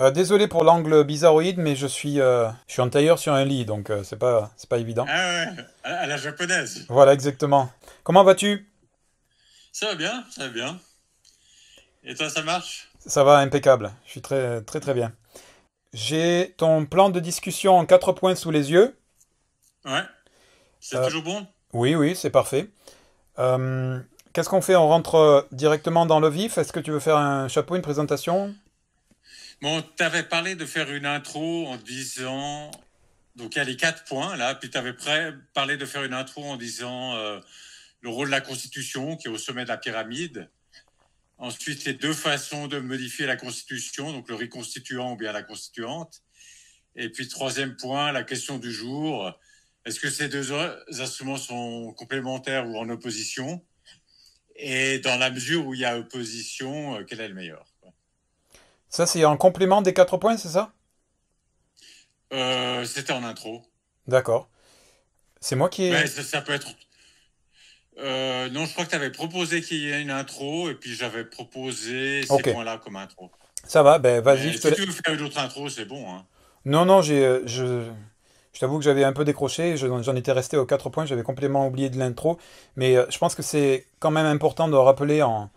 Euh, désolé pour l'angle bizarroïde, mais je suis, euh, je suis en tailleur sur un lit, donc euh, c'est pas, c'est pas évident. Ah ouais, à la japonaise. Voilà, exactement. Comment vas-tu? Ça va bien, ça va bien. Et toi, ça marche? Ça va impeccable. Je suis très, très, très bien. J'ai ton plan de discussion en quatre points sous les yeux. Ouais. C'est Euh, toujours bon? oui, oui, c'est parfait. Euh, qu'est-ce qu'on fait? On rentre directement dans le vif? Est-ce que tu veux faire un chapeau, une présentation? Bon, t'avais parlé de faire une intro en disant, donc il y a les quatre points là, puis t'avais prêt parlé de faire une intro en disant euh, le rôle de la Constitution qui est au sommet de la pyramide. Ensuite, les deux façons de modifier la Constitution, donc le reconstituant ou bien la constituante. Et puis, troisième point, la question du jour. Est-ce que ces deux instruments sont complémentaires ou en opposition? Et dans la mesure où il y a opposition, euh, quel est le meilleur? Ça, c'est en complément des quatre points, c'est ça? Euh, c'était en intro. D'accord. C'est moi qui ai... Mais ça, ça peut être. Euh, non, je crois que tu avais proposé qu'il y ait une intro et puis j'avais proposé ces Ok. points-là comme intro. Ça va, ben vas-y, te si la- tu veux faire une autre intro, c'est bon. Hein. Non, non, j'ai, euh, je, je t'avoue que j'avais un peu décroché, je- j'en étais resté aux quatre points, j'avais complètement oublié de l'intro, mais je pense que c'est quand même important de rappeler en,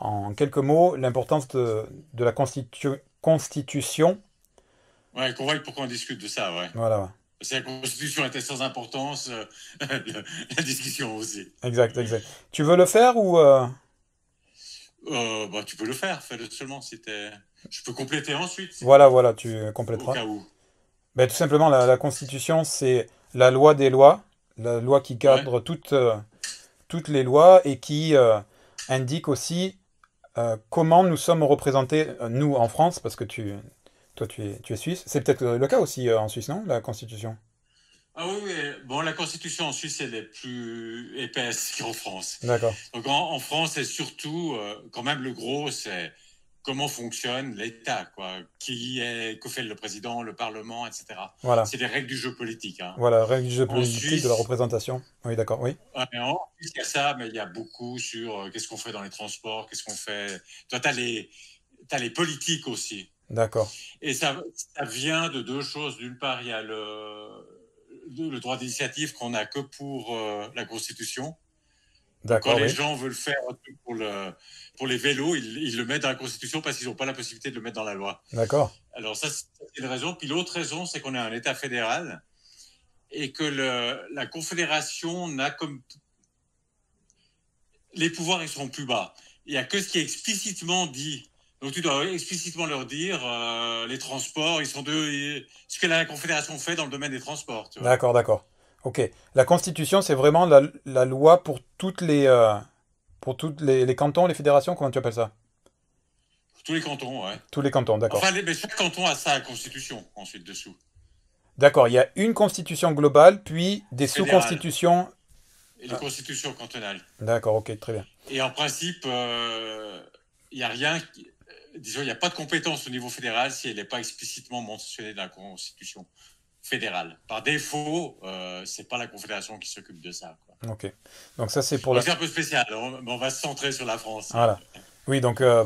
en quelques mots l'importance de, de la constitu- Constitution. Ouais, qu'on voit pourquoi on discute de ça, ouais. Voilà, Si la Constitution était sans importance, euh, le- la discussion aussi. exact, exact. Tu veux le faire ou... euh, Euh, bah, tu peux le faire, fais-le seulement si. Je peux compléter ensuite, Voilà, voilà, tu au compléteras. cas où. Ben, tout simplement, la, la Constitution, c'est la loi des lois, la loi qui Ouais, cadre toutes, toutes les lois et qui indique aussi euh, comment nous sommes représentés, euh, nous, en France, parce que tu, toi, tu es, tu es suisse. C'est peut-être euh, le cas aussi en Suisse, non, la Constitution? Ah oui, oui. Bon, la Constitution en Suisse, elle est plus épaisse qu'en France. D'accord. Donc en, en France, c'est surtout, euh, quand même, le gros, c'est comment fonctionne l'État, quoi. Qui est, que fait le président, le Parlement, etc. Voilà. C'est les règles du jeu politique, hein. Voilà, règle du jeu politique, de la représentation. Oui, d'accord, oui. en Suisse, il y a ça, mais il y a beaucoup sur euh, qu'est-ce qu'on fait dans les transports, qu'est-ce qu'on fait. Toi, tu as les, t'as les politiques aussi. D'accord. Et ça, ça vient de deux choses. D'une part, il y a le, le droit d'initiative qu'on n'a que pour euh, la Constitution. Quand les oui. gens veulent faire un truc pour, le, pour les vélos, ils, ils le mettent dans la Constitution parce qu'ils n'ont pas la possibilité de le mettre dans la loi. D'accord. Alors ça, c'est une raison. Puis l'autre raison, c'est qu'on est un État fédéral et que le, la Confédération n'a comme... Les pouvoirs, ils sont plus bas. Il n'y a que ce qui est explicitement dit. Donc tu dois explicitement leur dire, euh, les transports, ils sont de... Ce que la Confédération fait dans le domaine des transports. D'accord, d'accord. Ok. La Constitution, c'est vraiment la, la loi pour toutes les, euh, pour toutes les, les cantons, les fédérations, comment tu appelles ça? Tous les cantons, ouais. Tous les cantons, d'accord. Enfin, les, mais chaque canton a sa constitution ensuite dessous. D'accord, il y a une constitution globale, puis des sous-constitutions. Et les constitutions cantonales. D'accord, ok, très bien. Et en principe, euh, il n'y a rien, qui- euh, disons, il n'y a pas de compétence au niveau fédéral si elle n'est pas explicitement mentionnée dans la Constitution fédérale. Par défaut, euh, c'est pas la Confédération qui s'occupe de ça. Quoi. Ok. Donc ça, c'est pour la... c'est un peu spécial, on, va se centrer sur la France. Voilà. Oui, donc euh,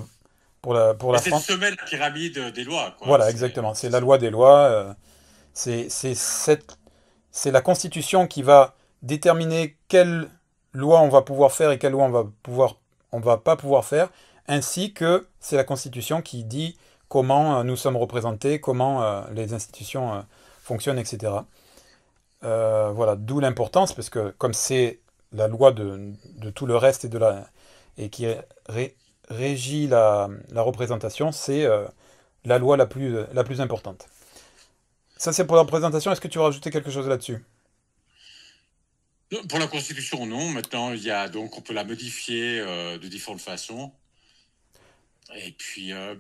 pour la, pour Mais la c'est France... sommet de la pyramide des lois. Quoi. Voilà, C'est- exactement. C'est c'est la loi des lois. euh, c'est c'est cette... c'est la Constitution qui va déterminer quelle loi on va pouvoir faire et quelle loi on va pouvoir... on va pas pouvoir faire, ainsi que c'est la Constitution qui dit comment euh, nous sommes représentés, comment les institutions fonctionnent, etc. Euh, voilà, d'où l'importance, parce que comme c'est la loi de, de tout le reste et, de la, et qui ré- régit la, la représentation, c'est euh, la loi la plus, la plus importante. Ça, c'est pour la représentation. Est-ce que tu veux rajouter quelque chose là-dessus? Pour la Constitution, non. Maintenant, il y a donc on peut la modifier euh, de différentes façons. Et puis, euh,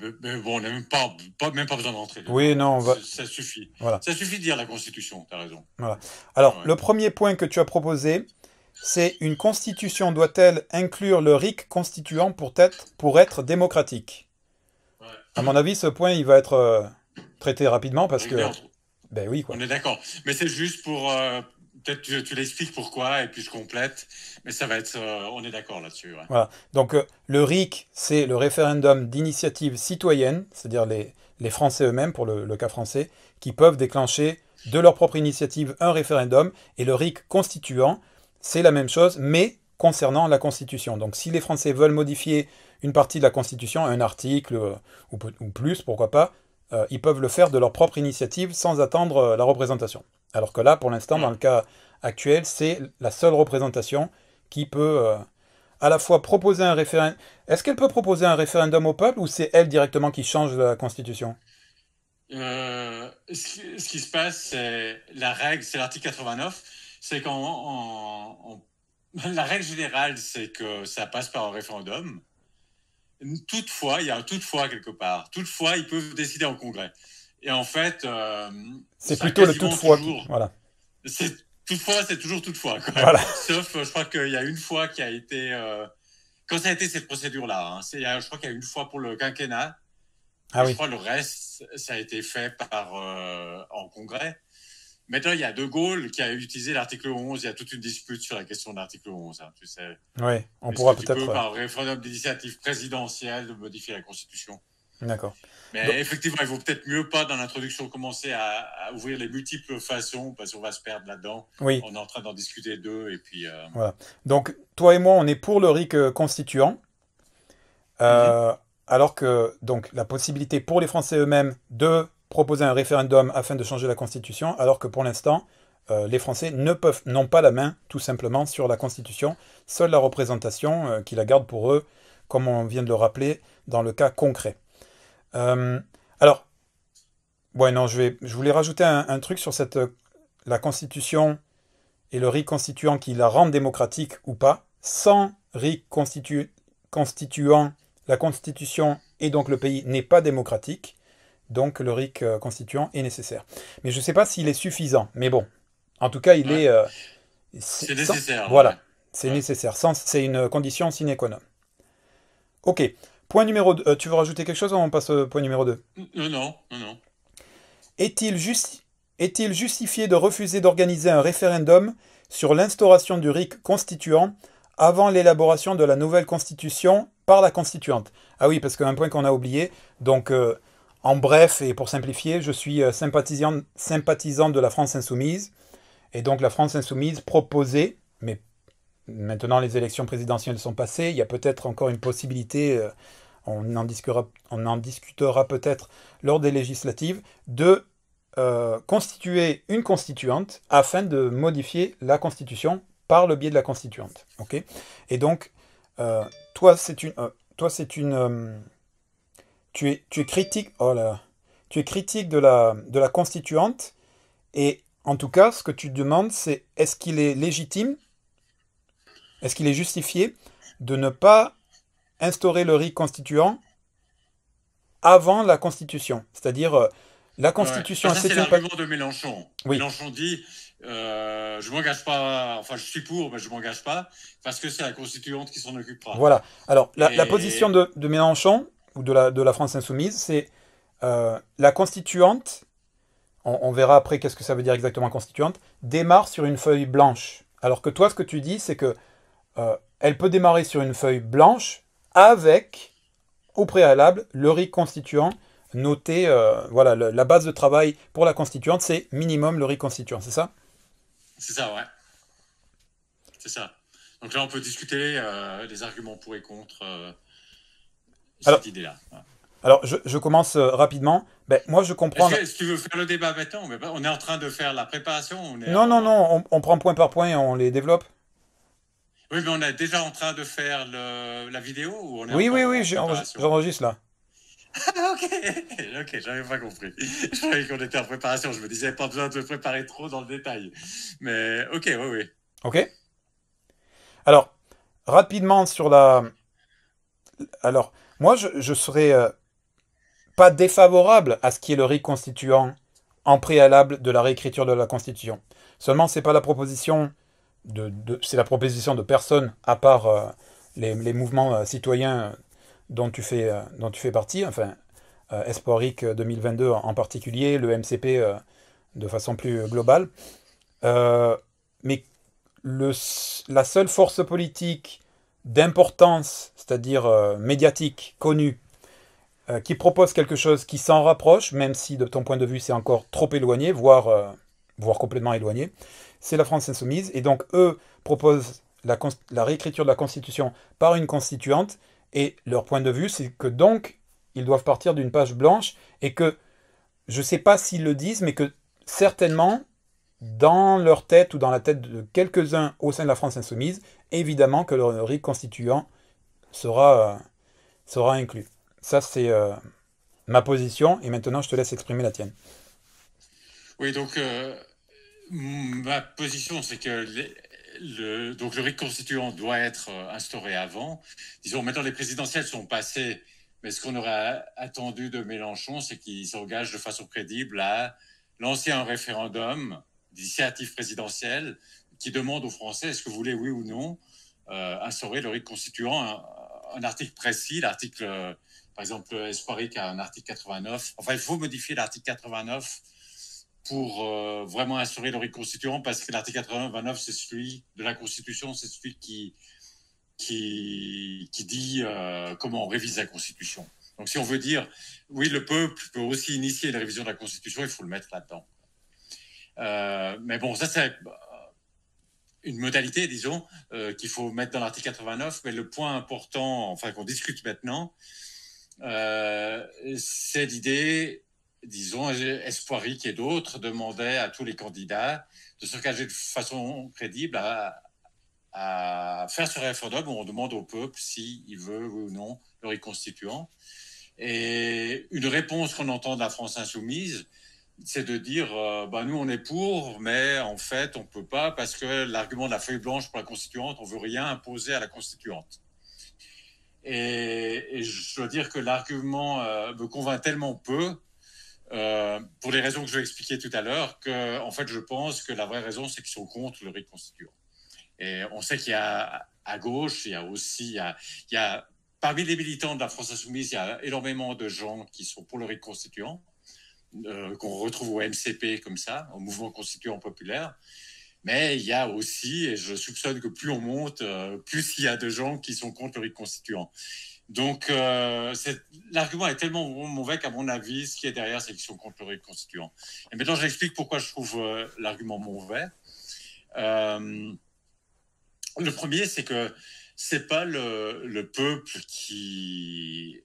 bon, on n'a même pas, pas, même pas besoin d'entrer Oui, dedans. non, on va... Ça, ça suffit. Voilà, Ça suffit de dire la Constitution, tu as raison. voilà. Alors, Ouais. le premier point que tu as proposé, c'est une constitution doit-elle inclure le RIC constituant pour être, pour être démocratique? Ouais. À mon avis, ce point, il va être euh, traité rapidement parce que, ben oui, quoi. on est d'accord. Mais c'est juste pour, euh, peut-être tu, tu l'expliques pourquoi et puis je complète, mais ça va être, euh, on est d'accord là-dessus. Voilà. Donc euh, le RIC, c'est le référendum d'initiative citoyenne, c'est-à-dire les, les Français eux-mêmes, pour le, cas français, qui peuvent déclencher de leur propre initiative un référendum. Et le RIC constituant, c'est la même chose, mais concernant la Constitution. Donc si les Français veulent modifier une partie de la Constitution, un article euh, ou plus, pourquoi pas, euh, ils peuvent le faire de leur propre initiative sans attendre euh, la représentation. Alors que là, pour l'instant, dans le cas actuel, c'est la seule représentation qui peut euh, à la fois proposer un référendum. Est-ce qu'elle peut proposer un référendum au peuple ou c'est elle directement qui change la Constitution? Ce, qui, ce qui se passe, c'est la règle, c'est l'article 89, c'est en- la règle générale, c'est que ça passe par un référendum. Toutefois, il y a un toutefois quelque part. Toutefois, ils peuvent décider en congrès. Et en fait, euh, C'est plutôt le toutefois. toujours- Voilà. C'est toutefois, c'est toujours toutefois. Quoi. Voilà. Sauf, euh, je crois qu'il y a une fois qui a été euh, quand ça a été cette procédure-là. Hein, je crois qu'il y a une fois pour le quinquennat. Ah je oui. crois le reste, ça a été fait par euh, en congrès. Maintenant, il y a De Gaulle qui a utilisé l'article 11. Il y a toute une dispute sur la question de l'article 11. hein, tu sais. Ouais. On pourra peut-être. peux, euh, par référendum d'initiative présidentielle, de modifier la Constitution? D'accord. Mais Donc- effectivement, il vaut peut-être mieux pas dans l'introduction commencer à, à ouvrir les multiples façons parce qu'on va se perdre là-dedans. Oui. On est en train d'en discuter deux et puis. euh, Donc, toi et moi, on est pour le RIC euh, constituant. Euh, Alors que, donc, la possibilité pour les Français eux-mêmes de proposer un référendum afin de changer la Constitution, alors que pour l'instant, euh, les Français ne peuvent, n'ont pas la main, tout simplement, sur la Constitution. Seule la représentation euh, qui la garde pour eux, comme on vient de le rappeler, dans le cas concret. Euh, alors, je, voulais rajouter un, truc sur la Constitution et le RIC constituant qui la rendent démocratique ou pas. Sans constituant, la Constitution et donc le pays n'est pas démocratique. Donc le RIC euh, constituant est nécessaire. Mais je ne sais pas s'il est suffisant. Mais bon, en tout cas, il Ouais. est. euh, C'est sans- nécessaire. Voilà, ouais. c'est Ouais. nécessaire. Sans- C'est une condition sine qua non. Ok. Point numéro 2. tu veux rajouter quelque chose ou on passe au point numéro 2 Non, non, non, non. Est-il justi- est-il justifié de refuser d'organiser un référendum sur l'instauration du RIC constituant avant l'élaboration de la nouvelle constitution par la constituante? Ah oui, parce qu'un point qu'on a oublié. Donc, euh, en bref et pour simplifier, je suis euh, sympathisant, de la France insoumise. Et donc, la France insoumise proposait, mais maintenant les élections présidentielles sont passées, il y a peut-être encore une possibilité, euh, on en discutera, peut-être lors des législatives, de euh, constituer une constituante afin de modifier la constitution par le biais de la constituante. ok? Et donc, toi, c'est une, tu es, tu es critique, oh là, tu es critique de la, de la constituante, et en tout cas, ce que tu demandes, c'est est-ce qu'il est légitime, est-ce qu'il est justifié de ne pas instaurer le RIC constituant avant la Constitution, c'est-à-dire euh, la Constitution Ouais. Ça, c'est l'argument de Mélenchon. Oui. Mélenchon dit euh, je m'engage pas, enfin je suis pour, mais je m'engage pas parce que c'est la constituante qui s'en occupera. Voilà. Alors, la, la position de, de Mélenchon, ou de la, de la France Insoumise, c'est euh, la constituante, on, verra après qu'est-ce que ça veut dire exactement constituante, démarre sur une feuille blanche. Alors que toi, ce que tu dis, c'est que euh, elle peut démarrer sur une feuille blanche avec, au préalable, le RIC constituant noté. euh, voilà, la base de travail pour la constituante, c'est minimum le RIC constituant, c'est ça? C'est ça, ouais. C'est ça. Donc là, on peut discuter euh, des arguments pour et contre Alors- cette idée-là. Alors, je, je commence euh, rapidement. Ben, moi, je comprends. Est-ce que, tu veux faire le débat maintenant, on est en train de faire la préparation. On est Non, non, non, on, on prend point par point et on les développe. Oui, mais on est déjà en train de faire le- la vidéo ou on est Oui, oui, oui, j'enregistre là. Ah, ok, ok, j'avais pas compris. Je croyais qu'on était en préparation. Je me disais pas besoin de préparer trop dans le détail. Mais ok, oui, oui. Ok Alors, rapidement sur la. Alors, moi, je, je serais euh, pas défavorable à ce qui est le RIC constituant en préalable de la réécriture de la Constitution. Seulement, c'est pas la proposition de, c'est la proposition de personne à part euh, les, mouvements euh, citoyens dont tu fais, dont tu fais partie, enfin, Espoiric 2022 en, particulier, le MCP de façon plus globale. Mais la seule force politique d'importance, c'est-à-dire euh, médiatique, connue, euh, qui propose quelque chose qui s'en rapproche, même si de ton point de vue c'est encore trop éloigné, voire, euh, voire complètement éloigné, c'est la France insoumise. Et donc eux proposent la, réécriture de la Constitution par une constituante, et leur point de vue c'est que donc ils doivent partir d'une page blanche, et que, je ne sais pas s'ils le disent, mais que certainement, dans leur tête ou dans la tête de quelques-uns au sein de la France insoumise, évidemment que le rite constituant sera, euh, sera inclus. Ça, c'est euh, ma position, et maintenant je te laisse exprimer la tienne. Oui, donc euh, ma position, c'est que le, donc le rite constituant doit être instauré avant. Disons, maintenant les présidentielles sont passées, mais ce qu'on aurait attendu de Mélenchon, c'est qu'il s'engage de façon crédible à lancer un référendum d'initiative présidentielle qui demande aux Français est-ce que vous voulez, oui ou non, euh, instaurer le rite constituant, un, article précis, l'article, euh, par exemple, Espoiric a un article 89. Enfin, il faut modifier l'article 89 pour euh, vraiment instaurer le rite constituant parce que l'article 89, c'est celui de la Constitution, c'est celui qui, qui, qui dit comment on révise la Constitution. Donc, si on veut dire, oui, le peuple peut aussi initier la révision de la Constitution, il faut le mettre là-dedans. Mais bon, ça, c'est une modalité, disons, euh, qu'il faut mettre dans l'article 89. Mais le point important, enfin, qu'on discute maintenant, c'est l'idée, disons, Espoirique et d'autres demandaient à tous les candidats de s'engager de façon crédible à, à faire ce référendum où on demande au peuple s'il veut ou non le reconstituant. Et une réponse qu'on entend de la France insoumise, c'est de dire, euh, bah, nous on est pour, mais en fait on peut pas parce que l'argument de la feuille blanche pour la constituante, on veut rien imposer à la constituante. Et, je dois dire que l'argument euh, me convainc tellement peu, euh, pour les raisons que je vais expliquer tout à l'heure, que en fait je pense que la vraie raison c'est qu'ils sont contre le rite constituant. Et on sait qu'il y a à gauche, il y a aussi, il y a Parmi les militants de la France insoumise, il y a énormément de gens qui sont pour le rite constituant, euh, qu'on retrouve au MCP comme ça, au mouvement constituant populaire. Mais il y a aussi, et je soupçonne que plus on monte, euh, plus il y a de gens qui sont contre le rite constituant. Donc, euh, l'argument est tellement mauvais qu'à mon avis, ce qui est derrière, c'est qu'ils sont contre le rite constituant. Et maintenant, j'explique pourquoi je trouve l'argument mauvais. le premier, c'est que c'est pas le, le, peuple qui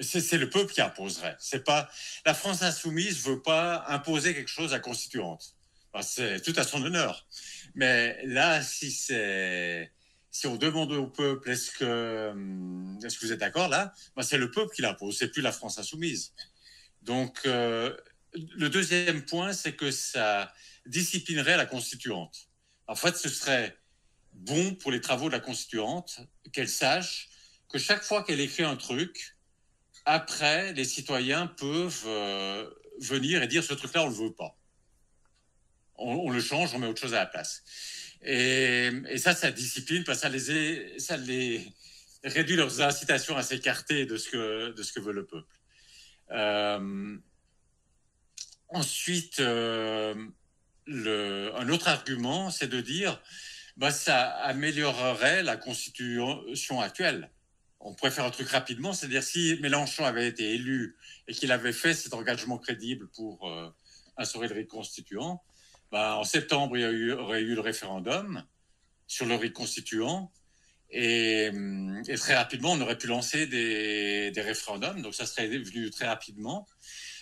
c'est le peuple qui imposerait. C'est pas la France insoumise veut pas imposer quelque chose à la constituante. c'est tout à son honneur. Mais là, si c'est si on demande au peuple est-ce que que vous êtes d'accord là, bah, c'est le peuple qui l'impose. C'est plus la France insoumise. Donc euh, le deuxième point, c'est que ça disciplinerait la constituante. En fait, ce serait bon pour les travaux de la constituante qu'elle sache que chaque fois qu'elle écrit un truc, après, les citoyens peuvent euh, venir et dire ce truc-là, on ne le veut pas. On, le change, on met autre chose à la place. Et, ça, ça discipline, parce que ça les, ça réduit leurs incitations à s'écarter de, ce que, veut le peuple. Euh, ensuite, euh, un autre argument, c'est de dire bah, ça améliorerait la constitution actuelle. On pourrait faire un truc rapidement, c'est-à-dire si Mélenchon avait été élu et qu'il avait fait cet engagement crédible pour euh, instaurer le rite constituant, bah, en septembre, il y aurait eu le référendum sur le rite constituant. Et, très rapidement, on aurait pu lancer des, des référendums. Donc, ça serait venu très rapidement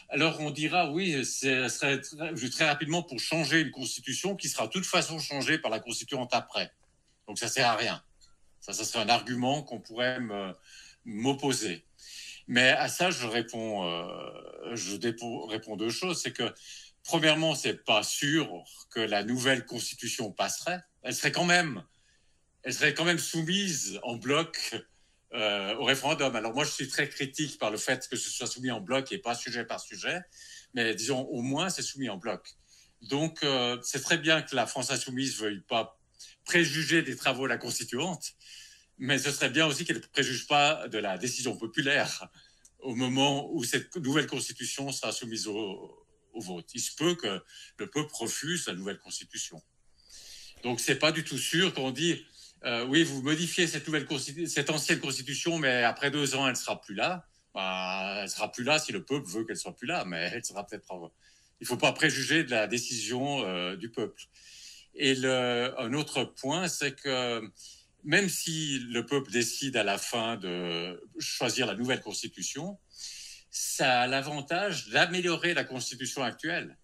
alors on dira oui, ce serait très, très, rapidement pour changer une constitution qui sera de toute façon changée par la constituante après. Donc ça sert à rien. Ça, ça serait un argument qu'on pourrait m'opposer. Mais à ça, je réponds, euh, je réponds deux choses. C'est que premièrement, c'est pas sûr que la nouvelle constitution passerait. Elle serait quand même, elle serait quand même soumise en bloc euh, au référendum. Alors moi, je suis très critique par le fait que ce soit soumis en bloc et pas sujet par sujet, mais disons au moins c'est soumis en bloc. Donc euh, c'est très bien que la France insoumise veuille pas préjuger des travaux de la constituante, mais ce serait bien aussi qu'elle ne préjuge pas de la décision populaire au moment où cette nouvelle constitution sera soumise au, vote. Il se peut que le peuple refuse la nouvelle constitution. Donc c'est pas du tout sûr qu'on dit euh, oui, vous modifiez cette nouvelle cette ancienne constitution, mais après deux ans, elle sera plus là. Bah, elle sera plus là si le peuple veut qu'elle soit plus là, mais elle sera peut-être. Il faut pas préjuger de la décision euh, du peuple. Et un autre point, c'est que même si le peuple décide à la fin de choisir la nouvelle constitution, ça a l'avantage d'améliorer la constitution actuelle.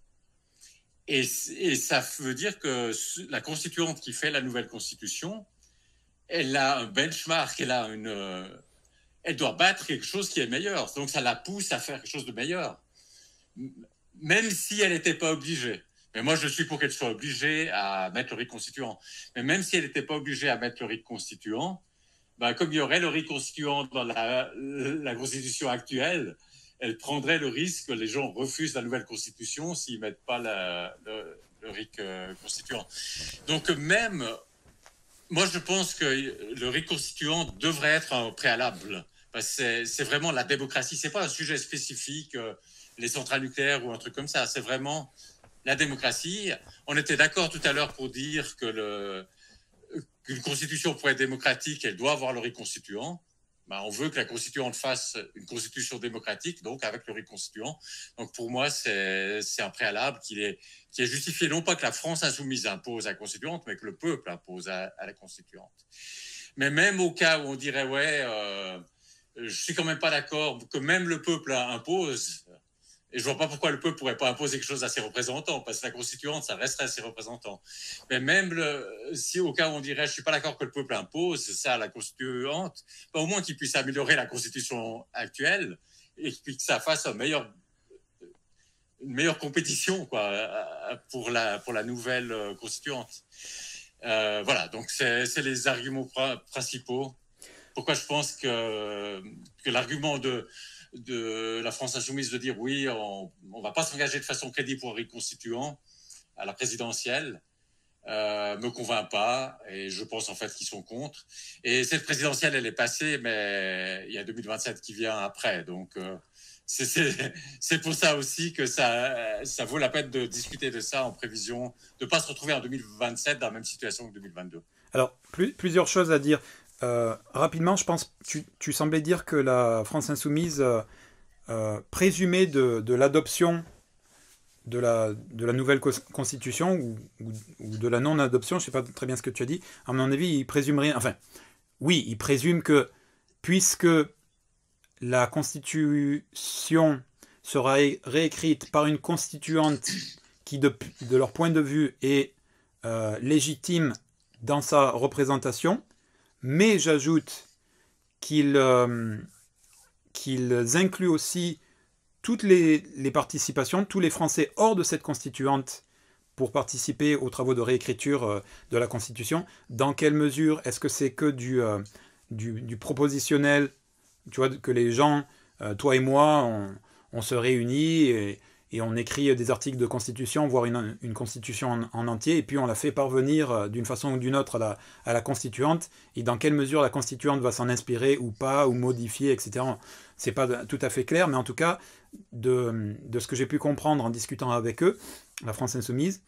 Et, ça veut dire que la constituante qui fait la nouvelle constitution, elle a un benchmark, elle a une, elle doit battre quelque chose qui est meilleur. Donc ça la pousse à faire quelque chose de meilleur, même si elle n'était pas obligée. Mais moi, je suis pour qu'elle soit obligée à mettre le rite constituant. Mais même si elle n'était pas obligée à mettre le rite constituant, ben, comme il y aurait le rite constituant dans la, constitution actuelle, elle prendrait le risque que les gens refusent la nouvelle constitution s'ils mettent pas le, le rite constituant. Donc même moi, je pense que le reconstituant devrait être un préalable. C'est vraiment la démocratie. C'est pas un sujet spécifique, euh, les centrales nucléaires ou un truc comme ça. C'est vraiment la démocratie. On était d'accord tout à l'heure pour dire que le, qu'une constitution pour être démocratique, elle doit avoir le reconstituant. Ben, on veut que la constituante fasse une constitution démocratique, donc avec le reconstituant. Donc pour moi, c'est un préalable qui est, qui est justifié non pas que la France insoumise impose à la constituante, mais que le peuple impose à, la constituante. Mais même au cas où on dirait, ouais, euh, je suis quand même pas d'accord que même le peuple impose, et je vois pas pourquoi le peuple pourrait pas imposer quelque chose à ses représentants, parce que la constituante, ça resterait à ses représentants. Mais même si au cas où on dirait, je suis pas d'accord que le peuple impose ça à la constituante, ben, au moins qu'il puisse améliorer la constitution actuelle et que ça fasse une meilleure compétition, pour la, nouvelle euh, constituante. Euh, voilà. Donc c'est les arguments principaux. Pourquoi je pense que l'argument de, de la France insoumise de dire oui, on ne va pas s'engager de façon crédible pour un reconstituant à la présidentielle euh, me convainc pas et je pense en fait qu'ils sont contre. Et cette présidentielle, elle est passée, mais il y a 2027 qui vient après. Donc euh, c'est pour ça aussi que ça, ça vaut la peine de discuter de ça en prévision de ne pas se retrouver en 2027 dans la même situation que 2022. Alors, plus, plusieurs choses à dire. Euh, rapidement, je pense, tu, tu semblais dire que la France insoumise euh, euh, présumait de, l'adoption de la, de la nouvelle constitution ou, ou, de la non-adoption, je ne sais pas très bien ce que tu as dit. À mon avis, il présumerait, enfin, oui, il présume que puisque la constitution sera réécrite par une constituante qui, de, de leur point de vue, est légitime dans sa représentation, mais j'ajoute euh, qu'ils incluent aussi toutes les, participations, tous les Français hors de cette constituante pour participer aux travaux de réécriture euh, de la Constitution. Dans quelle mesure est-ce que c'est que du, euh, du, propositionnel Tu vois, que les gens, toi et moi, on, on se réunit et, et on écrit des articles de constitution, voire une, constitution en, entier, et puis on la fait parvenir euh, d'une façon ou d'une autre à la, constituante, et dans quelle mesure la constituante va s'en inspirer ou pas, ou modifier, etc. C'est pas tout à fait clair, mais en tout cas, de, ce que j'ai pu comprendre en discutant avec eux, la France Insoumise,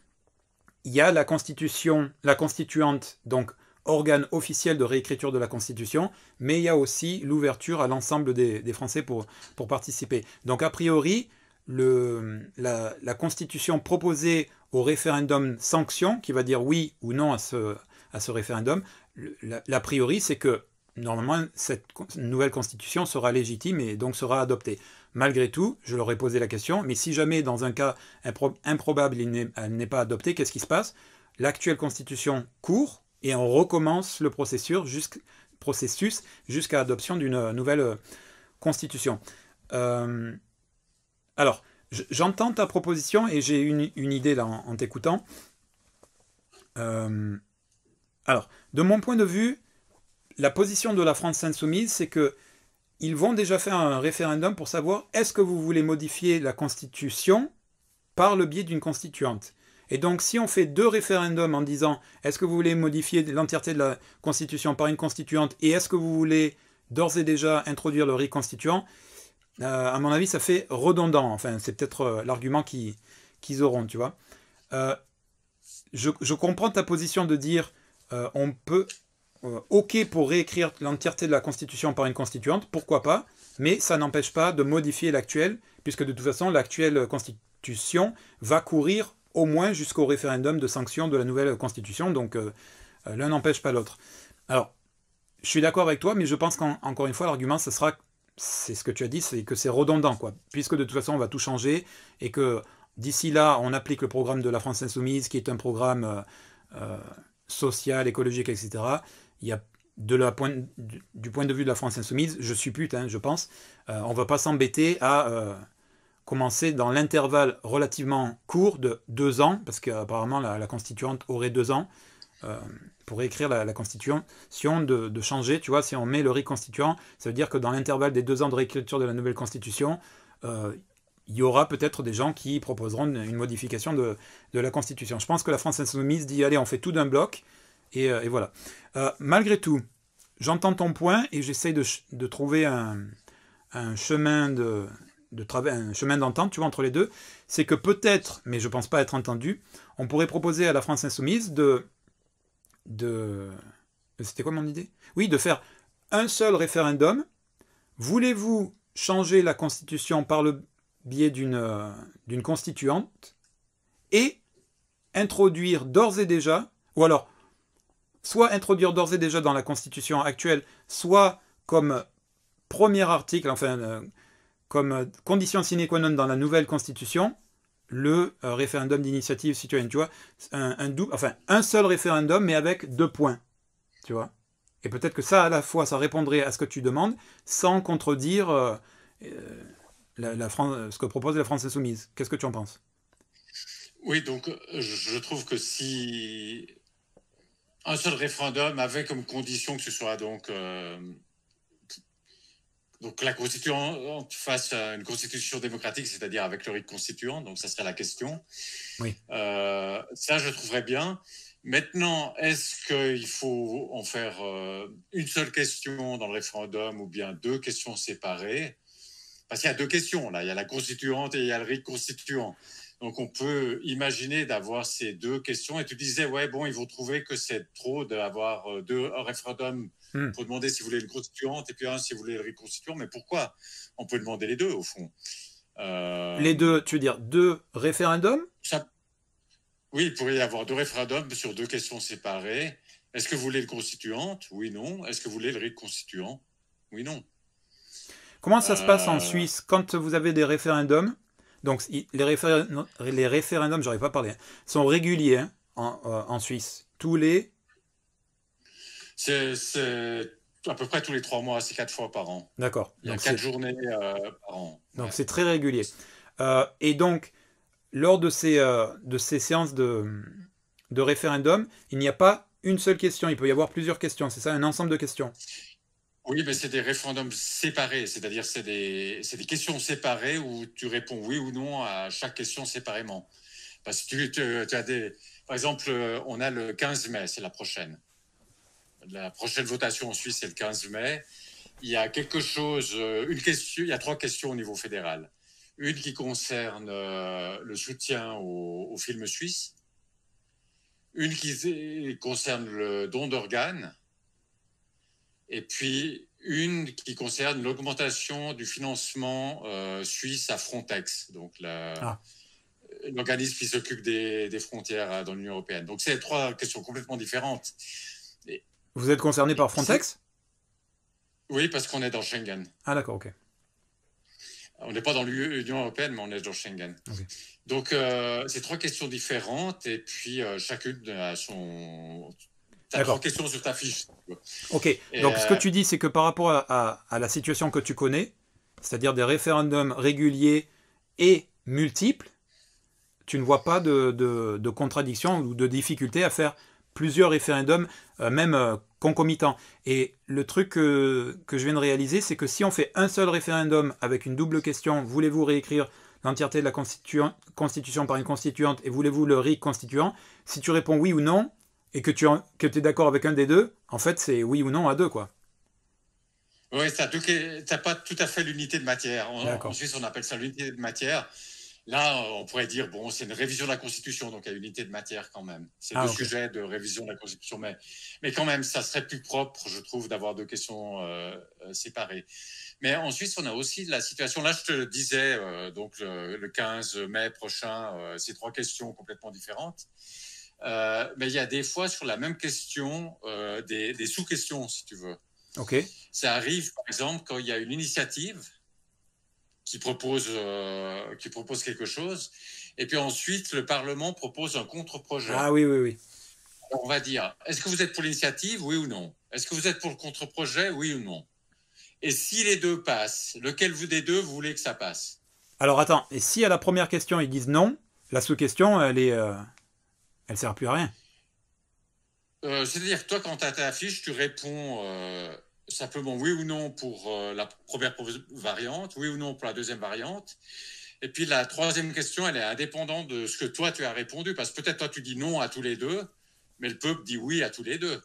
il y a la constitution, la constituante, donc organe officiel de réécriture de la Constitution, mais il y a aussi l'ouverture à l'ensemble des, Français pour participer. Donc a priori, la, constitution proposée au référendum sanction, qui va dire oui ou non à ce, référendum, l'a priori, c'est que normalement, cette nouvelle constitution sera légitime et donc sera adoptée. Malgré tout, je leur ai posé la question, mais si jamais dans un cas improbable elle n'est pas adoptée, qu'est-ce qui se passe? L'actuelle constitution court et on recommence le processus jusqu'à l'adoption d'une nouvelle constitution. Euh, alors, j'entends ta proposition et j'ai une, idée là en, t'écoutant. Euh, alors, de mon point de vue, la position de la France insoumise, c'est que ils vont déjà faire un référendum pour savoir est-ce que vous voulez modifier la Constitution par le biais d'une constituante. Et donc, si on fait deux référendums en disant est-ce que vous voulez modifier l'entièreté de la Constitution par une constituante et est-ce que vous voulez d'ores et déjà introduire le reconstituant, euh, à mon avis, ça fait redondant. Enfin, c'est peut-être euh, l'argument qu'ils auront, tu vois. Euh, je, comprends ta position de dire on peut, ok pour réécrire l'entièreté de la Constitution par une constituante, pourquoi pas, mais ça n'empêche pas de modifier l'actuelle, puisque de toute façon l'actuelle Constitution va courir au moins jusqu'au référendum de sanction de la nouvelle Constitution, donc l'un n'empêche pas l'autre. Alors, je suis d'accord avec toi, mais je pense qu'encore une fois, l'argument, ce sera, c'est ce que tu as dit, c'est que c'est redondant, quoi, puisque de toute façon, on va tout changer, et que d'ici là, on applique le programme de la France Insoumise, qui est un programme social, écologique, etc. Il y a du, point de vue de la France insoumise, je suis putain, hein, je pense, euh, on va pas s'embêter à euh, commencer dans l'intervalle relativement court de deux ans, parce qu'apparemment la, constituante aurait deux ans, euh, pour écrire la, constitution, de, de, changer, tu vois, si on met le reconstituant, ça veut dire que dans l'intervalle des deux ans de réécriture de la nouvelle constitution, il y aura peut-être des gens qui proposeront une, modification de, la Constitution. Je pense que la France insoumise dit allez, on fait tout d'un bloc, et, euh, voilà. Euh, malgré tout, j'entends ton point et j'essaie de, trouver un, chemin de, de un chemin d'entente, tu vois, entre les deux. C'est que peut-être, mais je ne pense pas être entendu, on pourrait proposer à la France insoumise de, de, c'était quoi mon idée? Oui, de faire un seul référendum. Voulez-vous changer la Constitution par le biais euh, d'une constituante et introduire d'ores et déjà, ou alors soit introduire d'ores et déjà dans la constitution actuelle, soit comme premier article, enfin euh, comme condition sine qua non dans la nouvelle constitution, le euh, référendum d'initiative citoyenne, tu vois, un, enfin un seul référendum mais avec deux points, tu vois? Et peut-être que ça à la fois ça répondrait à ce que tu demandes sans contredire la, France, ce que propose la France insoumise. Qu'est-ce que tu en penses? Oui, donc je trouve que si un seul référendum avait comme condition que ce soit donc euh, donc la constituante face à une constitution démocratique, c'est-à-dire avec le rite constituant, donc ça serait la question. Oui. Euh, ça, je trouverais bien. Maintenant, est-ce qu'il faut en faire euh, une seule question dans le référendum ou bien deux questions séparées? Parce qu'il y a deux questions, là. Il y a la constituante et il y a le rite constituant. Donc, on peut imaginer d'avoir ces deux questions. Et tu disais, ouais, bon, ils vont trouver que c'est trop d'avoir euh, deux référendums hmm. pour demander si vous voulez une constituante et puis un si vous voulez le rite constituant. Mais pourquoi? On peut demander les deux, au fond. Euh, les deux, tu veux dire deux référendums? Oui, il pourrait y avoir deux référendums sur deux questions séparées. Est-ce que vous voulez le constituante? Oui, non. Est-ce que vous voulez le rite constituant Oui, non. Comment ça se passe en euh. Suisse quand vous avez des référendums? Donc les, référendums, les référendums, j'aurais pas parlé, hein, sont réguliers hein, euh, en, Suisse. Tous les. C'est à peu près tous les trois mois, c'est quatre fois par an. D'accord. Il y a quatre journées euh, par an. Donc c'est très régulier. et donc, lors de ces, de ces séances de, de référendum, il n'y a pas une seule question, il peut y avoir plusieurs questions, c'est ça, un ensemble de questions oui, mais c'est des référendums séparés, c'est-à-dire c'est des, des, questions séparées où tu réponds oui ou non à chaque question séparément. Parce que tu, tu, as des, par exemple, on a le 15 mai, c'est la prochaine. La prochaine votation en Suisse, c'est le 15 mai. Il y a quelque chose, une question, il y a trois questions au niveau fédéral. Une qui concerne euh, le soutien au, au film suisse, une qui concerne le don d'organes et puis une qui concerne l'augmentation du financement euh, suisse à Frontex, donc ah. l'organisme qui s'occupe des, des, frontières euh, dans l'Union européenne. Donc c'est trois questions complètement différentes. Vous êtes concerné par Frontex? Oui, parce qu'on est dans Schengen. Ah d'accord, ok. On n'est pas dans l'Union européenne, mais on est dans Schengen. Donc, euh, c'est trois questions différentes, et puis chacune a son, T'as question sur ta fiche. Ok, donc ce que euh, tu dis, c'est que par rapport à, la situation que tu connais, c'est-à-dire des référendums réguliers et multiples, tu ne vois pas de, contradiction ou de difficulté à faire plusieurs référendums, euh, même euh, concomitants. Et le truc que, je viens de réaliser, c'est que si on fait un seul référendum avec une double question, voulez-vous réécrire l'entièreté de la constitution par une constituante et voulez-vous le RIC constituant Si tu réponds oui ou non, et que tu que es d'accord avec un des deux, en fait, c'est oui ou non à deux, quoi. Oui, tu n'as pas tout à fait l'unité de matière. En, Suisse, on appelle ça l'unité de matière. Là, on pourrait dire, bon, c'est une révision de la Constitution, donc il y a unité de matière quand même. C'est ah, deux sujets de révision de la Constitution, mais, mais quand même, ça serait plus propre, je trouve, d'avoir deux questions euh, euh, séparées. Mais en Suisse, on a aussi la situation, là, je te le disais, euh, donc le, 15 mai prochain, c'est trois questions complètement différentes. mais il y a des fois sur la même question, des, des sous-questions, si tu veux. OK. Ça arrive, par exemple, quand il y a une initiative qui propose, euh, qui propose quelque chose. Et puis ensuite, le Parlement propose un contre-projet. Ah oui, oui, oui. on va dire, est-ce que vous êtes pour l'initiative, oui ou non? Est-ce que vous êtes pour le contre-projet, oui ou non? Et si les deux passent, lequel vous des deux vous voulez que ça passe? Alors attends, et si à la première question ils disent non, la sous-question, elle est, euh, elle sert plus à rien. Euh, c'est-à-dire, toi, quand tu as ta fiche, tu réponds simplement oui ou non pour euh, la première variante, oui ou non pour la deuxième variante. Et puis la troisième question, elle est indépendante de ce que toi tu as répondu, parce que peut-être toi tu dis non à tous les deux, mais le peuple dit oui à tous les deux.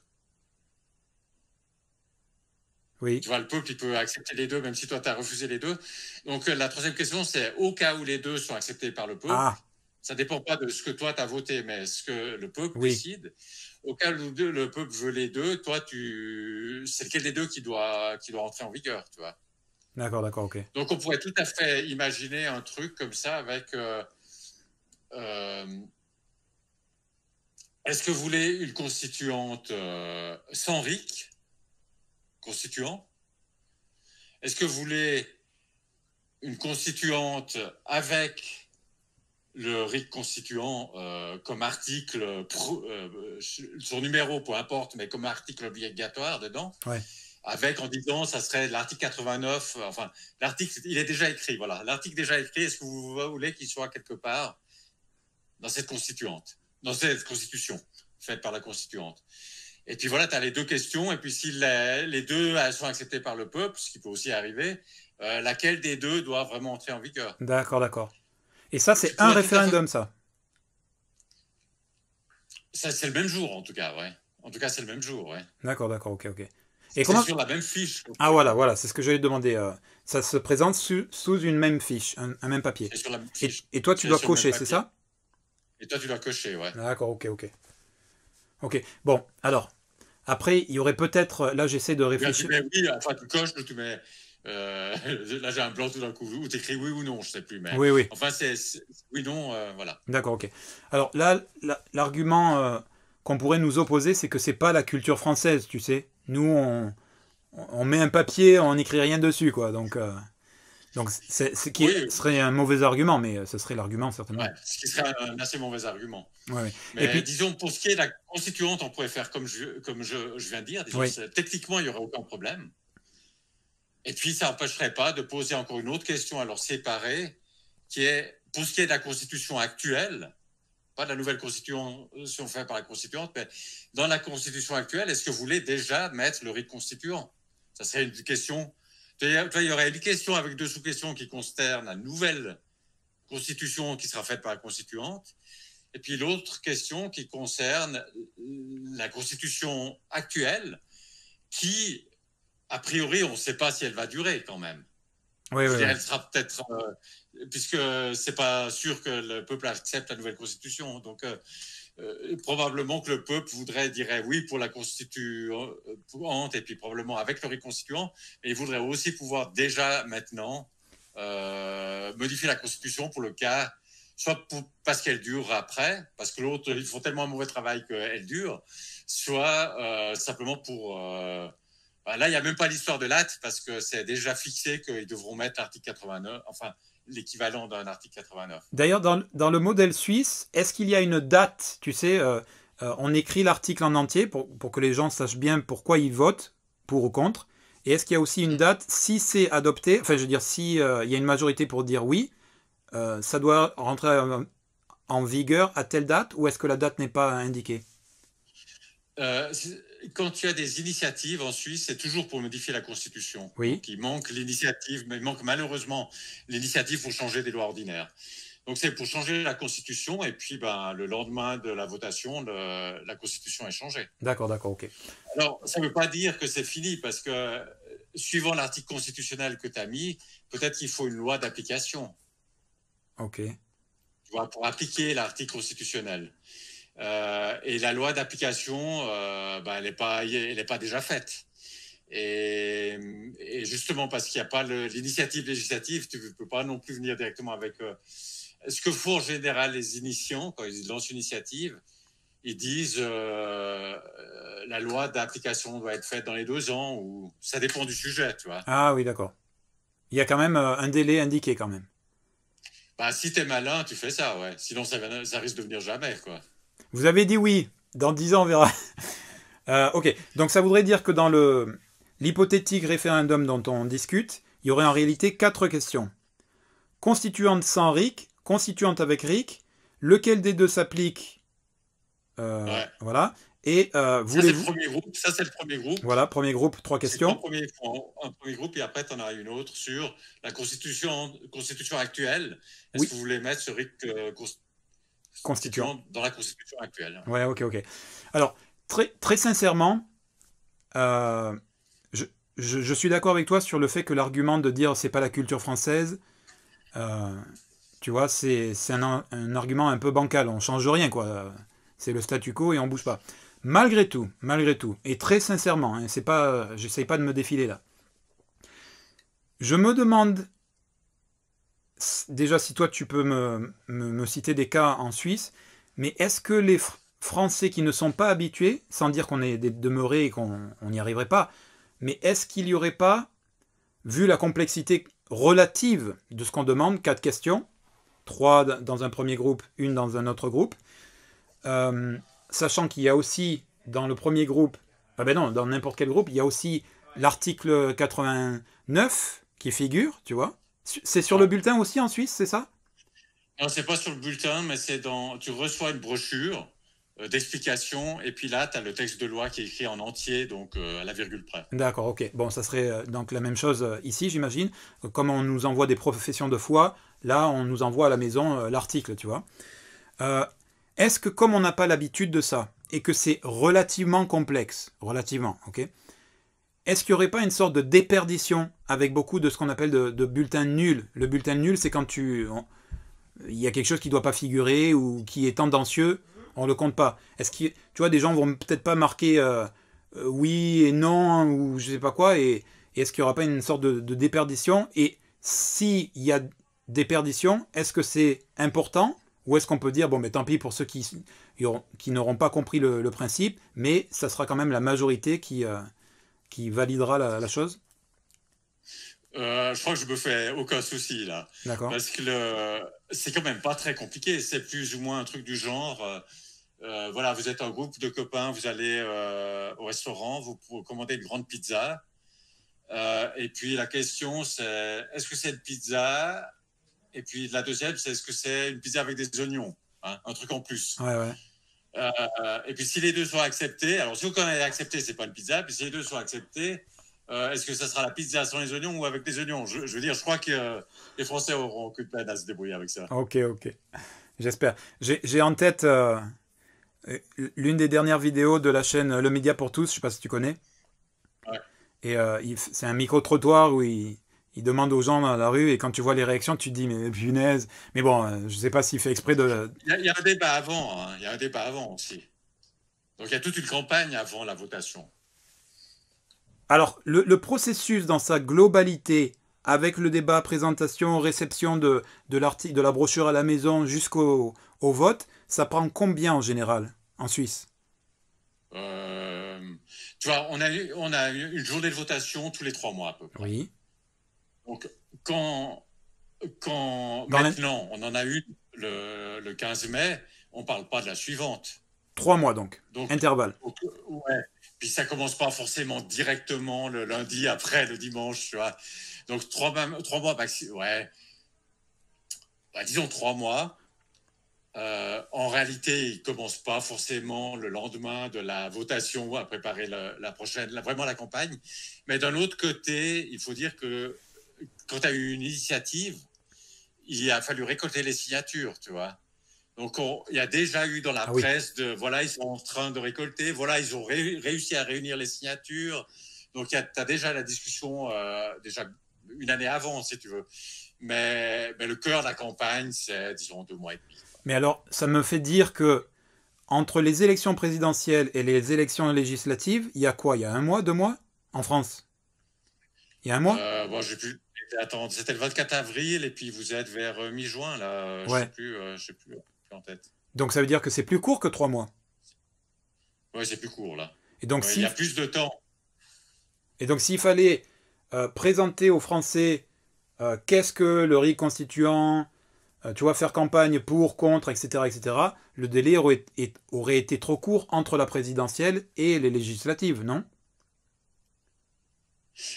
Oui. Tu vois, le peuple, il peut accepter les deux, même si toi, tu as refusé les deux. Donc, euh, la troisième question, c'est au cas où les deux sont acceptés par le peuple, ah. ça ne dépend pas de ce que toi, tu as voté, mais ce que le peuple décide au cas où le peuple veut les deux, toi, tu, c'est lequel des deux qui doit, qui doit entrer en vigueur, tu vois. D'accord, d'accord, ok. Donc, on pourrait tout à fait imaginer un truc comme ça avec. Euh, euh, est-ce que vous voulez une constituante euh, sans RIC, constituant? Est-ce que vous voulez une constituante avec le RIC constituant euh, comme article, euh, son numéro, peu importe, mais comme article obligatoire dedans. Avec en disant, ça serait l'article 89, enfin, l'article, il est déjà écrit, voilà. L'article déjà écrit, est-ce que vous voulez qu'il soit quelque part dans cette constituante, dans cette constitution faite par la constituante? Et puis voilà, tu as les deux questions, et puis si les, deux sont acceptées par le peuple, ce qui peut aussi arriver, euh, laquelle des deux doit vraiment entrer en vigueur D'accord, d'accord. Et ça, c'est un référendum, ça Ça, c'est le même jour, en tout cas, ouais. En tout cas, c'est le même jour, ouais. D'accord, d'accord, ok, ok. Et c'est sur la même fiche. Ah voilà, voilà, c'est ce que j'allais demander. Euh, ça se présente sous une même fiche, un, même papier. Sur la fiche. Et, toi, tu dois cocher, c'est ça? Et toi, tu dois cocher, ouais. D'accord, ok, ok. Ok, bon, alors, après, il y aurait peut-être, là j'essaie de réfléchir. oui, enfin tu coches, tu mets euh, là, j'ai un blanc tout d'un coup. Ou t'écris oui ou non, je sais plus. Mais oui, oui. Enfin, c'est oui, non, euh, voilà. D'accord, ok. Alors là, l'argument euh, qu'on pourrait nous opposer, c'est que c'est pas la culture française, tu sais. Nous, on, on met un papier, on n'écrit rien dessus, quoi. Donc, donc c'est ce qui serait un mauvais argument, mais ce serait l'argument certainement. Ouais, ce qui serait un, assez mauvais argument. Ouais, Mais puis, disons, pour ce qui est de la constituante, on pourrait faire comme je, comme je, je viens de dire. Disons, Techniquement, il n'y aurait aucun problème. Et puis, ça n'empêcherait pas de poser encore une autre question, alors séparée, qui est, pour ce qui est de la Constitution actuelle, pas de la nouvelle Constitution faite par la Constituante, mais dans la Constitution actuelle, est-ce que vous voulez déjà mettre le rite constituant? Ça serait une question. Il y aurait une question avec deux sous-questions qui concernent la nouvelle Constitution qui sera faite par la Constituante, et puis l'autre question qui concerne la Constitution actuelle, qui a priori, on ne sait pas si elle va durer quand même. Oui, oui, Elle sera peut-être, euh, puisque c'est pas sûr que le peuple accepte la nouvelle constitution. Donc, euh, euh, probablement que le peuple voudrait, dirait oui pour la constituante et puis probablement avec le reconstituant, mais il voudrait aussi pouvoir déjà maintenant modifier la constitution pour le cas, soit parce qu'elle dure après, parce que l'autre, ils font tellement un mauvais travail qu'elle dure, soit simplement pour là, il n'y a même pas l'histoire de l'AT parce que c'est déjà fixé qu'ils devront mettre l'article 89, enfin l'équivalent d'un article 89. D'ailleurs, dans, dans, le modèle suisse, est-ce qu'il y a une date Tu sais, euh, euh, on écrit l'article en entier pour, pour, que les gens sachent bien pourquoi ils votent, pour ou contre. Et est-ce qu'il y a aussi une date Si c'est adopté, enfin, je veux dire, s'il euh, il y a une majorité pour dire oui, ça doit rentrer en vigueur à telle date ou est-ce que la date n'est pas indiquée? Quand tu as des initiatives en Suisse, c'est toujours pour modifier la Constitution. Oui. il manque l'initiative, mais il manque malheureusement l'initiative pour changer des lois ordinaires. Donc c'est pour changer la Constitution et puis ben, le lendemain de la votation, la Constitution est changée. D'accord, d'accord, ok. Alors ça ne veut pas dire que c'est fini parce que suivant l'article constitutionnel que tu as mis, peut-être qu'il faut une loi d'application. Ok. pour appliquer l'article constitutionnel. Euh, et la loi d'application, euh, bah, elle n'est pas, elle pas déjà faite. Et, justement parce qu'il n'y a pas l'initiative législative, tu ne peux pas non plus venir directement avec. Euh, ce que font en général les initiants quand ils lancent une initiative, ils disent la loi d'application doit être faite dans les deux ans ou ça dépend du sujet, tu vois. Ah oui, d'accord. Il y a quand même un délai indiqué quand même. Bah, si es malin, tu fais ça, ouais. Sinon, ça, ça risque de venir jamais, quoi. Vous avez dit oui. Dans 10 ans, on verra. Euh, ok. Donc, ça voudrait dire que dans le l'hypothétique référendum dont on discute, il y aurait en réalité quatre questions. Constituante sans RIC, constituante avec RIC, lequel des deux s'applique euh, Voilà. Et euh, ça, c'est le premier groupe. Ça, c'est le premier groupe. Voilà, premier groupe, trois questions. Un premier, un premier groupe, et après, tu en as une autre sur la constitution, constitution actuelle. Est-ce que vous voulez mettre ce RIC euh, constituant dans la constitution actuelle Ouais, ok, ok. Alors, très, très sincèrement, euh, je, je, suis d'accord avec toi sur le fait que l'argument de dire c'est pas la culture française, euh, tu vois, c'est un, un, argument un peu bancal. On change rien, quoi. C'est le statu quo et on bouge pas. Malgré tout, malgré tout, et très sincèrement, hein, c'est pas, j'essaye pas de me défiler là. Je me demande déjà si toi tu peux me, me, citer des cas en Suisse, mais est-ce que les Français qui ne sont pas habitués, sans dire qu'on est demeuré et qu'on n'y arriverait pas, mais est-ce qu'il n'y aurait pas, vu la complexité relative de ce qu'on demande, quatre questions, trois dans un premier groupe, une dans un autre groupe, euh, sachant qu'il y a aussi dans le premier groupe, ah ben non, dans n'importe quel groupe, il y a aussi l'article 89 qui figure, tu vois. C'est sur le bulletin aussi en Suisse, c'est ça? Non, c'est pas sur le bulletin, mais c'est dans. Tu reçois une brochure euh, d'explication, et puis là, tu as le texte de loi qui est écrit en entier, donc euh, à la virgule près. D'accord, ok. Bon, ça serait euh, donc la même chose ici, j'imagine. Comme on nous envoie des professions de foi, là, on nous envoie à la maison l'article, tu vois. Est-ce que comme on n'a pas l'habitude de ça, et que c'est relativement complexe, relativement, ok Est-ce qu'il n'y aurait pas une sorte de déperdition avec beaucoup de ce qu'on appelle de, bulletins nuls? Le bulletin nul, c'est quand tu... il y a quelque chose qui ne doit pas figurer ou qui est tendancieux, on ne le compte pas. Est-ce que tu vois, des gens vont peut-être pas marquer euh, euh, oui et non ou je sais pas quoi, et, est-ce qu'il n'y aura pas une sorte de, de déperdition? Et s'il y a déperdition, est-ce que c'est important ou est-ce qu'on peut dire, bon, mais tant pis pour ceux qui, qui n'auront pas compris le, principe, mais ça sera quand même la majorité qui, euh, qui validera la, chose euh, Je crois que je me fais aucun souci là. D'accord. Parce que c'est quand même pas très compliqué. C'est plus ou moins un truc du genre. Euh, voilà, vous êtes un groupe de copains, vous allez au restaurant, vous pouvez commander une grande pizza. et puis la question, c'est est-ce que cette pizza? Et puis la deuxième, c'est est-ce que c'est une pizza avec des oignons hein, Un truc en plus? Ouais, ouais. Euh, et puis si les deux sont acceptés, alors si aucun est accepté, c'est pas une pizza. Puis si les deux sont acceptés, euh, est-ce que ça sera la pizza sans les oignons ou avec des oignons? Je, veux dire, je crois que les Français auront aucune peine à se débrouiller avec ça. Ok, ok. J'espère. J'ai en tête euh, l'une des dernières vidéos de la chaîne Le Média pour tous. Je sais pas si tu connais. Ouais. Et c'est un micro-trottoir où il, il demande aux gens dans la rue et quand tu vois les réactions, tu te dis mais punaise. Mais bon, euh, je ne sais pas s'il fait exprès de. Il y, a, un débat avant. Hein. Il y a un débat avant aussi. Donc il y a toute une campagne avant la votation. Alors le, processus dans sa globalité, avec le débat, présentation, réception de, de, de la brochure à la maison jusqu'au au vote, ça prend combien en général en Suisse? Euh, Tu vois, on a, on a une journée de votation tous les trois mois à peu près. Oui. Donc, quand, quand maintenant on en a eu le, le 15 mai, on ne parle pas de la suivante. Trois mois donc, donc intervalle. ouais. Puis ça commence pas forcément directement le lundi après le dimanche, tu vois. Donc trois, trois mois, ouais. Bah, disons trois mois. Euh, en réalité, il commence pas forcément le lendemain de la votation à préparer la, la prochaine, la, vraiment la campagne. Mais d'un autre côté, il faut dire que quand tu as eu une initiative, il a fallu récolter les signatures, tu vois. Donc, il y a déjà eu dans la ah presse de voilà, ils sont en train de récolter, voilà, ils ont réussi à réunir les signatures. Donc, tu as déjà la discussion, euh, déjà une année avant, si tu veux. Mais, mais le cœur de la campagne, c'est, disons, deux mois et demi. Mais alors, ça me fait dire que entre les élections présidentielles et les élections législatives, il y a quoi? Il y a un mois, deux mois? En France? Il y a un mois? Euh, bon, plus... Attends, c'était le 24 avril et puis vous êtes vers euh, mi-juin là. Je Ouais. sais plus, euh, je sais plus, plus en tête. Donc ça veut dire que c'est plus court que trois mois. Ouais, c'est plus court là. Et donc, Ouais, si- Il y a plus de temps. et donc s'il fallait euh, présenter aux Français euh, qu'est-ce que le RIC constituant, euh, tu vois, faire campagne pour, contre, etc., etc., le délai aurait été trop court entre la présidentielle et les législatives, non?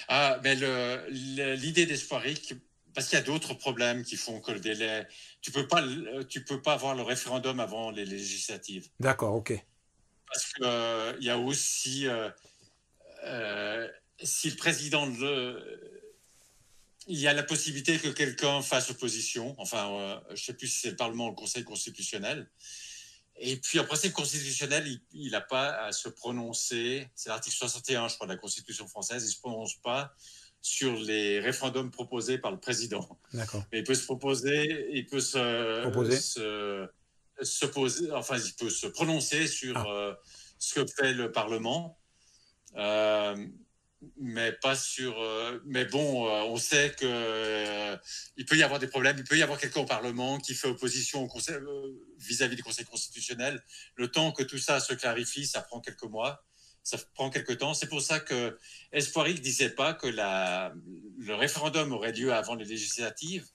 Ah, mais le- l'idée d'Espoiric, parce qu'il y a d'autres problèmes qui font que le délai. Tu peux pas, le- tu peux pas avoir le référendum avant les législatives. D'accord, ok. Parce qu'il y a aussi, euh, euh, si le président le, il y a la possibilité que quelqu'un fasse opposition. Enfin, euh, je ne sais plus si c'est le Parlement ou le Conseil constitutionnel. Et puis, en principe constitutionnel, il n'a pas à se prononcer. C'est l'article 61, je crois, de la Constitution française. Il ne se prononce pas sur les référendums proposés par le président. D'accord. Mais il peut se proposer, il peut se, Proposer. se, se poser, enfin, il peut se prononcer sur Ah. euh, ce que fait le Parlement, Euh, mais pas sur. euh, mais bon, euh, on sait que euh, il peut y avoir des problèmes. Il peut y avoir quelqu'un au Parlement qui fait opposition au conseil, vis-à-vis du Conseil constitutionnel. Le temps que tout ça se clarifie, ça prend quelques mois. Ça prend quelques temps. C'est pour ça que Espoiric disait pas que la, le référendum aurait lieu avant les législatives,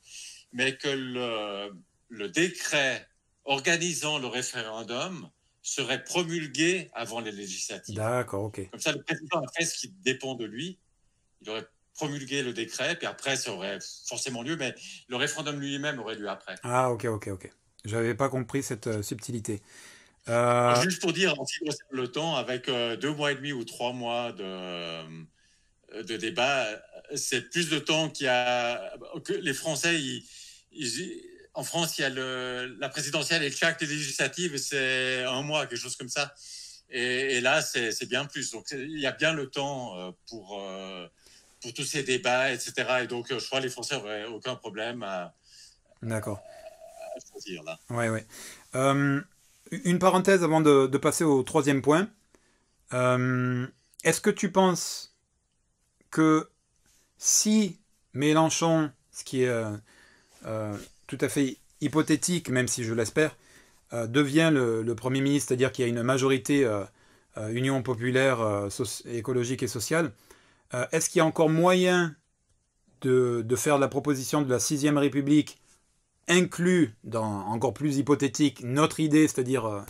mais que le décret organisant le référendum serait promulgué avant les législatives. D'accord, ok. Comme ça, le président a fait ce qui dépend de lui. Il aurait promulgué le décret, puis après, ça aurait forcément lieu, mais le référendum lui-même aurait lieu après. Ah, ok, ok, ok. J'avais pas compris cette euh, subtilité. Euh, juste pour dire, en le temps, avec euh, deux mois et demi ou trois mois de, euh, de débat, c'est plus de temps qu'il y a. Que les Français, ils- ils- en France, il y a le, la présidentielle et chaque législative, c'est un mois, quelque chose comme ça. Et, et là, c'est bien plus. Donc, il y a bien le temps euh, pour, euh, pour tous ces débats, etc. Et donc, euh, je crois que les Français n'auraient aucun problème à, D'accord. à choisir là. Ouais. Euh, une parenthèse avant de, de passer au troisième point. Euh, Est-ce que tu penses que si Mélenchon, ce qui est euh, tout à fait hypothétique, même si je l'espère, euh, devient le, Premier ministre, c'est-à-dire qu'il y a une majorité euh, euh, Union populaire écologique et sociale, est-ce qu'il y a encore moyen de, de faire la proposition de la sixième République inclus dans, encore plus hypothétique, notre idée, c'est-à-dire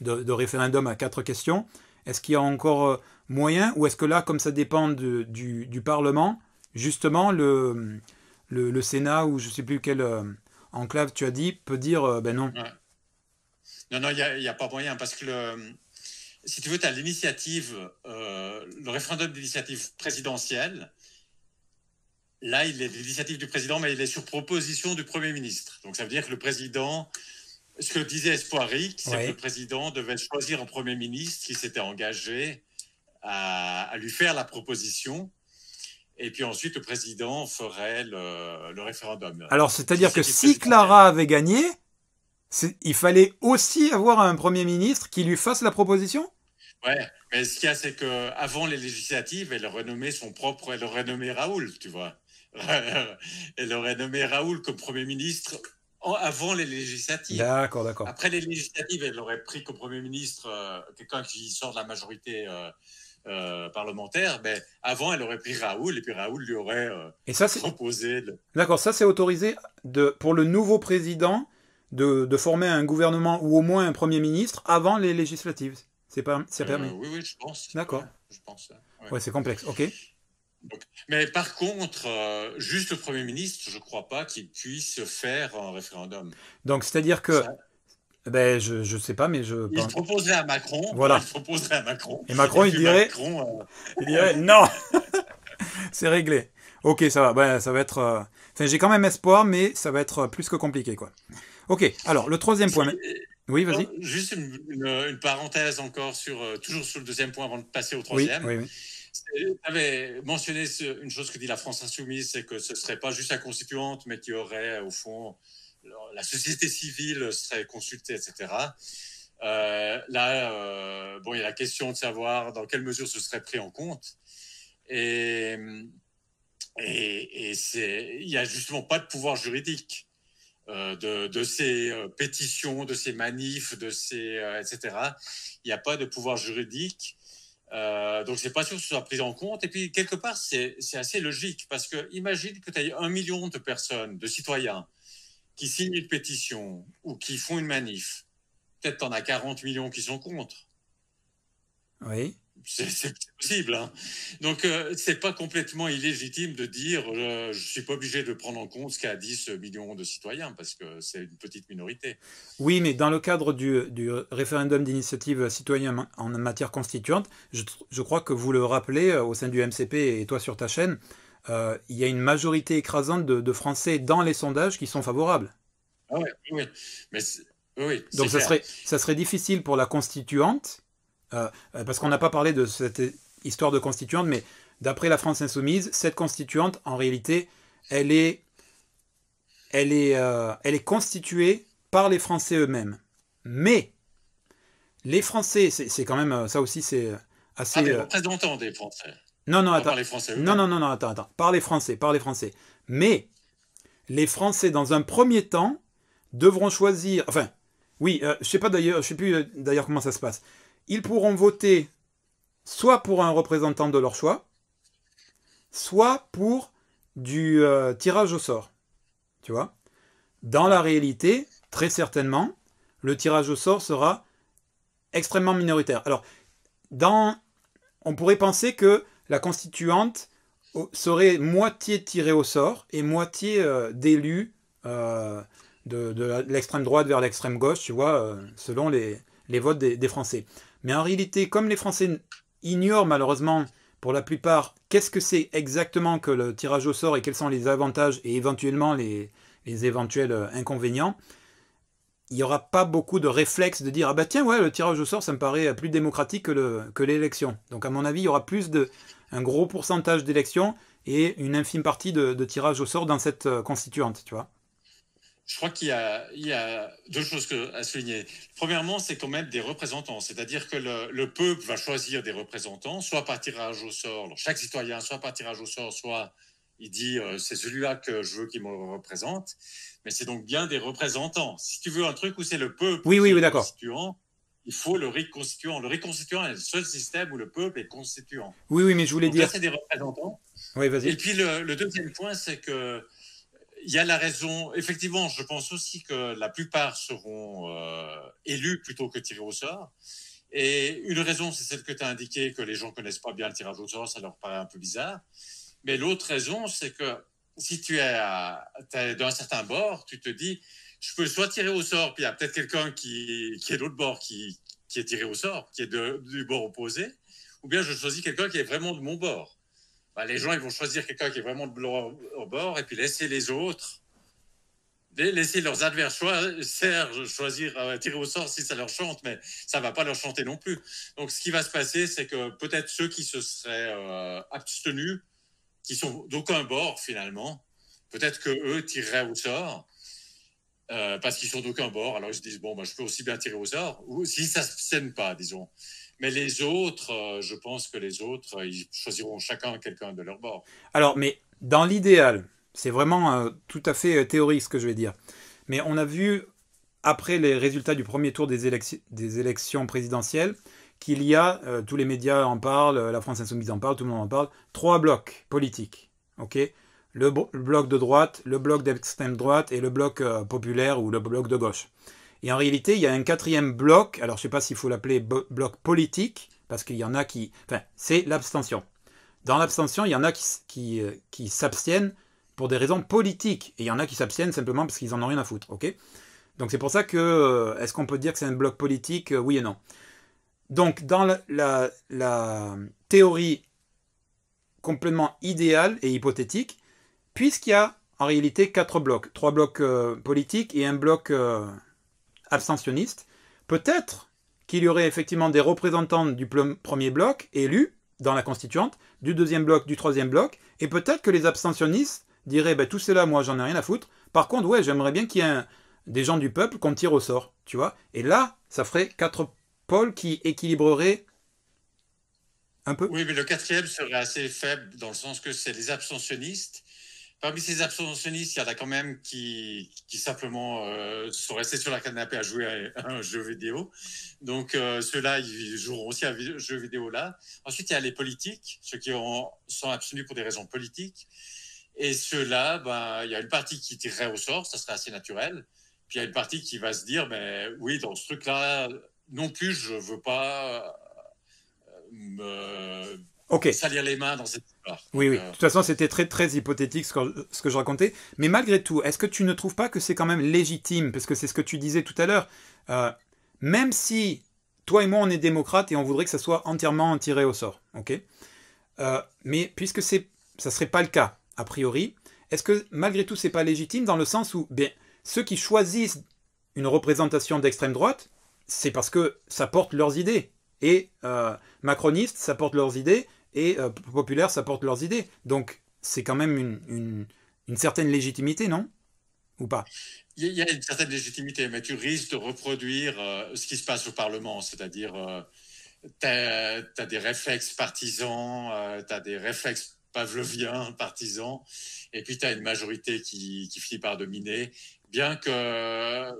de, référendum à quatre questions, est-ce qu'il y a encore moyen, ou est-ce que là, comme ça dépend de- du, Parlement, justement, le, le, le Sénat, ou je ne sais plus euh, enclave tu as dit, peut dire, euh, ben non. Non, non, il n'y a, pas moyen parce que le- si tu veux, tu as l'initiative, euh, le référendum d'initiative présidentielle. Là, il est l'initiative du président, mais il est sur proposition du Premier ministre. Donc, ça veut dire que le président, ce que disait Espoiric, c'est Ouais. que le président devait choisir un Premier ministre qui s'était engagé à, à lui faire la proposition. Et puis ensuite, le président ferait le, le référendum. Alors, c'est-à-dire que si. Clara avait gagné, il fallait aussi avoir un Premier ministre qui lui fasse la proposition? Ouais, mais ce qu'il y a, c'est que avant les législatives, elle aurait nommé son propre, elle aurait nommé Raoul, tu vois. elle aurait nommé Raoul comme Premier ministre avant les législatives. D'accord, d'accord. Après les législatives, elle aurait pris comme Premier ministre euh, quelqu'un qui sort de la majorité euh, euh, parlementaire. Mais avant, elle aurait pris Raoul, et puis Raoul lui aurait euh, Et ça, proposé. le- D'accord, ça c'est autorisé de, pour le nouveau président de, de former un gouvernement ou au moins un premier ministre avant les législatives. C'est pas, c'est Euh, permis. oui, oui, je pense. D'accord. Je pense. ouais. Ouais, c'est complexe. Ok. Mais par contre, euh, juste le Premier ministre, je ne crois pas qu'il puisse faire un référendum. Donc c'est-à-dire que, Ça- ben je je sais pas, mais je Il pense. proposerait à Macron. Voilà. Il proposerait à Macron. Et Macron, il dirait- Macron, euh, Il dirait non. c'est réglé. Ok, ça va. Ben, ça va être. euh, Enfin, j'ai quand même espoir, mais ça va être euh, plus que compliqué, quoi. Ok. Alors le troisième point. Oui, vas-y. Juste une, une- une parenthèse encore sur euh, toujours sur le deuxième point avant de passer au Oui, troisième. oui, oui. Tu avais mentionné ce- une chose que dit la France insoumise, c'est que ce serait pas juste la constituante, mais qu'il y aurait au fond la société civile serait consultée, etc. là, bon, il y a la question de savoir dans quelle mesure ce serait pris en compte. Et, il n'y a justement pas de pouvoir juridique. Euh, de, ces euh, pétitions, de ces manifs, de ces, euh, etc. Il n'y a pas de pouvoir juridique. Euh, donc, c'est pas sûr que ce soit pris en compte. Et puis, quelque part, c'est assez logique parce que imagine que tu as un million de personnes, de citoyens, qui signent une pétition ou qui font une manif. Peut-être tu en as 40 millions qui sont contre. Oui c'est possible. Hein. Donc, euh, c'est pas complètement illégitime de dire euh, je suis pas obligé de prendre en compte ce qu'a 10 millions de citoyens parce que c'est une petite minorité. Oui, mais dans le cadre du, référendum d'initiative citoyenne en matière constituante, je, crois que vous le rappelez euh, au sein du MCP et toi sur ta chaîne, il y a une majorité écrasante de, Français dans les sondages qui sont favorables. Ah oui, oui. Mais oui, Donc, ça serait, ça serait difficile pour la constituante euh, euh, parce qu'on n'a pas parlé de cette histoire de constituante, mais d'après la France insoumise, cette constituante, en réalité, elle est, elle est, euh, elle est constituée par les Français eux-mêmes. Mais les Français, c'est quand même ça aussi, c'est assez. Ah, les représentants des Français. Non, non, attends. non, non, non, non, attends, attends. Par les Français, par les Français. Mais les Français, dans un premier temps, devront choisir. Enfin, oui, je sais pas d'ailleurs, je sais plus d'ailleurs comment ça se passe ils pourront voter soit pour un représentant de leur choix, soit pour du euh, tirage au sort. Tu vois? Dans la réalité, très certainement, le tirage au sort sera extrêmement minoritaire. Alors, dans, on pourrait penser que la constituante serait moitié tirée au sort et moitié euh, d'élus euh, de, l'extrême droite vers l'extrême gauche, tu vois, selon les, votes des Français. Mais en réalité, comme les Français ignorent malheureusement pour la plupart qu'est-ce que c'est exactement que le tirage au sort et quels sont les avantages et éventuellement les, éventuels euh, inconvénients, il n'y aura pas beaucoup de réflexes de dire ah bah tiens ouais le tirage au sort ça me paraît plus démocratique que l'élection. Donc à mon avis il y aura plus de un gros pourcentage d'élections et une infime partie de, tirage au sort dans cette euh, constituante, tu vois je crois qu'il y, a, deux choses à souligner. Premièrement, c'est quand même des représentants, c'est-à-dire que le, peuple va choisir des représentants, soit par tirage au sort, chaque citoyen, soit par tirage au sort, soit il dit euh, c'est celui-là que je veux qu'il me représente. Mais c'est donc bien des représentants. Si tu veux un truc où c'est le peuple oui, oui, oui, d'accord. il faut le RIC constituant. Le RIC constituant est le seul système où le peuple est constituant. Oui, oui, mais je voulais dire. c'est des représentants. Oui, vas-y. Et puis le deuxième point, c'est que il y a la raison. Effectivement, je pense aussi que la plupart seront euh, élus plutôt que tirés au sort. Et une raison, c'est celle que tu as indiquée, que les gens connaissent pas bien le tirage au sort, ça leur paraît un peu bizarre. Mais l'autre raison, c'est que si tu es, d'un certain bord, tu te dis, je peux soit tirer au sort, puis il y a peut-être quelqu'un qui, est de l'autre bord qui, qui est tiré au sort, qui est du bord opposé, ou bien je choisis quelqu'un qui est vraiment de mon bord. Bah, les gens ils vont choisir quelqu'un qui est vraiment de au bord et puis laisser les autres, laisser leurs adversaires choisir, euh, tirer au sort si ça leur chante, mais ça va pas leur chanter non plus. Donc ce qui va se passer, c'est que peut-être ceux qui se seraient euh, abstenus, qui sont d'aucun bord finalement, peut-être que eux tireraient au sort. Euh, parce qu'ils sont d'aucun bord, alors ils se disent bon, bah, je peux aussi bien tirer au sort, ou si ça ne se pas, disons. Mais les autres, euh, je pense que les autres, euh, ils choisiront chacun quelqu'un de leur bord. Alors, mais dans l'idéal, c'est vraiment tout à fait théorique ce que je vais dire. Mais on a vu, après les résultats du premier tour des élections présidentielles, qu'il y a, tous les médias en parlent, la France Insoumise en parle, tout le monde en parle, trois blocs politiques. le, bloc de droite, le bloc d'extrême droite et le bloc populaire ou le bloc de gauche. Et en réalité, il y a un quatrième bloc, alors je ne sais pas s'il faut l'appeler bloc politique, parce qu'il y en a qui... Enfin, c'est l'abstention. Dans l'abstention, il y en a qui, qui, euh, s'abstiennent pour des raisons politiques, et il y en a qui s'abstiennent simplement parce qu'ils en ont rien à foutre, Donc c'est pour ça que, euh, est-ce qu'on peut dire que c'est un bloc politique? Euh, Oui et non. Donc dans la, théorie complètement idéale et hypothétique, puisqu'il y a en réalité quatre blocs, trois blocs politiques et un bloc abstentionniste, peut-être qu'il y aurait effectivement des représentants du premier bloc élus dans la constituante, du deuxième bloc, du troisième bloc, et peut-être que les abstentionnistes dirait ben, tout cela, moi, j'en ai rien à foutre. Par contre, ouais, j'aimerais bien qu'il y ait des gens du peuple qu'on tire au sort, tu vois. Et là, ça ferait quatre pôles qui équilibreraient un peu? Oui, mais le quatrième serait assez faible dans le sens que c'est les abstentionnistes Parmi ces abstentionnistes, il y en a quand même qui, qui simplement euh, sont restés sur la canapé à jouer à un jeu vidéo. Donc euh, ceux-là, ils joueront aussi à un jeu vidéo là. Ensuite, il y a les politiques, ceux qui ont, sont abstenus pour des raisons politiques. Et ceux-là, ben, il y a une partie qui tirerait au sort, ça serait assez naturel. Puis il y a une partie qui va se dire, mais ben, oui, dans ce truc-là, non plus, je veux pas euh, me salir les mains dans cette histoire. Oui, oui. Euh, de toute façon, c'était très, très hypothétique ce que, ce que, je racontais. Mais malgré tout, est-ce que tu ne trouves pas que c'est quand même légitime? Parce que c'est ce que tu disais tout à l'heure. Euh, même si toi et moi, on est démocrates et on voudrait que ça soit entièrement tiré au sort. ok? Euh, mais puisque c'est, ça serait pas le cas, a priori, est-ce que malgré tout, c'est pas légitime dans le sens où bien, ceux qui choisissent une représentation d'extrême droite, c'est parce que ça porte leurs idées. Et macronistes, ça porte leurs idées et euh, populaires, ça porte leurs idées. Donc c'est quand même une, une, certaine légitimité, non? Ou pas? Il y a une certaine légitimité, mais tu risques de reproduire euh, ce qui se passe au Parlement, c'est-à-dire euh, tu as, des réflexes partisans, tu as des réflexes pavloviens partisans, et puis tu as une majorité qui, qui, finit par dominer, bien que,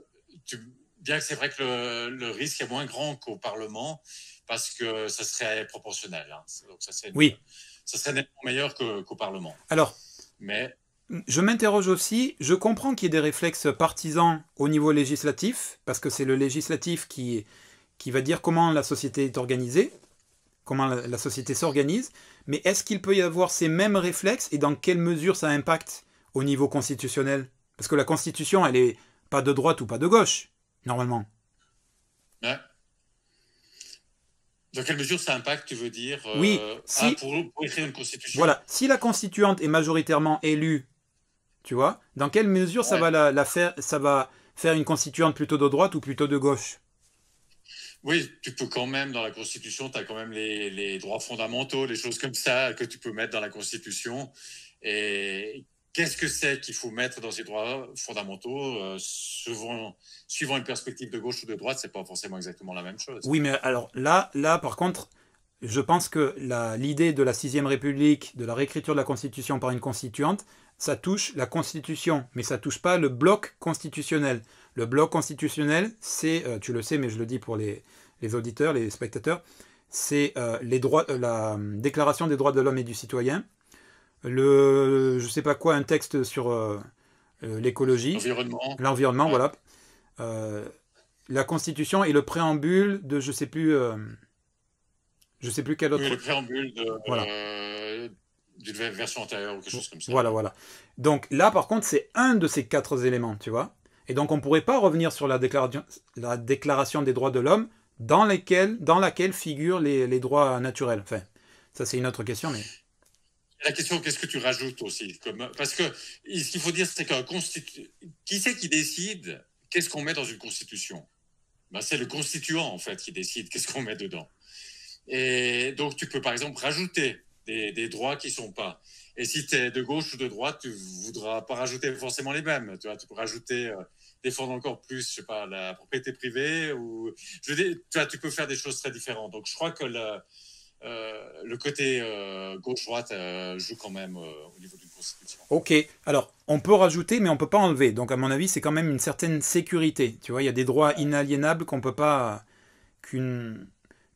bien que c'est vrai que le, le, risque est moins grand qu'au Parlement, parce que ça serait proportionnel. Hein. Donc ça serait, oui. Ça serait nettement meilleur qu'au Parlement. Alors, mais je m'interroge aussi, je comprends qu'il y ait des réflexes partisans au niveau législatif, parce que c'est le législatif qui, qui va dire comment la société est organisée, comment la, société s'organise, mais est-ce qu'il peut y avoir ces mêmes réflexes et dans quelle mesure ça impacte au niveau constitutionnel? Parce que la Constitution, elle est pas de droite ou pas de gauche, normalement. Ouais. Dans quelle mesure ça impacte, tu veux dire euh, Oui, si, pour, écrire une constitution? Voilà, si la constituante est majoritairement élue, tu vois, dans quelle mesure ça va la, faire, ça va faire une constituante plutôt de droite ou plutôt de gauche? Oui, tu peux quand même, dans la Constitution, tu as quand même les, les, droits fondamentaux, les choses comme ça que tu peux mettre dans la Constitution. Et Qu'est-ce que c'est qu'il faut mettre dans ces droits fondamentaux euh, suivant, une perspective de gauche ou de droite, c'est pas forcément exactement la même chose. Oui, mais alors là, là par contre, je pense que l'idée de la sixième République, de la réécriture de la Constitution par une constituante, ça touche la Constitution, mais ça touche pas le bloc constitutionnel. Le bloc constitutionnel, c'est, euh, tu le sais, mais je le dis pour les, les auditeurs, les spectateurs, c'est euh, les droits, la Déclaration des droits de l'homme et du citoyen, le, je sais pas quoi, un texte sur euh, euh, l'écologie, l'environnement, l'environnement, voilà, euh, la Constitution et le préambule de je sais plus, je sais plus quel autre. le préambule de, voilà. d'une version antérieure ou quelque chose comme ça. Voilà, voilà. Donc là, par contre, c'est un de ces quatre éléments, tu vois. Et donc on pourrait pas revenir sur la déclaration, la déclaration des droits de l'homme dans, dans laquelle figurent les, les droits naturels. Enfin, ça c'est une autre question, mais la question, qu'est-ce que tu rajoutes aussi Parce que ce qu'il faut dire, c'est qu'un constitu... Qui c'est qui décide qu'est-ce qu'on met dans une constitution? Ben, C'est le constituant, en fait, qui décide qu'est-ce qu'on met dedans. Et donc, tu peux, par exemple, rajouter des, droits qui ne sont pas. Et si tu es de gauche ou de droite, tu ne voudras pas rajouter forcément les mêmes. Tu, vois, tu peux rajouter, euh, défendre encore plus, je sais pas, la propriété privée. ou je tu, vois, tu peux faire des choses très différentes. Donc, je crois que... Euh, le côté euh, gauche-droite euh, joue quand même au niveau d'une constitution. Ok, alors on peut rajouter, mais on peut pas enlever. Donc à mon avis, c'est quand même une certaine sécurité. Tu vois, il y a des droits inaliénables qu'on peut pas qu'une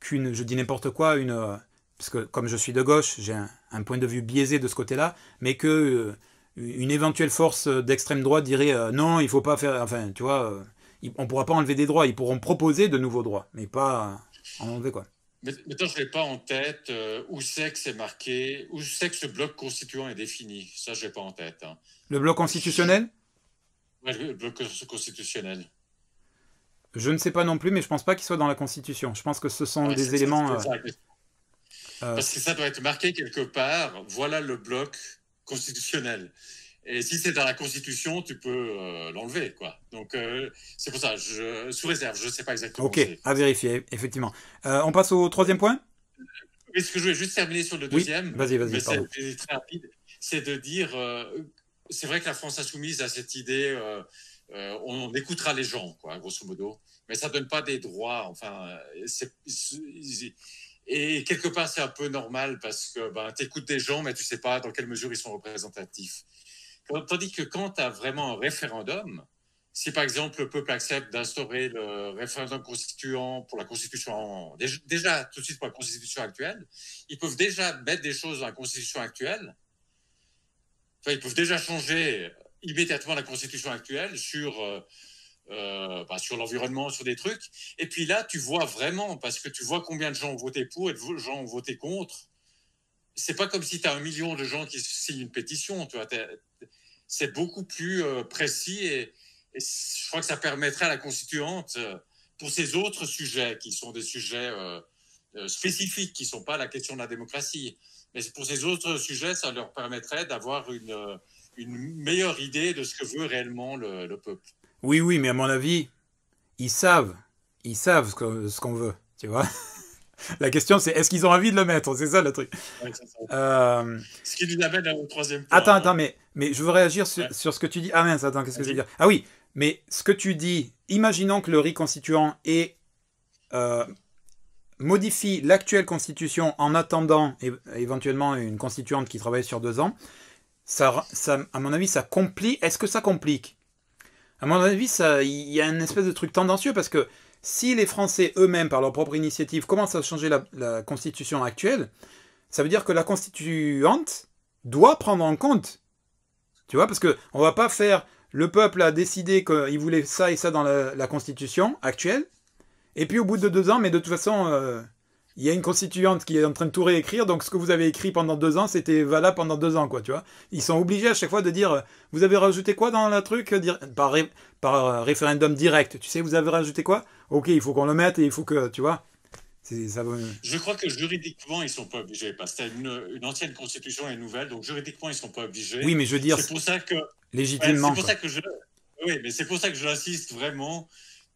qu'une, je dis n'importe quoi, une parce que comme je suis de gauche, j'ai un, point de vue biaisé de ce côté-là, mais que une éventuelle force d'extrême droite dirait non, il faut pas faire, enfin, tu vois, on pourra pas enlever des droits, ils pourront proposer de nouveaux droits, mais pas en enlever quoi. Maintenant, je n'ai pas en tête euh, où c'est que c'est marqué, où c'est que ce bloc constituant est défini. Ça, je n'ai pas en tête. Hein. Le bloc constitutionnel? Oui, le bloc constitutionnel. Je ne sais pas non plus, mais je ne pense pas qu'il soit dans la Constitution. Je pense que ce sont des éléments. Euh, euh, Parce que ça doit être marqué quelque part. Voilà le bloc constitutionnel. Et si c'est dans la Constitution, tu peux euh, l'enlever, quoi. Donc euh, c'est pour ça, je, sous réserve, je ne sais pas exactement. Ok, à vérifier, effectivement. Euh, on passe au troisième point? est ce que je voulais juste terminer sur le deuxième, vas-y, vas-y. c'est très rapide, c'est de dire c'est vrai que la France insoumise a cette idée, on, écoutera les gens, quoi, grosso modo, mais ça donne pas des droits. Enfin, et quelque part, c'est un peu normal parce que ben, tu écoutes des gens, mais tu sais pas dans quelle mesure ils sont représentatifs. Tandis que quand tu as vraiment un référendum, si par exemple le peuple accepte d'instaurer le référendum constituant pour la constitution, déjà tout de suite pour la constitution actuelle, ils peuvent déjà mettre des choses dans la constitution actuelle ils peuvent déjà changer immédiatement la constitution actuelle sur, euh, euh, bah, sur l'environnement, sur des trucs. Et puis là, tu vois vraiment, parce que tu vois combien de gens ont voté pour et de gens ont voté contre. C'est pas comme si tu as un million de gens qui signent une pétition. Tu vois, c'est beaucoup plus euh, précis et, je crois que ça permettrait à la constituante, pour ces autres sujets qui sont des sujets spécifiques, qui ne sont pas la question de la démocratie, mais pour ces autres sujets, ça leur permettrait d'avoir une, euh, meilleure idée de ce que veut réellement le, peuple. Oui, oui, mais à mon avis, ils savent, ils savent ce qu'on veut, tu vois. La question, c'est est-ce qu'ils ont envie de le mettre? C'est ça le truc. Euh, ce qui nous amène au troisième point. Attends, attends, mais, mais je veux réagir sur, sur ce que tu dis. Ah mince, attends, qu'est-ce que je veux dire? Ah oui, mais ce que tu dis, imaginons que le riz constituant est euh, modifie l'actuelle constitution en attendant éventuellement une constituante qui travaille sur deux ans, ça, ça à mon avis, ça complique. Est-ce que ça complique? À mon avis, il y a une espèce de truc tendancieux parce que si les Français eux-mêmes, par leur propre initiative, commencent à changer la, constitution actuelle, ça veut dire que la constituante doit prendre en compte. Tu vois, parce que on va pas faire. Le peuple a décidé qu'il voulait ça et ça dans la constitution actuelle, et puis au bout de deux ans, mais de toute façon, euh, il y a une constituante qui est en train de tout réécrire, donc ce que vous avez écrit pendant deux ans, c'était valable pendant deux ans, quoi, tu vois. Ils sont obligés à chaque fois de dire, euh, vous avez rajouté quoi dans le truc? Par, par référendum direct, tu sais, vous avez rajouté quoi? Ok, il faut qu'on le mette et il faut que, tu vois. Ça Je crois que juridiquement, ils sont pas obligés, parce que une, une ancienne constitution et nouvelle, donc juridiquement, ils sont pas obligés. Oui, mais je veux dire, c'est pour ça que légitimement. c'est pour ça que je, oui, mais c'est pour ça que j'insiste vraiment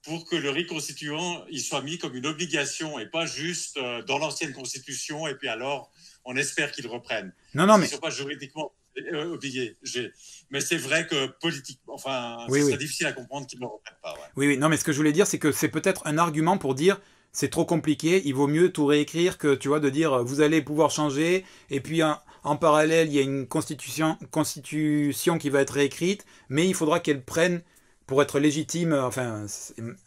pour que le reconstituant il soit mis comme une obligation et pas juste euh, dans l'ancienne constitution et puis alors on espère qu'il reprenne. Non, non, mais. Ils ne sont pas juridiquement euh, obligés. Mais c'est vrai que politiquement, enfin, c'est difficile à comprendre qu'ils ne reprennent pas. Oui, oui, non, mais ce que je voulais dire, c'est que c'est peut-être un argument pour dire c'est trop compliqué, il vaut mieux tout réécrire que, tu vois, de dire vous allez pouvoir changer et puis en parallèle, il y a une constitution, constitution qui va être réécrite, mais il faudra qu'elle prenne pour être légitime, euh, enfin,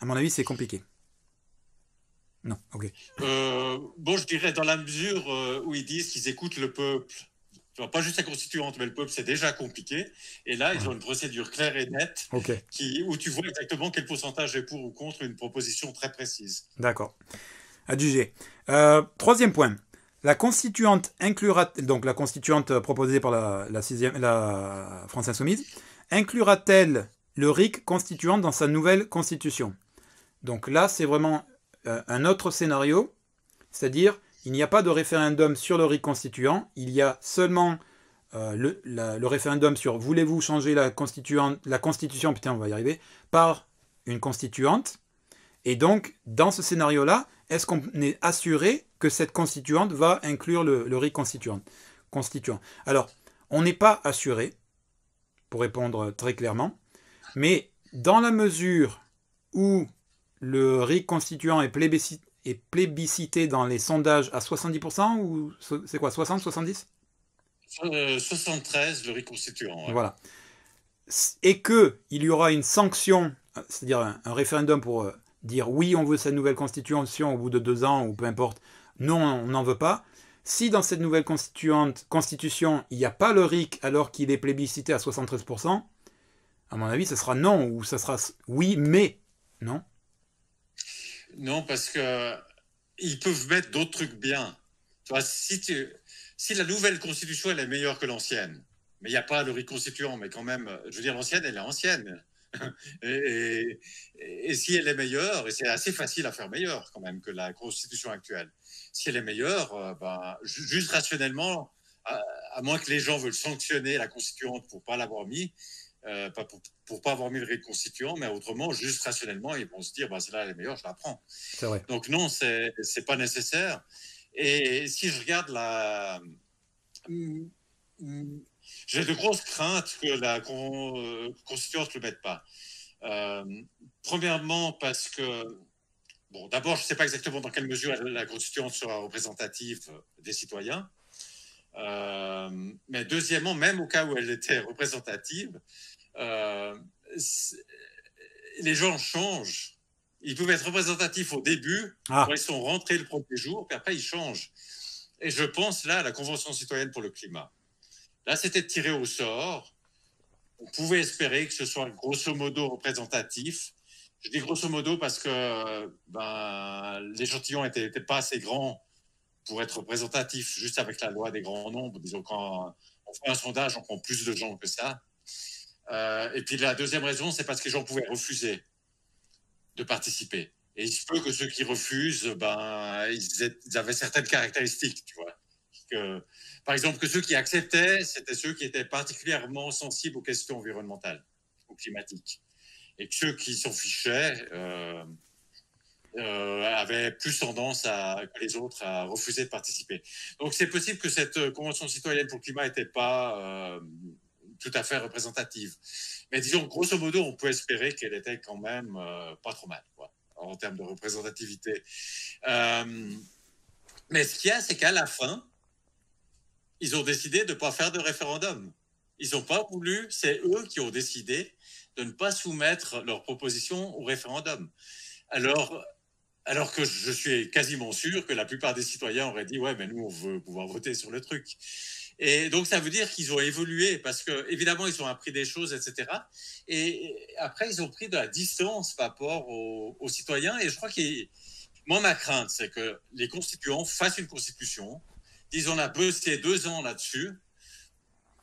à mon avis, c'est compliqué. Non, ok. Euh, bon, je dirais dans la mesure euh, où ils disent qu'ils écoutent le peuple, pas juste la constituante, mais le peuple, c'est déjà compliqué. Et là, ils ont une procédure claire et nette qui, où tu vois exactement quel pourcentage est pour ou contre une proposition très précise. D'accord. À juger. troisième point. La constituante inclura, donc la constituante proposée par la, la, sixième, la France Insoumise, inclura-t-elle le RIC constituant dans sa nouvelle constitution. Donc là, c'est vraiment euh, un autre scénario, c'est-à-dire il n'y a pas de référendum sur le RIC constituant, il y a seulement euh, le, référendum sur voulez-vous changer la, constitution, putain on va y arriver, par une constituante. Et donc, dans ce scénario-là, est-ce qu'on est assuré que cette constituante va inclure le, RIC constituant? Alors, on n'est pas assuré, pour répondre très clairement. Mais dans la mesure où le RIC constituant est plébiscité, dans les sondages à 70% ou c'est quoi 60 70 73 le RIC constituant. Voilà. Et que il y aura une sanction, c'est-à-dire un, référendum pour euh, dire oui on veut cette nouvelle constitution au bout de deux ans ou peu importe, non on n'en veut pas. Si dans cette nouvelle constitution il n'y a pas le RIC alors qu'il est plébiscité à 73%, à mon avis, ce sera non ou ça sera oui, mais non? Non, parce que ils peuvent mettre d'autres trucs bien. Si, la nouvelle constitution elle est meilleure que l'ancienne, mais il n'y a pas le reconstituant, mais quand même, je veux dire, l'ancienne, elle est ancienne. et, si elle est meilleure, et c'est assez facile à faire meilleure quand même que la constitution actuelle, si elle est meilleure, euh, ben, juste rationnellement, à, à, moins que les gens veulent sanctionner la constituante pour pas l'avoir mis, euh, pas pour, pour pas avoir mis le constituant, mais autrement, juste rationnellement, ils vont se dire, bah, celle-là, elle est meilleure, je la prends. Vrai. Donc non, c'est n'est pas nécessaire. Et si je regarde la... j'ai de grosses craintes que la constituante ne le mette pas. premièrement, parce que Bon, d'abord, je ne sais pas exactement dans quelle mesure la constituante sera représentative des citoyens. Euh, mais deuxièmement, même au cas où elle était représentative, euh, les gens changent. Ils pouvaient être représentatifs au début, ah. quand ils sont rentrés le premier jour, puis après ils changent. Et je pense là à la Convention citoyenne pour le climat. Là, c'était tiré au sort. On pouvait espérer que ce soit grosso modo représentatif. Je dis grosso modo parce que ben, l'échantillon n'était pas assez grand pour être représentatif, juste avec la loi des grands nombres. Disons, quand on fait un sondage, on prend plus de gens que ça. Euh, et puis la deuxième raison, c'est parce que les gens pouvaient refuser de participer. Et il se peut que ceux qui refusent, ben, ils, avaient certaines caractéristiques, tu vois. Par exemple, que ceux qui acceptaient, c'était ceux qui étaient particulièrement sensibles aux questions environnementales, ou climatiques. Et que ceux qui s'en fichaient, euh, euh, avait plus tendance à, que les autres à refuser de participer. Donc c'est possible que cette Convention citoyenne pour le climat n'était pas tout à fait représentative. Mais disons, grosso modo, on peut espérer qu'elle était quand même pas trop mal en termes de représentativité. mais ce qu'il y a, c'est qu'à la fin, ils ont décidé de ne pas faire de référendum. Ils n'ont pas voulu, c'est eux qui ont décidé de ne pas soumettre leurs propositions au référendum. Alors, alors que je suis quasiment sûr que la plupart des citoyens auraient dit ouais mais nous on veut pouvoir voter sur le truc. Et donc ça veut dire qu'ils ont évolué parce que évidemment ils ont appris des choses etc. Et après ils ont pris de la distance par rapport aux, citoyens et je crois que moi ma crainte c'est que les constituants fassent une constitution, disent on a bossé deux ans là-dessus.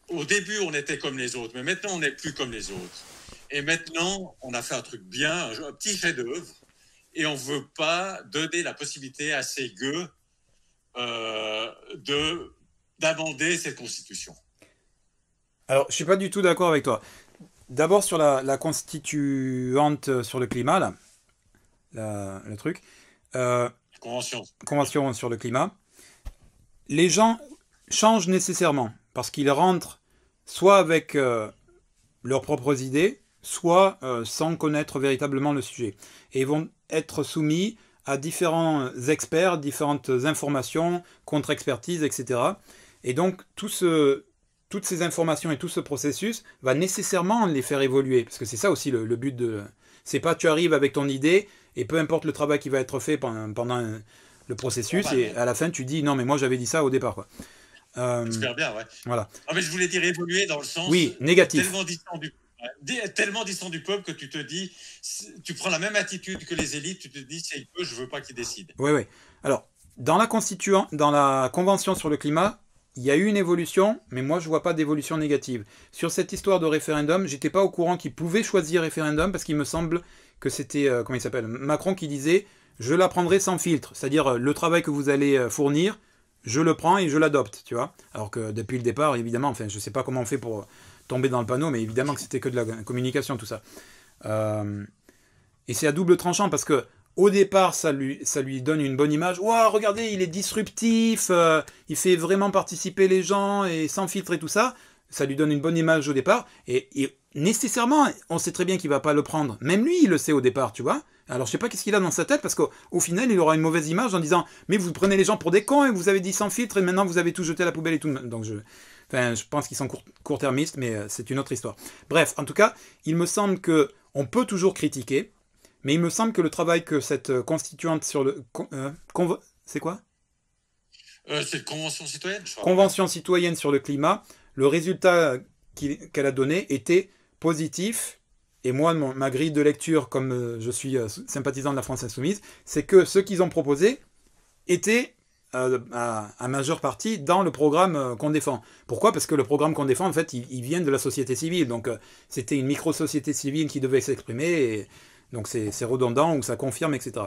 Au début on était comme les autres mais maintenant on n'est plus comme les autres. Et maintenant on a fait un truc bien, un petit chef d'œuvre et on ne veut pas donner la possibilité à ces gueux euh, de d'amender cette constitution. Alors, je suis pas du tout d'accord avec toi. D'abord sur la, constituante sur le climat, là, le truc. Euh, convention. Convention sur le climat. Les gens changent nécessairement parce qu'ils rentrent soit avec euh, leurs propres idées, soit euh, sans connaître véritablement le sujet. Et ils vont être soumis à différents experts, différentes informations, contre-expertise, etc. Et donc tout ce, toutes ces informations et tout ce processus va nécessairement les faire évoluer. Parce que c'est ça aussi le, but de... C'est pas tu arrives avec ton idée et peu importe le travail qui va être fait pendant, pendant le processus et à la fin tu dis non mais moi j'avais dit ça au départ. Quoi. Euh, Super bien, ouais. Voilà. Ah, mais je voulais dire évoluer dans le sens oui, négatif. tellement distant du tellement distant du peuple que tu te dis, tu prends la même attitude que les élites, tu te dis, c'est peu, je veux pas qu'ils décident. Oui, oui. Alors, dans la constituant, dans la convention sur le climat, il y a eu une évolution, mais moi je vois pas d'évolution négative. Sur cette histoire de référendum, j'étais pas au courant qu'ils pouvaient choisir référendum parce qu'il me semble que c'était euh, il s'appelle Macron qui disait je la prendrai sans filtre, c'est-à-dire euh, le travail que vous allez euh, fournir, je le prends et je l'adopte, tu vois. Alors que depuis le départ, évidemment, enfin, je sais pas comment on fait pour tomber dans le panneau, mais évidemment que c'était que de la communication, tout ça. Et c'est à double tranchant parce que au départ, ça lui, ça lui donne une bonne image. Waouh, regardez, il est disruptif, euh, il fait vraiment participer les gens et sans filtre et tout ça. Ça lui donne une bonne image au départ. Et, nécessairement, on sait très bien qu'il va pas le prendre. Même lui, il le sait au départ, tu vois. Alors je sais pas qu'est-ce qu'il a dans sa tête parce qu'au final, il aura une mauvaise image en disant mais vous prenez les gens pour des cons et vous avez dit sans filtre et maintenant vous avez tout jeté à la poubelle et tout. Donc je, Enfin, je pense qu'ils sont court-termistes, mais euh, c'est une autre histoire. Bref, en tout cas, il me semble que on peut toujours critiquer, mais il me semble que le travail que cette euh, constituante sur le... Euh, c'est quoi? C'est convention citoyenne, je crois. Convention citoyenne sur le climat. Le résultat qu'elle a donné était positif. Et moi, ma grille de lecture, comme je suis sympathisant de la France insoumise, c'est que ce qu'ils ont proposé était euh, à, majeure partie dans le programme euh, qu'on défend. Pourquoi? Parce que le programme qu'on défend, en fait, il, vient de la société civile. Donc, euh, c'était une micro-société civile qui devait s'exprimer. Donc, c'est redondant ou ça confirme, etc.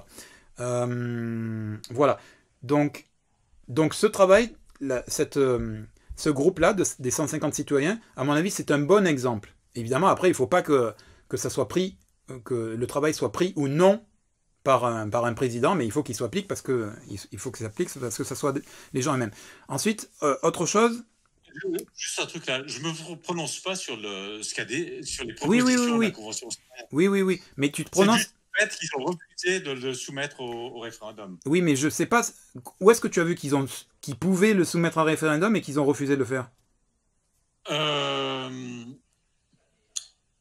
voilà. Donc, donc, ce travail, cette, ce groupe-là, des 150 citoyens, à mon avis, c'est un bon exemple. Évidemment, après, il ne faut pas que, que ça soit pris, que le travail soit pris ou non par un, par un président, mais il faut qu'il s'applique parce que il faut parce que ça soit les gens eux-mêmes. Ensuite, euh, autre chose. Juste un truc là, je me prononce pas sur le ce sur les propositions oui, oui, oui, de la Convention Oui, oui, oui, mais tu te prononces. Qu'ils ont refusé de le soumettre au, référendum. Oui, mais je sais pas où est-ce que tu as vu qu'ils ont qu'ils pouvaient le soumettre à référendum et qu'ils ont refusé de le faire? Euh...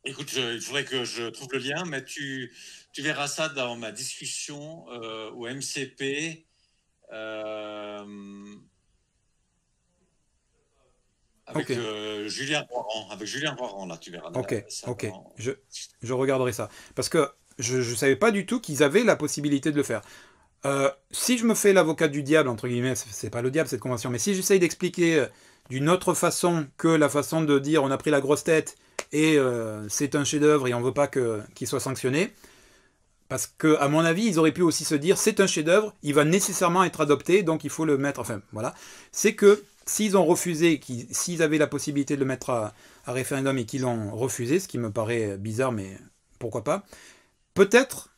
Écoute, il faudrait que je trouve le lien, mais tu, tu verras ça dans ma discussion euh, au MCP. Euh, avec euh, Julien Roiran, avec Julien Roiran, là, tu verras. Ok, ok, je, je, regarderai ça. Parce que je ne savais pas du tout qu'ils avaient la possibilité de le faire. si je me fais l'avocat du diable, entre guillemets, c'est pas le diable cette convention, mais si j'essaye d'expliquer d'une autre façon que la façon de dire on a pris la grosse tête et euh, c'est un chef-d'œuvre et on veut pas qu'il soit sanctionné. Parce que, à mon avis, ils auraient pu aussi se dire c'est un chef-d'œuvre, il va nécessairement être adopté, donc il faut le mettre. Enfin, voilà. C'est que s'ils ont refusé, s'ils avaient la possibilité de le mettre à, référendum et qu'ils l'ont refusé, ce qui me paraît bizarre, mais pourquoi pas, peut-être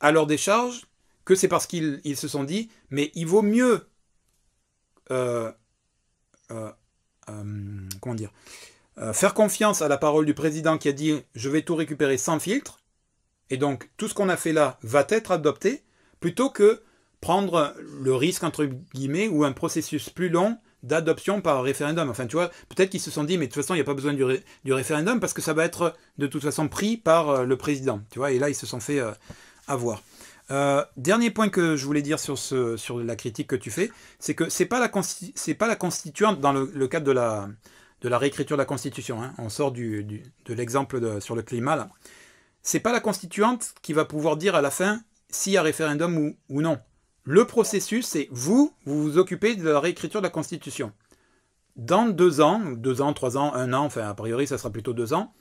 à leur décharge que c'est parce qu'ils se sont dit mais il vaut mieux. Euh, euh, comment dire euh, faire confiance à la parole du président qui a dit je vais tout récupérer sans filtre, et donc tout ce qu'on a fait là va être adopté, plutôt que prendre le risque, entre guillemets, ou un processus plus long d'adoption par référendum. Enfin, tu vois, peut-être qu'ils se sont dit, mais de toute façon, il n'y a pas besoin du, référendum parce que ça va être de toute façon pris par euh, le président. Tu vois, et là, ils se sont fait euh, avoir. dernier point que je voulais dire sur, la critique que tu fais, c'est que c'est pas la pas la constituante dans le cadre de la de la réécriture de la Constitution. Hein. On sort de l'exemple sur le climat. C'est pas la constituante qui va pouvoir dire à la fin s'il y a référendum ou non. Le processus, c'est vous, vous vous occupez de la réécriture de la Constitution. Dans deux ans, deux ans, trois ans, un an, enfin a priori ça sera plutôt deux ans,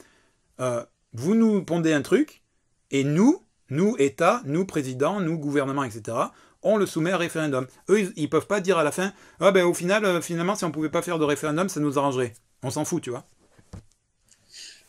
euh, vous nous pondez un truc, et nous, nous, État, nous, président, nous, gouvernement, etc., on le soumet à référendum. Eux, ils, ne peuvent pas dire à la fin, ah ben au final, euh, finalement, si on pouvait pas faire de référendum, ça nous arrangerait. On s'en fout, tu vois.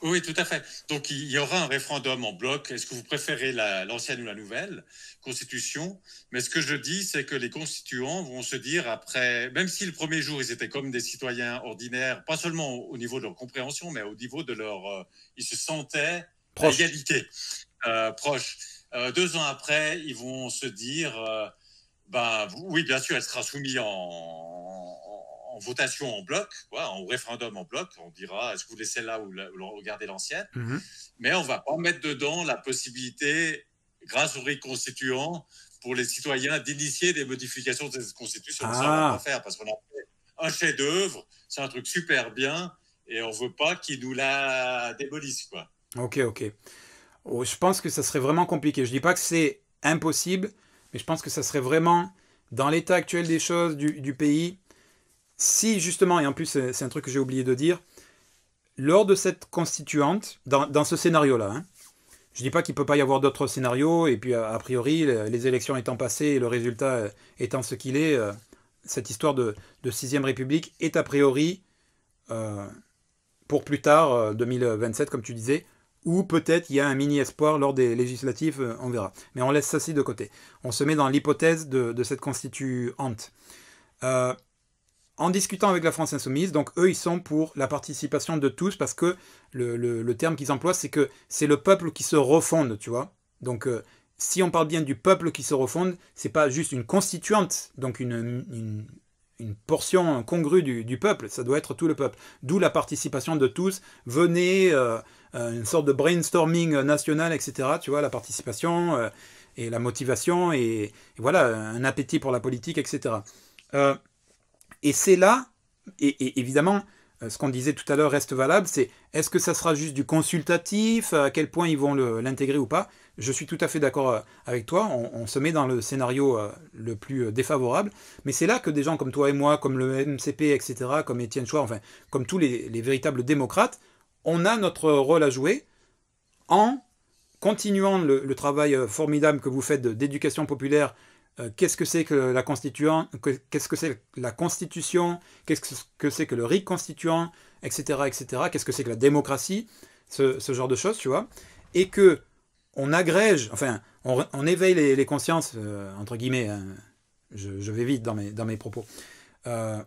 Oui, tout à fait. Donc, il y aura un référendum en bloc. Est-ce que vous préférez l'ancienne ou la nouvelle constitution? Mais ce que je dis, c'est que les constituants vont se dire après, même si le premier jour, ils étaient comme des citoyens ordinaires, pas seulement au niveau de leur compréhension, mais au niveau de leur... Euh, ils se sentaient à égalité, euh, proches. Euh, deux ans après, ils vont se dire, ben, oui, bien sûr, elle sera soumise en en votation en bloc, quoi, en référendum en bloc. On dira est-ce que vous laissez là ou, regardez l'ancienne? Mhm. Mais on va pas mettre dedans la possibilité, grâce au reconstituant, pour les citoyens d'initier des modifications de cette constitution. Ça, on va ah. pas faire parce qu'on a fait un chef-d'œuvre, c'est un truc super bien et on veut pas qu'ils nous la démolissent. Quoi. Ok, ok. Oh, je pense que ça serait vraiment compliqué. Je dis pas que c'est impossible, mais je pense que ça serait vraiment, dans l'état actuel des choses du, du pays, si justement, et en plus c'est un truc que j'ai oublié de dire, lors de cette constituante, dans, ce scénario-là, hein, je dis pas qu'il peut pas y avoir d'autres scénarios, et puis a, priori, les élections étant passées et le résultat euh, étant ce qu'il est, euh, cette histoire de, de Sixième République est a priori euh, pour plus tard, 2027, comme tu disais, ou peut-être il y a un mini espoir lors des législatives, on verra. Mais on laisse ça ci de côté. On se met dans l'hypothèse de, cette constituante en discutant avec la France Insoumise, donc eux, ils sont pour la participation de tous, parce que le, terme qu'ils emploient, c'est que c'est le peuple qui se refonde, tu vois. Donc, euh, si on parle bien du peuple qui se refonde, c'est pas juste une constituante, donc une, portion congrue du, peuple, ça doit être tout le peuple. D'où la participation de tous. Venez, euh, euh, une sorte de brainstorming national, etc. Tu vois, la participation et la motivation, et, et, voilà, un appétit pour la politique, etc. Et c'est là, et, évidemment, euh, ce qu'on disait tout à l'heure reste valable, c'est est-ce que ça sera juste du consultatif, à quel point ils vont l'intégrer ou pas? Je suis tout à fait d'accord euh, avec toi, on, se met dans le scénario euh, le plus défavorable, mais c'est là que des gens comme toi et moi, comme le MCP, etc., comme Étienne Chouard, enfin, comme tous les, les véritables démocrates, on a notre rôle à jouer en continuant le, travail formidable que vous faites d'éducation populaire euh, qu'est-ce que c'est que la constituant, qu'est-ce que c'est la constitution, qu'est-ce que c'est que le RIC constituant, etc., etc., qu'est-ce que c'est que la démocratie, ce, genre de choses, tu vois, et que on agrège, enfin, on, éveille les, consciences, euh, entre guillemets, hein, je, vais vite dans mes, dans mes propos, euh,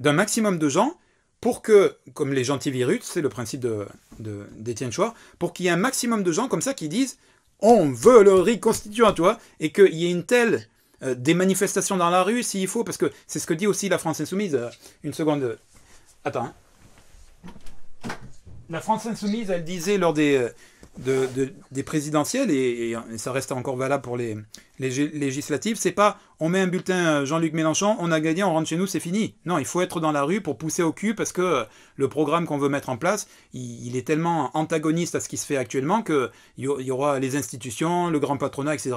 d'un maximum de gens pour que, comme les gentils virus, c'est le principe d'Étienne de, d'Étienne Chouard, pour qu'il y ait un maximum de gens comme ça qui disent on veut le riz constituant, tu vois, et qu'il y ait une telle euh, des manifestations dans la rue s'il faut, parce que c'est ce que dit aussi la France Insoumise. Euh, une seconde. Attends. Hein. La France Insoumise, elle disait lors des, euh, de, des présidentielles, et, ça reste encore valable pour les, législatives, c'est pas on met un bulletin Jean-Luc Mélenchon, on a gagné, on rentre chez nous, c'est fini. Non, il faut être dans la rue pour pousser au cul parce que le programme qu'on veut mettre en place, il, est tellement antagoniste à ce qui se fait actuellement qu'il y aura les institutions, le grand patronat, etc.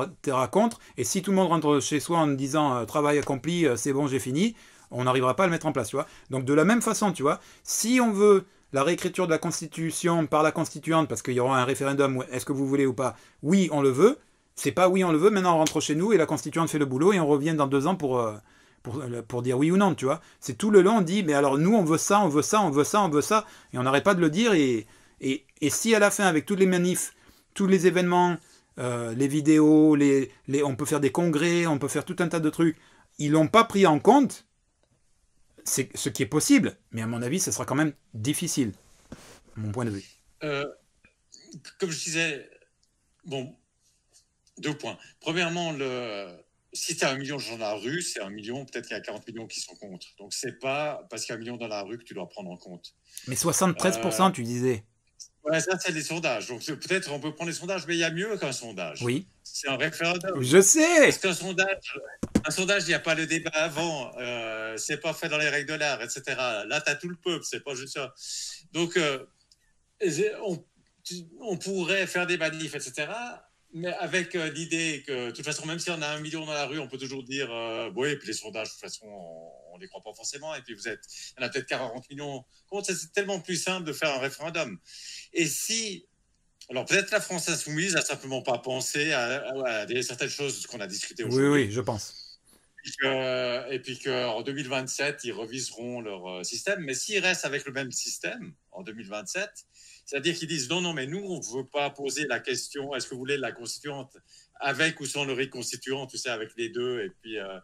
contre. Et si tout le monde rentre chez soi en disant euh, travail accompli, euh, c'est bon, j'ai fini, on n'arrivera pas à le mettre en place, tu vois. Donc de la même façon, tu vois, si on veut la réécriture de la Constitution par la Constituante, parce qu'il y aura un référendum, est-ce que vous voulez ou pas? Oui, on le veut. C'est pas oui, on le veut, maintenant on rentre chez nous et la Constituante fait le boulot et on revient dans deux ans pour, euh, euh, pour dire oui ou non, tu vois. C'est tout le long, on dit, mais alors nous, on veut ça, on veut ça, on veut ça, on veut ça, et on n'arrête pas de le dire. Et, et, et, si à la fin, avec tous les manifs, tous les événements, euh, les vidéos, les, les, on peut faire des congrès, on peut faire tout un tas de trucs, ils l'ont pas pris en compte, c'est ce qui est possible, mais à mon avis, ce sera quand même difficile, mon point de vue. Euh, comme je disais, bon, deux points. Premièrement, le, si tu as un million de gens dans la rue, c'est un million, peut-être qu'il y a 40 millions qui sont contre. Donc, c'est pas parce qu'il y a un million dans la rue que tu dois prendre en compte. Mais 73%, tu disais. Ouais, ça, c'est les sondages. Donc, peut-être on peut prendre les sondages, mais il y a mieux qu'un sondage. Oui. C'est un référendum. Je sais. Parce qu'un sondage, un sondage, il n'y a pas le débat avant. Euh, c'est pas fait dans les règles de l'art, etc. Là, tu as tout le peuple, c'est pas juste ça. Donc, euh, on, on, pourrait faire des manifs, etc. Mais avec euh, l'idée que, de toute façon, même si on a un million dans la rue, on peut toujours dire, euh, oui, et puis les sondages, de toute façon, on ne les croit pas forcément. Et puis vous êtes, il y en a peut-être 40 millions. C'est tellement plus simple de faire un référendum. Et si, alors peut-être la France insoumise n'a simplement pas pensé à, certaines choses qu'on a discuté aujourd'hui. Oui, oui, je pense. Et puis qu'en 2027, ils reviseront leur euh, système. Mais s'ils restent avec le même système en 2027, c'est-à-dire qu'ils disent non, non, mais nous, on ne veut pas poser la question est-ce que vous voulez la constituante avec ou sans le reconstituant, tu sais, avec les deux. Et puis, euh,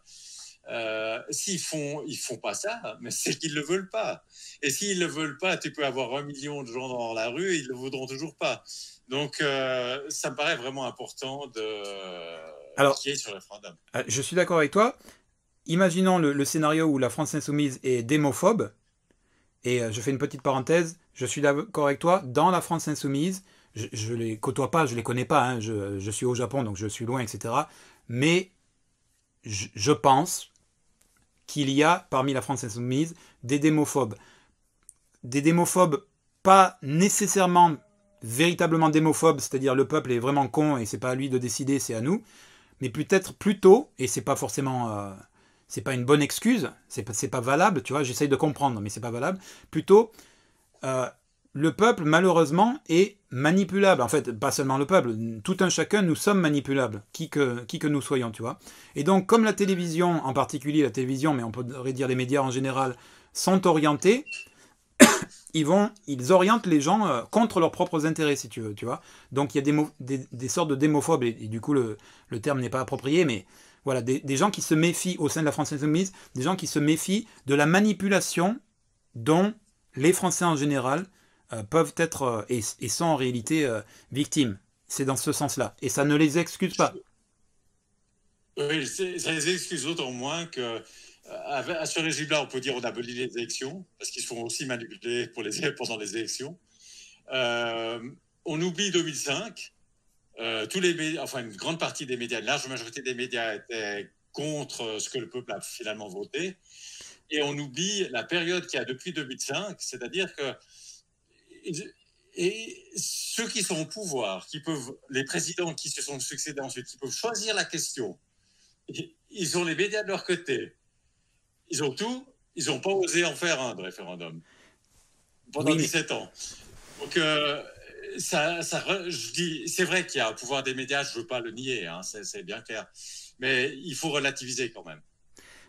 euh, s'ils font, ils font pas ça, mais c'est qu'ils ne le veulent pas. Et s'ils ne le veulent pas, tu peux avoir un million de gens dans la rue, ils ne le voudront toujours pas. Donc, euh, ça me paraît vraiment important de Alors, sur le référendum. Je suis d'accord avec toi. Imaginons le, le, scénario où la France insoumise est démophobe. Et je fais une petite parenthèse je suis d'accord avec toi, dans la France insoumise, je ne les côtoie pas, je ne les connais pas, hein, je, suis au Japon, donc je suis loin, etc. Mais je, pense qu'il y a parmi la France insoumise des démophobes. Des démophobes pas nécessairement véritablement démophobes, c'est-à-dire le peuple est vraiment con et c'est pas à lui de décider, c'est à nous, mais peut-être plutôt, et c'est pas forcément... Euh, c'est pas une bonne excuse, c'est pas, pas valable, tu vois, j'essaye de comprendre, mais c'est pas valable. Plutôt, euh, le peuple, malheureusement, est manipulable. En fait, pas seulement le peuple, tout un chacun, nous sommes manipulables, qui que, qui que nous soyons, tu vois. Et donc, comme la télévision, en particulier la télévision, mais on pourrait dire les médias en général, sont orientés, ils ils orientent les gens euh, contre leurs propres intérêts, si tu veux, tu vois. Donc, il y a des, sortes de démophobes, et, du coup, le terme n'est pas approprié, mais voilà, des, gens qui se méfient au sein de la France insoumise, des gens qui se méfient de la manipulation dont les Français en général euh, peuvent être euh, et, sont en réalité euh, victimes. C'est dans ce sens-là. Et ça ne les excuse pas. Oui, ça les excuse d'autant moins que à ce régime-là, on peut dire on abolit les élections, parce qu'ils se font aussi manipuler pour les, pendant les élections. on oublie 2005. Tous les enfin une grande partie des médias, une large majorité des médias étaient contre ce que le peuple a finalement voté. Et on oublie la période qu'il y a depuis 2005, c'est-à-dire que et ceux qui sont au pouvoir, qui peuvent, les présidents qui se sont succédés ensuite, qui peuvent choisir la question, ils ont les médias de leur côté. Ils ont tout, ils n'ont pas osé en faire un de référendum pendant 17 ans. Donc, euh, ça, ça, je dis, c'est vrai qu'il y a un pouvoir des médias, je ne veux pas le nier, hein, c'est bien clair. Mais il faut relativiser quand même.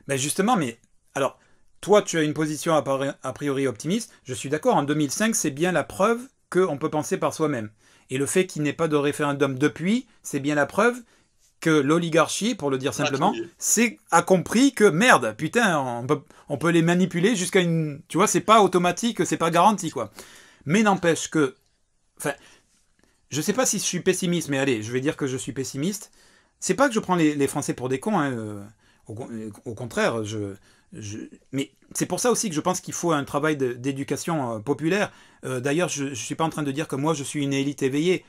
Mais justement, mais alors, toi, tu as une position a priori optimiste. Je suis d'accord, en 2005, c'est bien la preuve qu'on peut penser par soi-même. Et le fait qu'il n'y ait pas de référendum depuis, c'est bien la preuve que l'oligarchie, pour le dire simplement, c'est a compris que merde, putain, on peut, on peut les manipuler jusqu'à une, tu vois, c'est pas automatique, c'est pas garanti quoi. Mais n'empêche que, enfin, je sais pas si je suis pessimiste, mais allez, je vais dire que je suis pessimiste. C'est pas que je prends les, Français pour des cons, hein, euh, au, contraire, mais c'est pour ça aussi que je pense qu'il faut un travail d'éducation euh, populaire. Euh, d'ailleurs, je ne suis pas en train de dire que moi je suis une élite éveillée.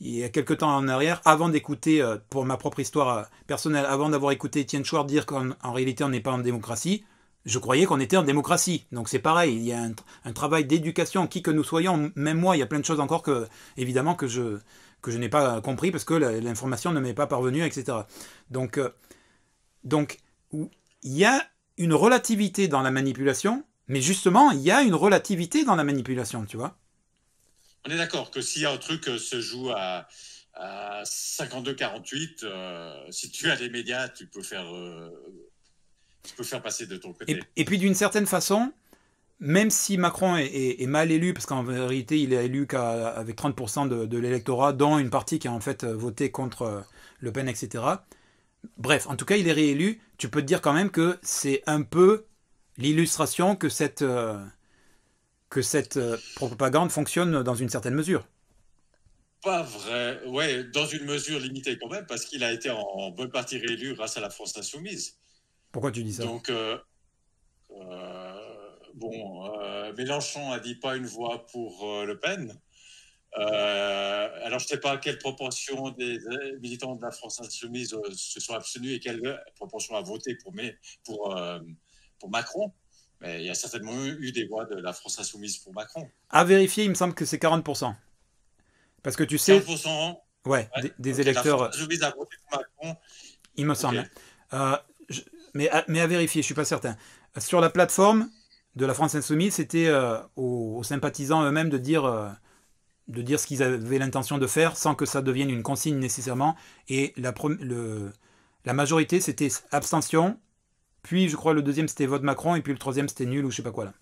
il y a quelques temps en arrière, avant d'écouter, pour ma propre histoire personnelle, avant d'avoir écouté Étienne Chouard dire qu'en réalité on n'est pas en démocratie, je croyais qu'on était en démocratie. Donc c'est pareil, il y a un, travail d'éducation, qui que nous soyons, même moi, il y a plein de choses encore que, évidemment, que je, que je n'ai pas compris parce que l'information ne m'est pas parvenue, etc. Donc, euh, donc, il y a une relativité dans la manipulation, mais justement, il y a une relativité dans la manipulation, tu vois. On est d'accord que si un truc euh, se joue à, 52-48, euh, si tu as les médias, tu peux faire tu peux faire passer de ton côté. Et, puis d'une certaine façon, même si Macron est, mal élu, parce qu'en vérité il est élu qu'avec 30% de, l'électorat, dont une partie qui a en fait voté contre Le Pen, etc. Bref, en tout cas il est réélu, tu peux te dire quand même que c'est un peu l'illustration que cette, euh, que cette euh, propagande fonctionne dans une certaine mesure. Pas vrai, ouais, dans une mesure limitée quand même, parce qu'il a été en bonne partie réélu grâce à la France insoumise. Pourquoi tu dis ça? Donc, euh, euh, bon, euh, Mélenchon a dit pas une voix pour Le Pen. alors, je ne sais pas quelle proportion des militants de la France insoumise se sont abstenus et quelle proportion a voté pour, pour, pour Macron. Mais il y a certainement eu des voix de la France insoumise pour Macron. À vérifier, il me semble que c'est 40%. Parce que tu sais. 40% Ouais, des, électeurs. La France insoumise a voté pour Macron. Il me semble mais à, mais à vérifier, je suis pas certain. Sur la plateforme de la France Insoumise, c'était euh, aux, sympathisants eux-mêmes de dire, euh, de dire ce qu'ils avaient l'intention de faire sans que ça devienne une consigne nécessairement. Et la, le, la majorité, c'était abstention. Puis, je crois, le deuxième, c'était vote Macron. Et puis, le troisième, c'était nul ou je sais pas quoi là.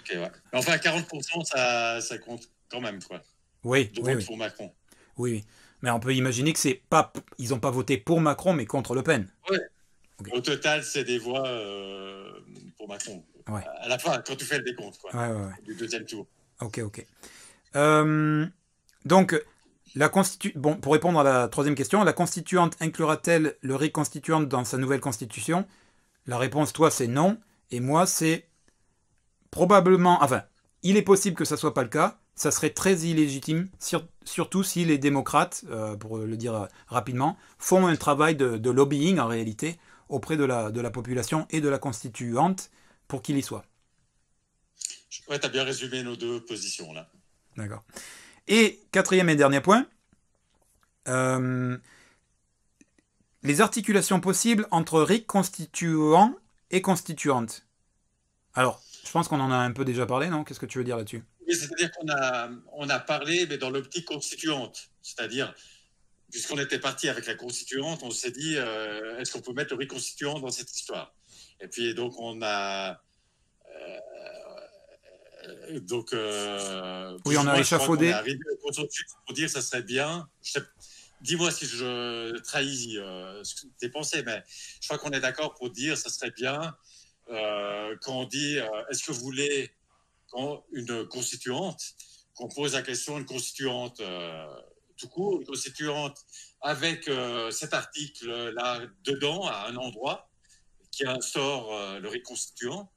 Ok, ouais. Enfin, 40%, ça, ça compte quand même, quoi. Oui, oui, oui. pour Macron. Oui, mais on peut imaginer que c'est pas, ils n'ont pas voté pour Macron, mais contre Le Pen. Oui, au total, c'est des voix euh, pour Macron. À la fin, quand tu fais le décompte quoi, du deuxième tour. Ok, ok. Euh, donc, la constitu... bon, pour répondre à la troisième question, la constituante inclura-t-elle le reconstituant dans sa nouvelle constitution? La réponse, toi, c'est non. Et moi, c'est probablement. Enfin, il est possible que ça soit pas le cas. Ça serait très illégitime, surtout si les démocrates, euh, pour le dire rapidement, font un travail de lobbying en réalité auprès de la, de la population et de la constituante pour qu'il y soit. Ouais, tu as bien résumé nos deux positions là. D'accord. Et quatrième et dernier point, euh, les articulations possibles entre RIC constituant et constituante. Alors, je pense qu'on en a un peu déjà parlé, non? Qu'est-ce que tu veux dire là-dessus? Oui, C'est-à-dire qu'on a, on a parlé, mais dans l'optique constituante. C'est-à-dire, puisqu'on était parti avec la constituante, on s'est dit, euh, est-ce qu'on peut mettre le reconstituant dans cette histoire? Et puis, donc, on a. Euh, donc, euh, oui, on a échafaudé. On pour dire ça serait bien. Dis-moi si je trahis ce que tu pensé, mais je crois qu'on est d'accord pour dire ça serait bien quand on dit est-ce que vous voulez une constituante, qu'on pose la question une constituante tout court, constituante avec euh, cet article-là dedans, à un endroit, qui instaure euh, le reconstituant.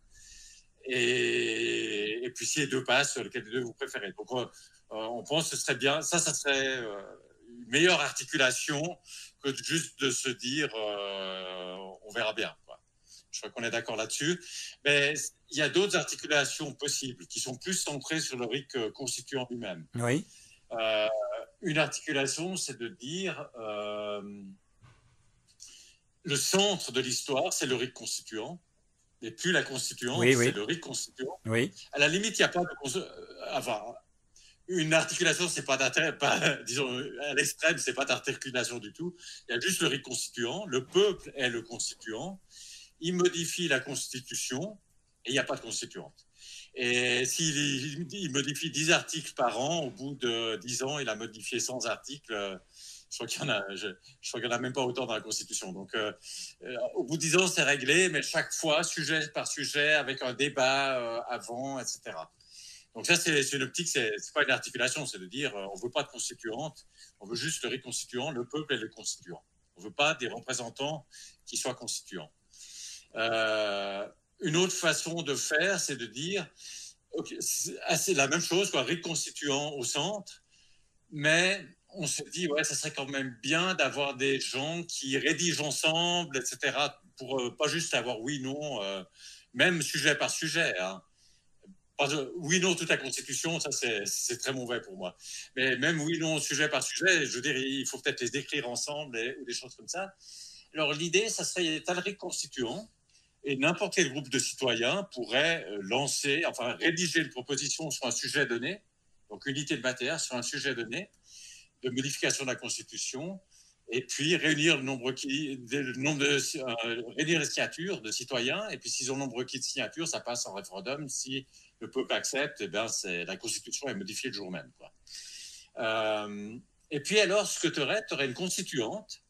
Et, et, puis, si les deux passent, lequel des deux vous préférez. Donc, euh, on pense que ce serait bien, ça, ça serait une meilleure articulation que juste de se dire on verra bien. Quoi. Je crois qu'on est d'accord là-dessus. Mais il y a d'autres articulations possibles qui sont plus centrées sur le RIC constituant lui-même. Oui une articulation, c'est de dire euh, le centre de l'histoire, c'est le rite constituant, et plus la constituante, c'est le rite constituant. Oui. À la limite, il n'y a pas de. Enfin, une articulation, c'est pas pas, disons, à l'extrême, c'est pas d'articulation du tout. Il y a juste le rite constituant. Le peuple est le constituant. Il modifie la constitution et il n'y a pas de constituante. Et s'il modifie 10 articles par an, au bout de 10 ans, il a modifié 100 articles, Je crois qu'il y en y en a même pas autant dans la Constitution. Donc, au bout de dix ans, c'est réglé, mais chaque fois, sujet par sujet, avec un débat avant, etc. Donc ça, c'est une optique, c'est pas une articulation, c'est de dire, on veut pas de constituante, on veut juste le reconstituant, le peuple et le constituant. On veut pas des représentants qui soient constituants. Une autre façon de faire, c'est de dire, c'est la même chose, quoi, reconstituant au centre, mais on se dit, ouais, ça serait quand même bien d'avoir des gens qui rédigent ensemble, etc., pour euh, pas juste avoir oui, non, euh, même sujet par sujet. Hein. oui, non, toute la Constitution, ça c'est très mauvais pour moi. Mais même oui, non, sujet par sujet, je veux dire, il faut peut-être les écrire ensemble ou des choses comme ça. Alors l'idée, ça serait, t'as le reconstituant, et n'importe quel groupe de citoyens pourrait euh, lancer, enfin rédiger une proposition sur un sujet donné, donc unité de matière sur un sujet donné, de modification de la Constitution, et puis réunir le nombre, qui, nombre de euh, les signatures de citoyens, et puis s'ils ont nombre requis de signatures, ça passe en référendum. Si le peuple accepte, eh ben la Constitution est modifiée le jour même. Euh, et puis alors, ce que tu aurais, tu aurais une constituante,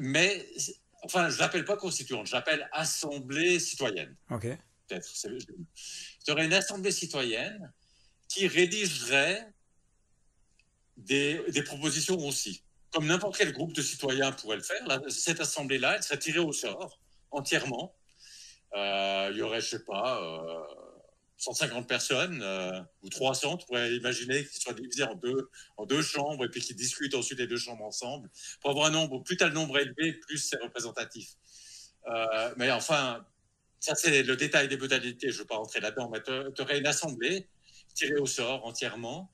mais Enfin, je l'appelle pas constituante, je l'appelle assemblée citoyenne. Ok. Peut-être. Tu aurais une assemblée citoyenne qui rédigerait des, des propositions aussi. Comme n'importe quel groupe de citoyens pourrait le faire, cette assemblée-là, elle serait tirée au sort entièrement. Euh, il y aurait, je sais pas, euh, 150 personnes euh, ou 300, tu pourrais imaginer qu'ils soient divisés en deux, en deux chambres et puis qu'ils discutent ensuite les deux chambres ensemble. Pour avoir un nombre, plus tu as le nombre élevé, plus c'est représentatif. Euh, mais enfin, ça c'est le détail des modalités, je ne veux pas rentrer là-dedans, mais tu aurais une assemblée tirée au sort entièrement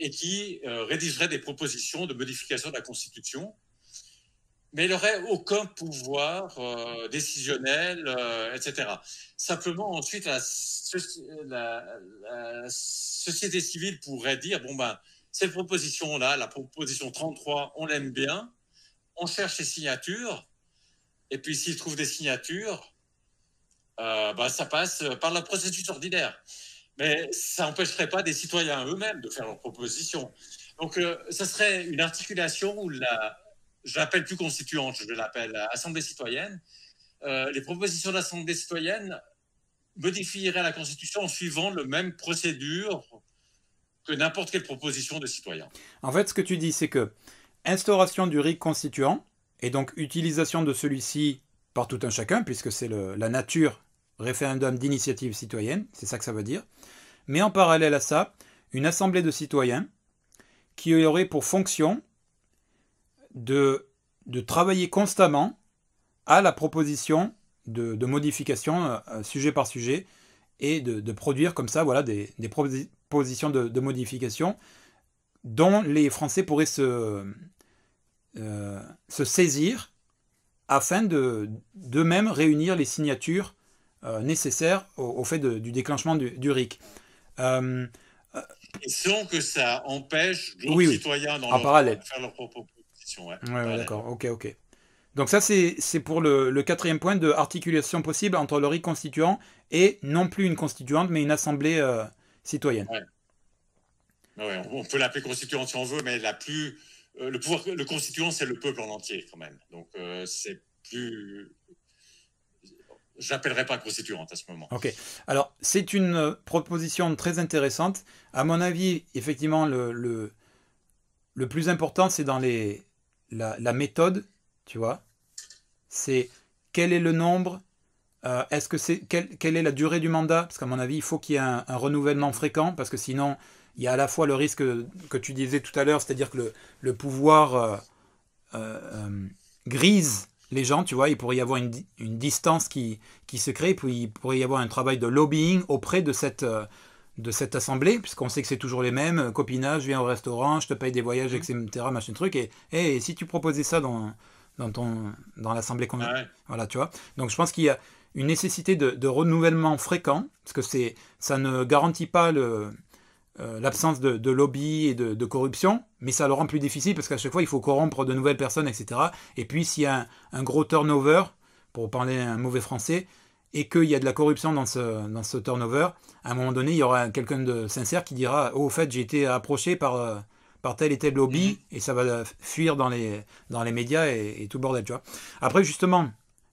et qui euh, rédigerait des propositions de modification de la Constitution mais il n'aurait aucun pouvoir euh, décisionnel, euh, etc. Simplement, ensuite, la, société civile pourrait dire, bon, ben, cette proposition-là, la proposition 33, on l'aime bien, on cherche les signatures, et puis s'il trouve des signatures, euh, ben, ça passe par la processus ordinaire. Mais ça n'empêcherait pas des citoyens eux-mêmes de faire leurs propositions. Donc, ça serait une articulation où la, je l'appelle plus constituante, je l'appelle assemblée citoyenne. Euh, les propositions d'assemblée citoyenne modifieraient la Constitution en suivant le même procédure que n'importe quelle proposition de citoyen. En fait, ce que tu dis, c'est que instauration du RIC constituant, et donc utilisation de celui-ci par tout un chacun, puisque c'est la nature référendum d'initiative citoyenne, c'est ça que ça veut dire, mais en parallèle à ça, une assemblée de citoyens qui aurait pour fonction de, de travailler constamment à la proposition de, de modification euh, euh, sujet par sujet et de, de, produire comme ça voilà, des, des propositions de, de, modification dont les Français pourraient se, euh, se saisir afin de d'eux-mêmes réunir les signatures nécessaires au, fait du déclenchement du, RIC. et sans que ça empêche les citoyens dans en parallèle. de faire leur Ouais, d'accord, ok, ok. Donc ça, c'est pour le, le, quatrième point de articulation possible entre le RIC constituant et non plus une constituante, mais une assemblée euh, citoyenne. Ouais. on peut l'appeler constituante si on veut, mais la plus, euh, le pouvoir, le constituant, c'est le peuple en entier quand même. Donc euh, c'est plus, j'appellerai pas constituante à ce moment. Ok. Alors c'est une proposition très intéressante. À mon avis, effectivement, le, le, le plus important, c'est dans les la, méthode, tu vois, c'est quel est le nombre, euh, est-ce que c'est quelle, est la durée du mandat? Parce qu'à mon avis, il faut qu'il y ait un, renouvellement fréquent, parce que sinon, il y a à la fois le risque que tu disais tout à l'heure, c'est-à-dire que le, pouvoir euh, euh, grise les gens, tu vois, il pourrait y avoir une, distance qui, qui, se crée, puis il pourrait y avoir un travail de lobbying auprès de cette, de cette assemblée, puisqu'on sait que c'est toujours les mêmes, euh, copinage, je viens au restaurant, je te paye des voyages, etc., machin truc, et, et si tu proposais ça dans, dans, ton, dans l'assemblée ah voilà, tu vois. Donc je pense qu'il y a une nécessité de, renouvellement fréquent, parce que c'est, ça ne garantit pas le, euh, l'absence de, lobby et de, corruption, mais ça le rend plus difficile, parce qu'à chaque fois, il faut corrompre de nouvelles personnes, etc. Et puis s'il y a un, un gros turnover, pour parler un mauvais français, et qu'il y a de la corruption dans ce, dans ce turnover, à un moment donné, il y aura quelqu'un de sincère qui dira oh, Au fait, j'ai été approché par, euh, par tel et tel lobby et ça va fuir dans les, dans les médias et, tout le bordel, tu vois. Après, justement,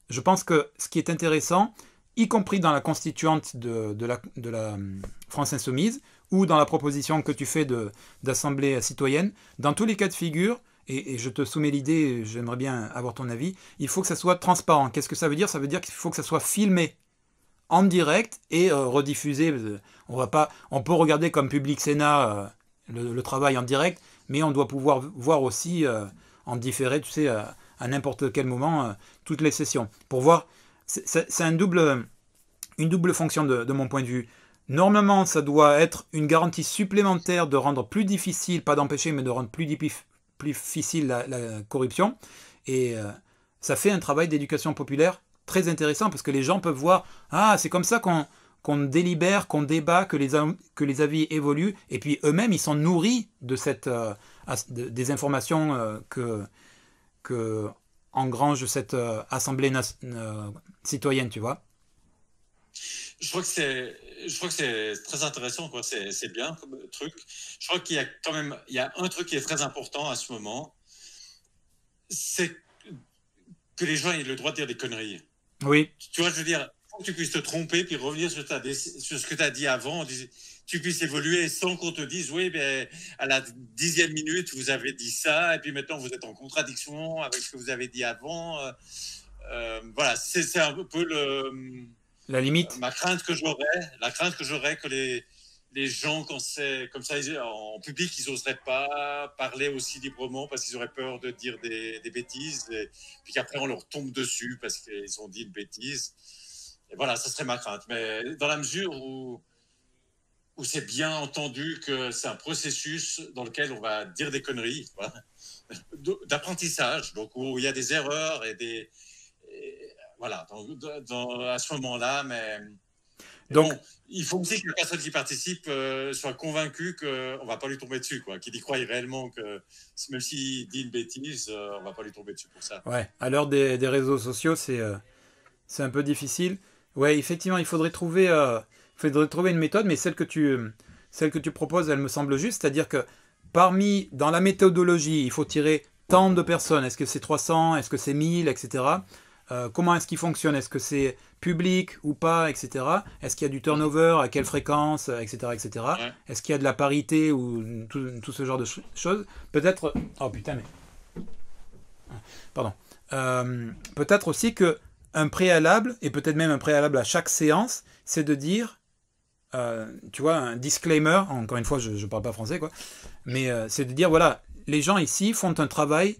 je pense que ce qui est intéressant, y compris dans la constituante de, de, la, de la hum, France Insoumise ou dans la proposition que tu fais d'assemblée citoyenne, dans tous les cas de figure, et, je te soumets l'idée, j'aimerais bien avoir ton avis, il faut que ça soit transparent. Qu'est-ce que ça veut dire? Ça veut dire qu'il faut que ça soit filmé en direct et euh, rediffusé. On, va pas, on peut regarder comme Public Sénat euh, le, travail en direct, mais on doit pouvoir voir aussi euh, en différé, tu sais, à, n'importe quel moment, toutes les sessions. Pour voir, c'est un double, une double fonction de, mon point de vue. Normalement, ça doit être une garantie supplémentaire de rendre plus difficile, pas d'empêcher, mais de rendre plus, plus difficile la, corruption. Et ça fait un travail d'éducation populaire très intéressant parce que les gens peuvent voir ah c'est comme ça qu'on qu'on délibère, qu'on débat, que les, que les avis évoluent, et puis eux-mêmes, ils sont nourris de cette, euh, des informations euh, que, que engrange cette euh, assemblée citoyenne, tu vois. Je crois que c'est, je crois que c'est très intéressant, quoi. C'est, c'est bien comme truc. Je crois qu'il y a quand même, il y a un truc qui est très important à ce moment, c'est que les gens aient le droit de dire des conneries. Oui. Tu vois, je veux dire, faut que tu puisses te tromper puis revenir sur, sur ce que tu as dit avant. Tu puisses évoluer sans qu'on te dise, oui, ben, à la dixième minute, vous avez dit ça, et puis maintenant, vous êtes en contradiction avec ce que vous avez dit avant. Euh, euh, voilà, c'est un peu le. La limite. Ma crainte que j'aurais, la crainte que j'aurais que les, les gens, quand c'est comme ça, en public, ils n'oseraient pas parler aussi librement parce qu'ils auraient peur de dire des, bêtises, et puis qu'après on leur tombe dessus parce qu'ils ont dit une bêtise. Et voilà, ça serait ma crainte. Mais dans la mesure où, où c'est bien entendu que c'est un processus dans lequel on va dire des conneries, d'apprentissage, donc où il y a des erreurs et des. Voilà, à ce moment-là, mais donc, il faut aussi que la personne qui participe euh, soit convaincue qu'on ne va pas lui tomber dessus, quoi, qu'il y croit réellement que même s'il dit une bêtise, euh, on ne va pas lui tomber dessus pour ça. Ouais, à l'heure des, des, réseaux sociaux, c'est euh, c'est un peu difficile. Ouais, effectivement, il faudrait trouver, il faudrait trouver une méthode, mais celle que tu, celle que tu proposes, elle me semble juste, c'est-à-dire que parmi, dans la méthodologie, il faut tirer tant de personnes, est-ce que c'est 300, est-ce que c'est 1000, etc. Euh, comment est-ce qu'il fonctionne? Est-ce que c'est public ou pas, etc. Est-ce qu'il y a du turnover? À quelle fréquence? Etc. etc. Est-ce qu'il y a de la parité ou tout, ce genre de choses? Peut-être. Oh putain, mais. Pardon. Euh, peut-être aussi que un préalable, et peut-être même un préalable à chaque séance, c'est de dire. Euh, tu vois, un disclaimer, encore une fois, je ne parle pas français, quoi, mais c'est de dire voilà, les gens ici font un travail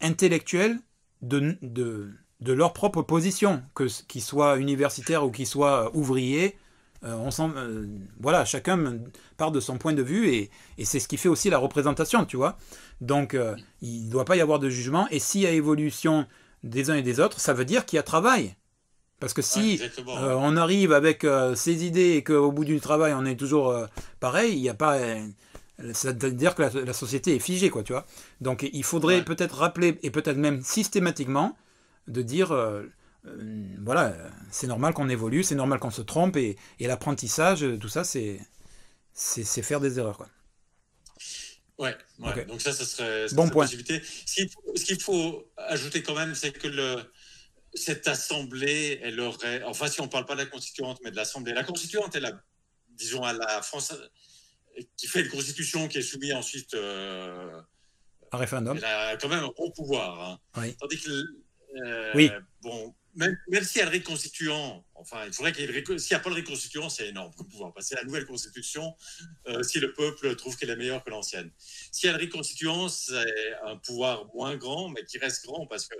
intellectuel de, de, leur propre position, que qu'ils soient universitaires ou qu'ils soient ouvriers. Euh, on euh, voilà, chacun part de son point de vue et, et c'est ce qui fait aussi la représentation, tu vois. Donc, euh, il ne doit pas y avoir de jugement. Et s'il y a évolution des uns et des autres, ça veut dire qu'il y a travail. Parce que si on arrive avec ces idées et qu'au bout du travail on est toujours pareil, il n'y a pas ça veut dire que la, société est figée, quoi, tu vois. Donc il faudrait peut-être rappeler, et peut-être même systématiquement, de dire, euh, euh, voilà, c'est normal qu'on évolue, c'est normal qu'on se trompe, et, l'apprentissage, tout ça, c'est, faire des erreurs, quoi. Ouais, donc ça, ça serait, bon point. Possibilité. Ce qu'il faut, ajouter quand même, c'est que le, cette assemblée, elle aurait, enfin si on ne parle pas de la constituante, mais de l'assemblée, la constituante, elle a, disons, à la France qui fait une constitution qui est soumise ensuite. Euh, un référendum. Elle a quand même un bon pouvoir. Hein. Tandis que. Euh, oui. Bon, même, même si elle est réconstituant, enfin, il faudrait qu'il y ait S'il n'y a pas de réconstituant, c'est énorme comme pouvoir. Passer la nouvelle constitution, euh, si le peuple trouve qu'elle est meilleure que l'ancienne. Si elle est réconstituant, c'est un pouvoir moins grand, mais qui reste grand parce que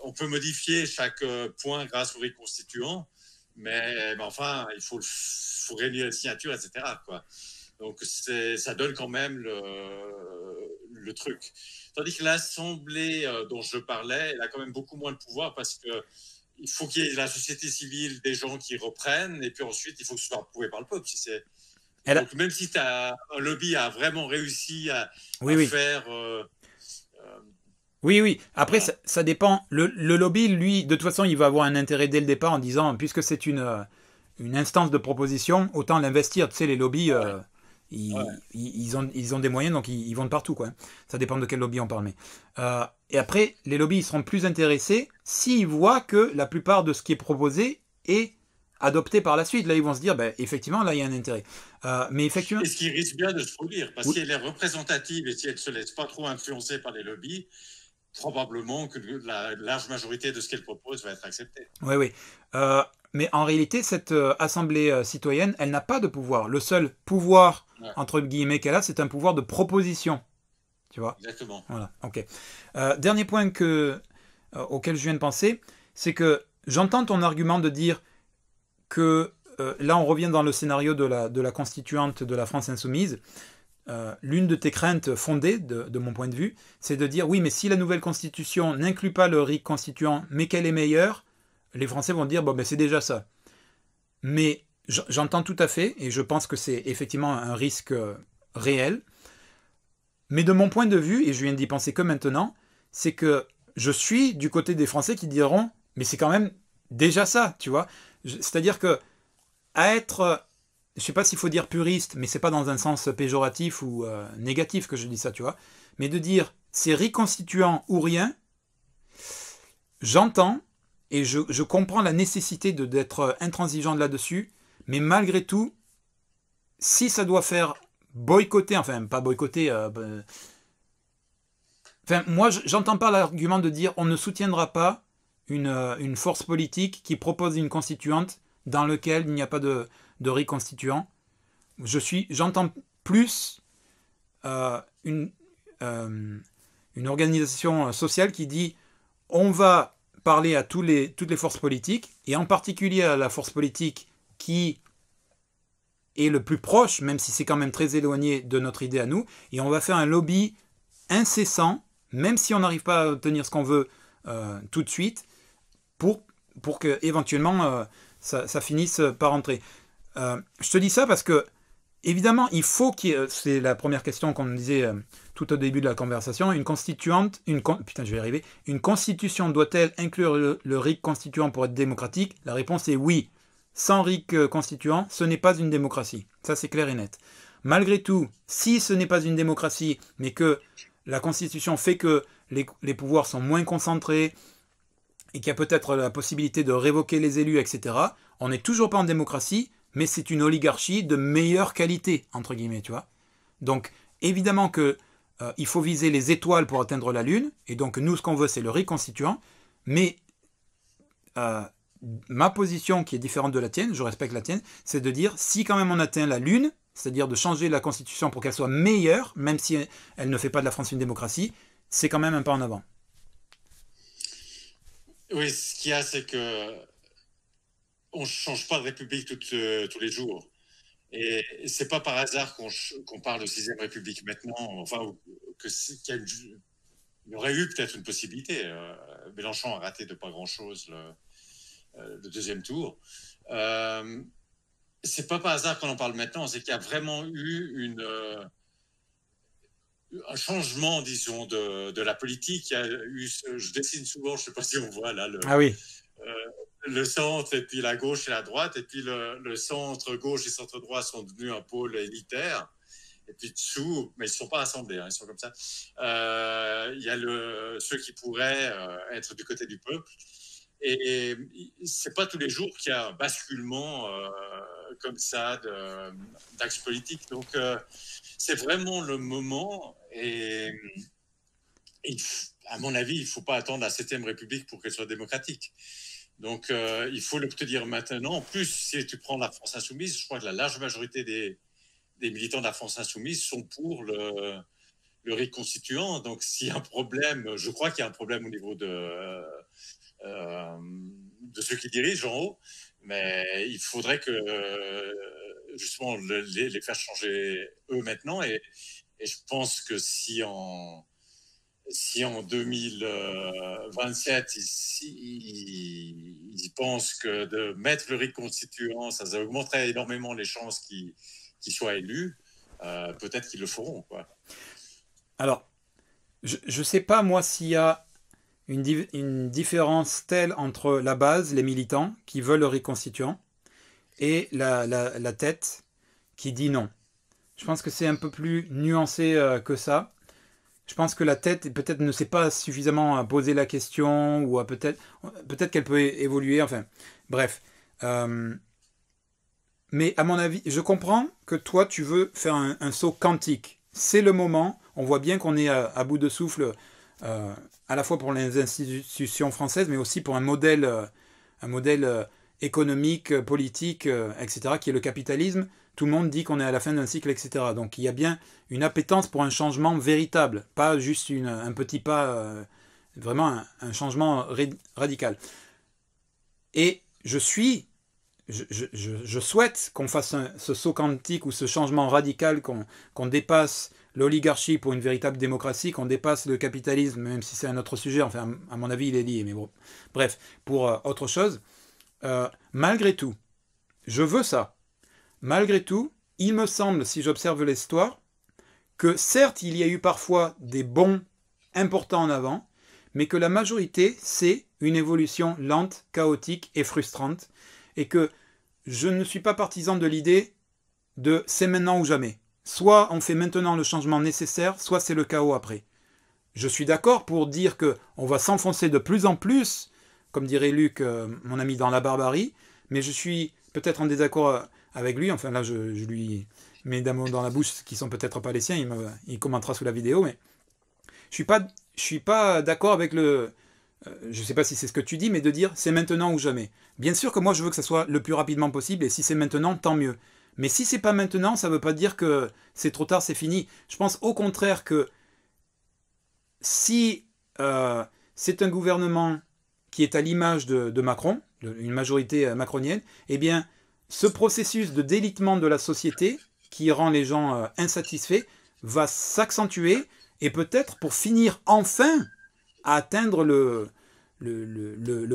on peut modifier chaque point grâce au réconstituant, mais, mais enfin, il faut, faut réunir les signatures, etc. Quoi. Donc ça donne quand même le, le truc. Tandis que l'Assemblée euh, dont je parlais, elle a quand même beaucoup moins de pouvoir parce que il faut qu'il y ait la société civile, des gens qui reprennent, et puis ensuite il faut que ce soit approuvé par le peuple. Si c'est Donc, même si as, un lobby a vraiment réussi à, faire. Euh, euh, oui, oui. Après, ça, dépend. Le, le, lobby, lui, de toute façon, il va avoir un intérêt dès le départ en disant, puisque c'est une, une instance de proposition, autant l'investir. Tu sais, les lobbies, Ils, ils, ont, ils ont des moyens, donc ils, vont de partout. Quoi. Ça dépend de quel lobby on parle. Mais, euh, et après, les lobbies ils seront plus intéressés s'ils voient que la plupart de ce qui est proposé est adopté par la suite. Là, ils vont se dire, ben, effectivement, là, il y a un intérêt. Euh, mais effectivement. Et ce qui risque bien de se produire, parce qu'elle est représentative et si elle ne se laisse pas trop influencer par les lobbies, probablement que la large majorité de ce qu'elle propose va être acceptée. Oui, oui. Euh, mais en réalité, cette euh, assemblée citoyenne, elle n'a pas de pouvoir. Le seul pouvoir, entre guillemets, qu'elle a, c'est un pouvoir de proposition. Tu vois? Exactement. Voilà, ok. dernier point que, auquel je viens de penser, c'est que j'entends ton argument de dire que euh, là, on revient dans le scénario de la, de la constituante de la France insoumise. Euh, l'une de tes craintes fondées, de, mon point de vue, c'est de dire oui, mais si la nouvelle constitution n'inclut pas le RIC constituant, mais qu'elle est meilleure, les Français vont dire bon, ben c'est déjà ça. Mais j'entends tout à fait, et je pense que c'est effectivement un risque euh, réel. Mais de mon point de vue, et je viens d'y penser que maintenant, c'est que je suis du côté des Français qui diront mais c'est quand même déjà ça, tu vois. C'est-à-dire que à être, je sais pas s'il faut dire puriste, mais c'est pas dans un sens péjoratif ou euh, négatif que je dis ça, tu vois. Mais de dire c'est reconstituant ou rien, j'entends et je, comprends la nécessité d'être intransigeant là-dessus, mais malgré tout, si ça doit faire boycotter, enfin pas boycotter, euh, ben, enfin moi j'entends pas l'argument de dire on ne soutiendra pas euh, une, force politique qui propose une constituante dans laquelle il n'y a pas de, de reconstituant. Je suis, j'entends plus euh, une, euh, une organisation sociale qui dit on va parler à tous les, toutes les forces politiques, et en particulier à la force politique qui est le plus proche, même si c'est quand même très éloigné de notre idée à nous, et on va faire un lobby incessant, même si on n'arrive pas à obtenir ce qu'on veut tout de suite, pour, pour que éventuellement euh, ça, finisse par entrer. Euh, je te dis ça parce que, évidemment, il faut qu'il y c'est la première question qu'on me disait euh, tout au début de la conversation, une constituante, une, putain, je vais arriver, une constitution doit-elle inclure le, RIC constituant pour être démocratique? La réponse est oui. Sans RIC constituant, ce n'est pas une démocratie. Ça, c'est clair et net. Malgré tout, si ce n'est pas une démocratie, mais que la Constitution fait que les pouvoirs sont moins concentrés, et qu'il y a peut-être la possibilité de révoquer les élus, etc., on n'est toujours pas en démocratie, mais c'est une oligarchie de meilleure qualité, entre guillemets, tu vois. Donc, évidemment que euh, il faut viser les étoiles pour atteindre la Lune, et donc nous, ce qu'on veut, c'est le reconstituant, mais euh, ma position, qui est différente de la tienne, je respecte la tienne, c'est de dire, si quand même on atteint la Lune, c'est-à-dire de changer la Constitution pour qu'elle soit meilleure, même si elle ne fait pas de la France une démocratie, c'est quand même un pas en avant. Oui, ce qu'il y a, c'est que on change pas de république euh, tous les jours. Et c'est pas par hasard qu'on parle de sixième république maintenant, enfin, que qu'il y, aurait eu peut-être une possibilité. Euh, Mélenchon a raté de pas grand-chose le, euh, deuxième tour. Euh, c'est pas par hasard qu'on en parle maintenant, c'est qu'il y a vraiment eu une un changement, disons, de, de, la politique. Il y a eu, je dessine souvent, je ne sais pas si on voit là, le, ah oui. Euh, le centre et puis la gauche et la droite. Et puis le, centre gauche et centre droit sont devenus un pôle élitaire. Et puis dessous, mais ils ne sont pas assemblés, hein, ils sont comme ça. Euh, il y a ceux qui pourraient euh, être du côté du peuple. Et, c'est pas tous les jours qu'il y a un basculement comme ça d'axe politique. Donc, c'est vraiment le moment et, à mon avis, il ne faut pas attendre la 7 République pour qu'elle soit démocratique. Donc, euh, il faut l'obtenir maintenant. En plus, si tu prends la France insoumise, je crois que la large majorité des, militants de la France insoumise sont pour le, le RIC constituant. Donc, s'il y a un problème, je crois qu'il y a un problème au niveau de, euh, de ceux qui dirigent en haut, mais il faudrait que justement les, les, faire changer eux maintenant. Et, et je pense que si en, si en 2027, ils, ils, pensent que de mettre le RIC constituant, ça, augmenterait énormément les chances qu'ils soient élus, euh, peut-être qu'ils le feront. Alors, je ne sais pas, moi, s'il y a une, différence telle entre la base, les militants, qui veulent le RIC constituant, et la, tête qui dit non. Je pense que c'est un peu plus nuancé que ça. Je pense que la tête peut-être ne sait pas suffisamment poser la question ou peut-être peut-être qu'elle peut évoluer. Enfin, bref. mais à mon avis, je comprends que toi tu veux faire un saut quantique. C'est le moment. On voit bien qu'on est à, bout de souffle euh, à la fois pour les institutions françaises, mais aussi pour un modèle, euh, un modèle euh, économique, politique, etc., qui est le capitalisme. Tout le monde dit qu'on est à la fin d'un cycle, etc. Donc il y a bien une appétence pour un changement véritable, pas juste un petit pas, vraiment un, changement radical. Et je suis, je, souhaite qu'on fasse ce saut quantique ou ce changement radical, qu'on dépasse l'oligarchie pour une véritable démocratie, qu'on dépasse le capitalisme, même si c'est un autre sujet, enfin à mon avis il est lié, mais bon. Bref, pour euh, autre chose, euh, malgré tout, je veux ça. Malgré tout, il me semble, si j'observe l'histoire, que certes il y a eu parfois des bons importants en avant, mais que la majorité, c'est une évolution lente, chaotique et frustrante, et que je ne suis pas partisan de l'idée de c'est maintenant ou jamais. Soit on fait maintenant le changement nécessaire, soit c'est le chaos après. Je suis d'accord pour dire que on va s'enfoncer de plus en plus, comme dirait Luc, euh, mon ami dans la barbarie, mais je suis peut-être en désaccord euh, avec lui. Enfin là, je, lui mets des mots dans la bouche qui sont peut-être pas les siens. Il, il commentera sous la vidéo, mais je suis pas, je suis pas d'accord avec le. Euh, je ne sais pas si c'est ce que tu dis, mais de dire c'est maintenant ou jamais. Bien sûr que moi je veux que ça soit le plus rapidement possible, et si c'est maintenant, tant mieux. Mais si c'est pas maintenant, ça ne veut pas dire que c'est trop tard, c'est fini. Je pense au contraire que si euh, c'est un gouvernement qui est à l'image de, Macron, une majorité euh, macronienne, eh bien, ce processus de délitement de la société qui rend les gens euh, insatisfaits va s'accentuer et peut-être pour finir enfin à atteindre le,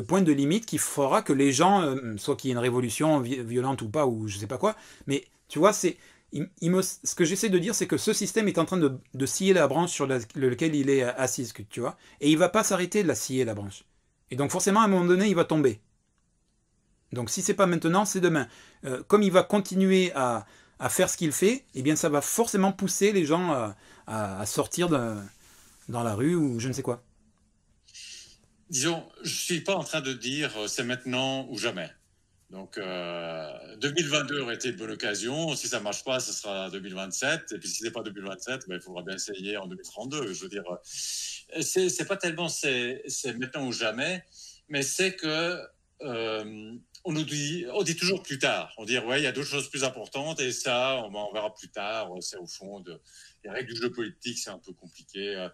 point de limite qui fera que les gens, euh, soit qu'il y ait une révolution violente ou pas, ou je sais pas quoi, mais tu vois, c'est. ce que j'essaie de dire, c'est que ce système est en train de, scier la branche sur laquelle il est assis, tu vois, et il va pas s'arrêter de la scier, la branche. Et donc forcément, à un moment donné, il va tomber. Donc si c'est pas maintenant, c'est demain. Euh, comme il va continuer à, faire ce qu'il fait, eh bien ça va forcément pousser les gens à, sortir dans la rue ou je ne sais quoi disons, je ne suis pas en train de dire euh, c'est maintenant ou jamais. Donc, 2022 euh, aurait été une bonne occasion. Si ça ne marche pas, ce sera 2027. Et puis, si ce n'est pas 2027, ben, il faudra bien essayer en 2032. Je veux dire, c'est, pas tellement c'est, maintenant ou jamais, mais c'est que on nous dit, toujours plus tard. On dit, ouais, il y a d'autres choses plus importantes et ça, on, on verra plus tard. C'est au fond de, les règles du jeu politique, c'est un peu compliqué. Euh,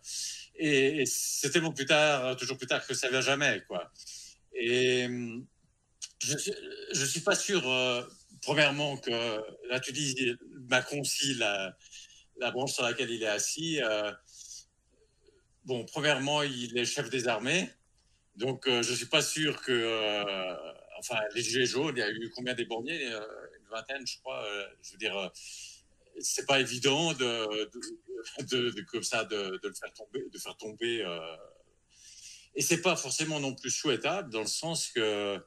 et, c'est tellement plus tard, toujours plus tard que ça vient jamais, quoi. Et hum, je, je suis pas sûr, euh, premièrement, que là tu dis Macron si la, la branche sur laquelle il est assis. Euh, bon, premièrement, il est chef des armées, donc je suis pas sûr que, enfin, les gilets il y a eu combien des borniers, une vingtaine, je crois. je veux dire c'est pas évident de, comme ça de, le faire tomber, de faire tomber. Euh, et c'est pas forcément non plus souhaitable dans le sens que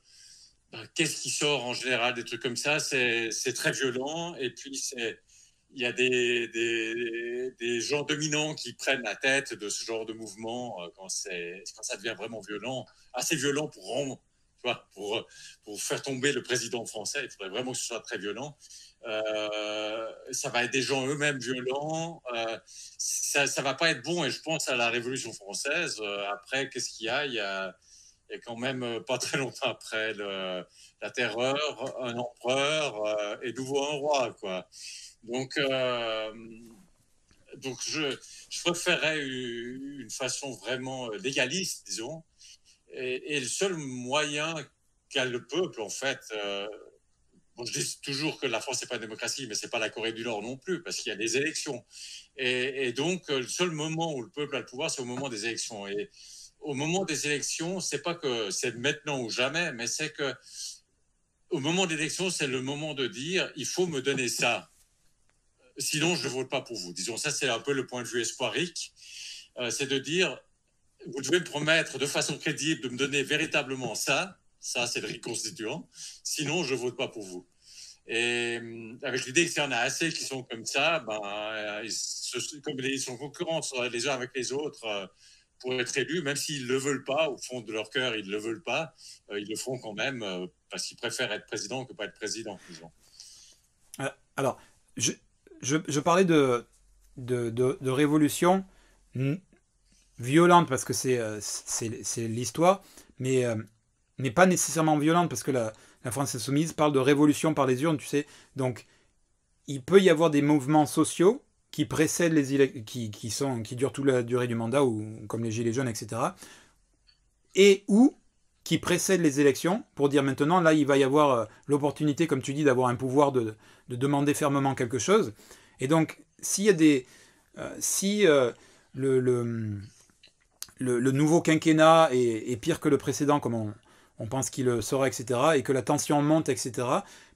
bah, qu'est-ce qui sort en général des trucs comme ça, c'est très violent et puis il y a des, gens dominants qui prennent la tête de ce genre de mouvement euh, quand, quand ça devient vraiment violent, assez violent pour rendre, pour, pour faire tomber le président français. Il faudrait vraiment que ce soit très violent. Euh, ça va être des gens eux-mêmes violents. Euh, ça, ça va pas être bon. Et je pense à la Révolution française. Euh, après, qu'est-ce qu'il y a? Il y a, a quand même pas très longtemps après la terreur, un empereur et nouveau un roi, quoi. Donc, donc je, je préférerais une façon vraiment légaliste, disons. Et, le seul moyen qu'a le peuple, en fait, je dis toujours que la France n'est pas une démocratie, mais c'est pas la Corée du Nord non plus, parce qu'il y a des élections. Et, donc, le seul moment où le peuple a le pouvoir, c'est au moment des élections. Et au moment des élections, c'est pas que c'est maintenant ou jamais, mais c'est que au moment des élections, c'est le moment de dire il faut me donner ça. Sinon, je ne vote pas pour vous. Disons, ça, c'est un peu le point de vue espoirique. Euh, c'est de dire vous devez me promettre de façon crédible de me donner véritablement ça ça, c'est le riz constituant. Sinon, je vote pas pour vous. Et avec l'idée que s'il y en a assez qui sont comme ça, ben, ils, comme ils sont concurrents les uns avec les autres pour être élus, même s'ils ne le veulent pas, au fond de leur cœur, ils ne le veulent pas, ils le font quand même parce qu'ils préfèrent être président que pas être président, disons. Alors, je, je, parlais de, de, de, révolution violente parce que c'est euh, l'histoire, mais, euh, mais pas nécessairement violente parce que la, France insoumise parle de révolution par les urnes, tu sais. Donc, il peut y avoir des mouvements sociaux qui précèdent les qui, qui, sont qui durent toute la durée du mandat ou comme les gilets jaunes etc et ou qui précèdent les élections pour dire maintenant là il va y avoir euh, l'opportunité comme tu dis d'avoir un pouvoir de, de, demander fermement quelque chose et donc s'il y a des si le, le, nouveau quinquennat est, pire que le précédent, comme on, pense qu'il le sera, etc., et que la tension monte, etc.,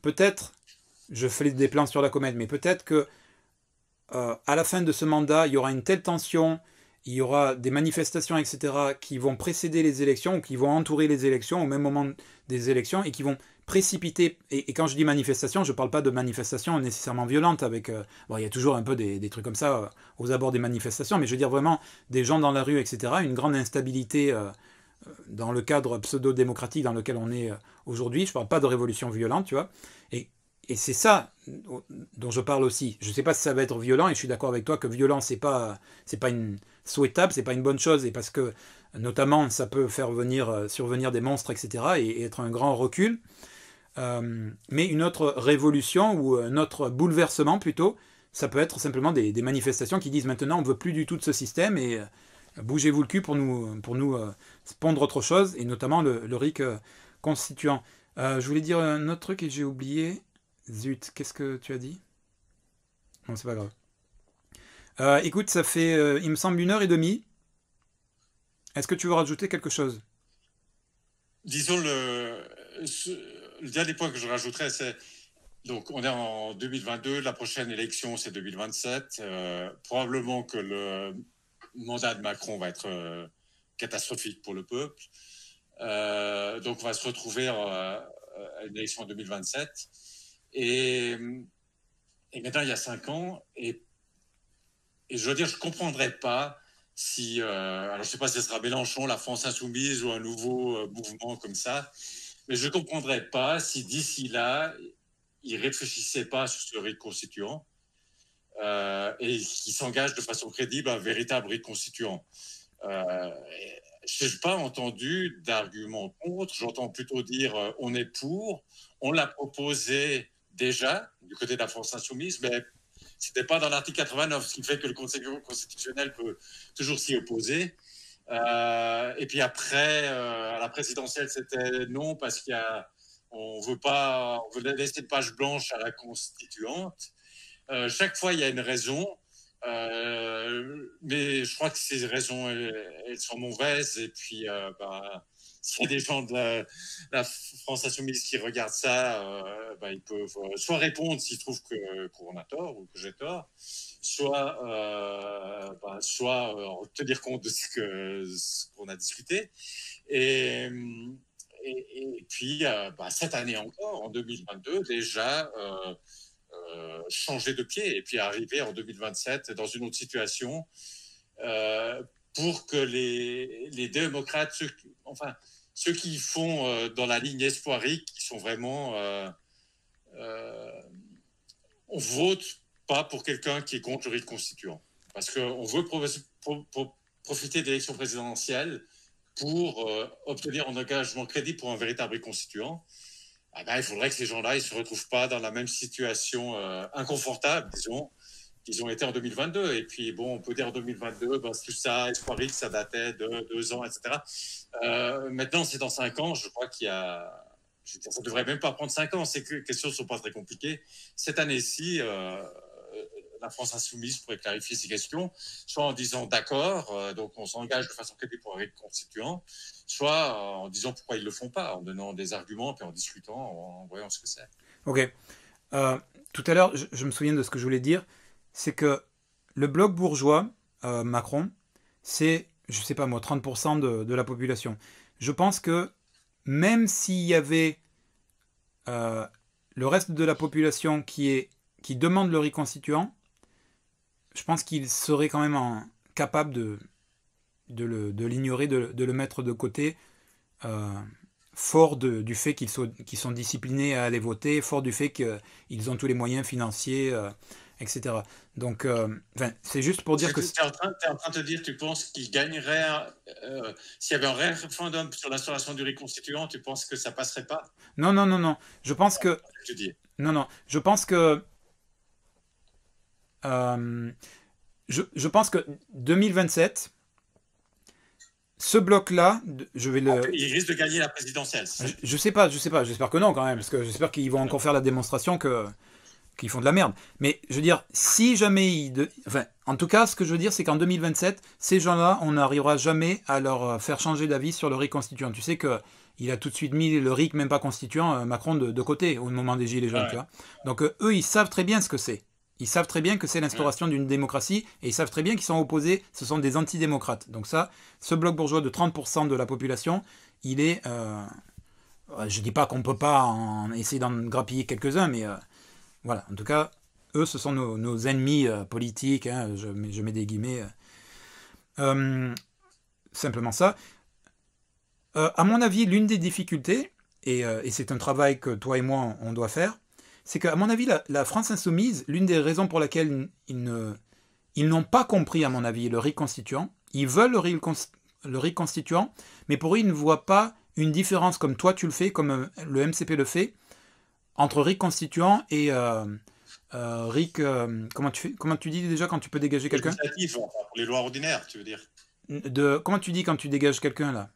peut-être, je fais des plans sur la comète, mais peut-être que euh, à la fin de ce mandat, il y aura une telle tension, il y aura des manifestations, etc., qui vont précéder les élections, ou qui vont entourer les élections au même moment des élections, et qui vont précipité. Et, quand je dis manifestation, je ne parle pas de manifestation nécessairement violente. Avec, euh, bon, il y a toujours un peu des, trucs comme ça euh, aux abords des manifestations, mais je veux dire vraiment des gens dans la rue, etc. Une grande instabilité euh, dans le cadre pseudo-démocratique dans lequel on est aujourd'hui. Je ne parle pas de révolution violente, tu vois. Et, c'est ça dont je parle aussi. Je ne sais pas si ça va être violent, et je suis d'accord avec toi que violent, c'est pas, c'est pas une souhaitable, c'est pas une bonne chose, et parce que notamment ça peut faire venir, survenir des monstres, etc., et être un grand recul. Euh, mais une autre révolution ou un autre bouleversement plutôt, ça peut être simplement des, manifestations qui disent maintenant on ne veut plus du tout de ce système et euh, bougez-vous le cul pour nous, pour nous euh, pondre autre chose, et notamment le, RIC constituant. je voulais dire un autre truc et j'ai oublié. Zut, qu'est-ce que tu as dit? Non, c'est pas grave. écoute, ça fait, il me semble, une heure et demie. Est-ce que tu veux rajouter quelque chose? Disons le le dernier point que je rajouterais, c'est donc on est en 2022, la prochaine élection c'est 2027. Euh, probablement que le mandat de Macron va être euh, catastrophique pour le peuple. Euh, donc on va se retrouver à une élection en 2027. Et, maintenant il y a cinq ans, et, et je veux dire, je ne comprendrais pas si, alors je ne sais pas si ce sera Mélenchon, la France insoumise ou un nouveau mouvement comme ça, mais je ne comprendrais pas si d'ici là, il ne réfléchissait pas sur ce rite constituant euh, et qu'il s'engage de façon crédible à un véritable rite constituant. Euh, je n'ai pas entendu d'argument contre, j'entends plutôt dire euh, on est pour, on l'a proposé déjà du côté de la France insoumise, mais ce n'était pas dans l'article 89, ce qui fait que le Conseil constitutionnel peut toujours s'y opposer. Euh, et puis après, euh, à la présidentielle, c'était non parce qu'il y a, on veut pas, on veut laisser une page blanche à la constituante. Euh, chaque fois, il y a une raison, mais je crois que ces raisons, elles, sont mauvaises. Et puis, bah, s'il y a des gens de la, France insoumise qui regardent ça, bah, ils peuvent soit répondre s'ils trouvent que qu'on a tort ou que j'ai tort, soit, euh, bah, soit euh, tenir compte de ce qu'on a discuté. Et, et, puis, euh, bah, cette année encore, en 2022, déjà changer de pied et puis arriver en 2027 dans une autre situation pour que les, les démocrates, enfin, ceux qui font dans la ligne espoirique, qui sont vraiment... on vote pas pour quelqu'un qui est contre le rite constituant. Parce qu'on veut profiter d'élections présidentielles pour euh, obtenir un engagement crédit pour un véritable rite constituant. Ah ben, il faudrait que ces gens-là ne se retrouvent pas dans la même situation euh, inconfortable, disons, qu'ils ont été en 2022. Et puis, bon, on peut dire en 2022, ben, tout ça, espoirique, ça datait de deux ans, etc. Euh, maintenant, c'est dans cinq ans, je crois qu'il y a ça ne devrait même pas prendre cinq ans. Ces questions ne sont pas très compliquées. Cette année-ci, la France insoumise pourrait clarifier ces questions, soit en disant d'accord, euh, donc on s'engage de façon crédible pour rite constituant, soit en disant pourquoi ils ne le font pas, en donnant des arguments, puis en discutant, en, voyant ce que c'est. Ok. Euh, tout à l'heure, je, me souviens de ce que je voulais dire, c'est que le bloc bourgeois, euh, Macron, c'est, je ne sais pas moi, 30% de, la population. Je pense que même s'il y avait le reste de la population qui, est, qui demande le riz constituant, je pense qu'il serait quand même capable de, de l'ignorer, de, de, le mettre de côté, euh, fort du fait qu'ils sont, sont, disciplinés à aller voter, fort du fait qu'ils ont tous les moyens financiers, euh, etc. Donc, euh, c'est juste pour dire que... Tu es, en train de te dire, tu penses qu'il gagnerait, s'il y avait un référendum sur l'instauration du riz constituant, tu penses que ça passerait pas? Non, non, non, non. Je pense que... Je dis. Non, non. Je pense que... Je, je, pense que 2027, ce bloc-là, je vais le. Il risque de gagner la présidentielle. Je, ne sais pas, je sais pas. J'espère que non quand même, parce que j'espère qu'ils vont encore faire la démonstration que qu'ils font de la merde. Mais je veux dire, si jamais ils, enfin, en tout cas, ce que je veux dire, c'est qu'en 2027, ces gens-là, on n'arrivera jamais à leur faire changer d'avis sur le RIC constituant. Tu sais que il a tout de suite mis le RIC même pas constituant euh, Macron de, côté au moment des gilets jaunes, tu vois. Donc euh, eux, ils savent très bien ce que c'est. Ils savent très bien que c'est l'instauration d'une démocratie et ils savent très bien qu'ils sont opposés, ce sont des antidémocrates. Donc ça, ce bloc bourgeois de 30% de la population, il est... Euh, je dis pas qu'on ne peut pas en essayer d'en grappiller quelques-uns, mais euh, voilà, en tout cas, eux, ce sont nos, ennemis euh, politiques, hein, je, mets, des guillemets. simplement ça. à mon avis, l'une des difficultés, et, et c'est un travail que toi et moi, on doit faire, c'est qu'à mon avis, la, France insoumise, l'une des raisons pour laquelle ils, ne, ils n'ont pas compris, à mon avis, le RIC constituant, ils veulent le RIC, le constituant, mais pour eux, ils ne voient pas une différence comme toi tu le fais, comme euh, le MCP le fait, entre RIC constituant et euh, euh, RIC. comment, tu fais, comment tu dis déjà quand tu peux dégager quelqu'un? Pour les lois ordinaires, tu veux dire. De, comment tu dis quand tu dégages quelqu'un là?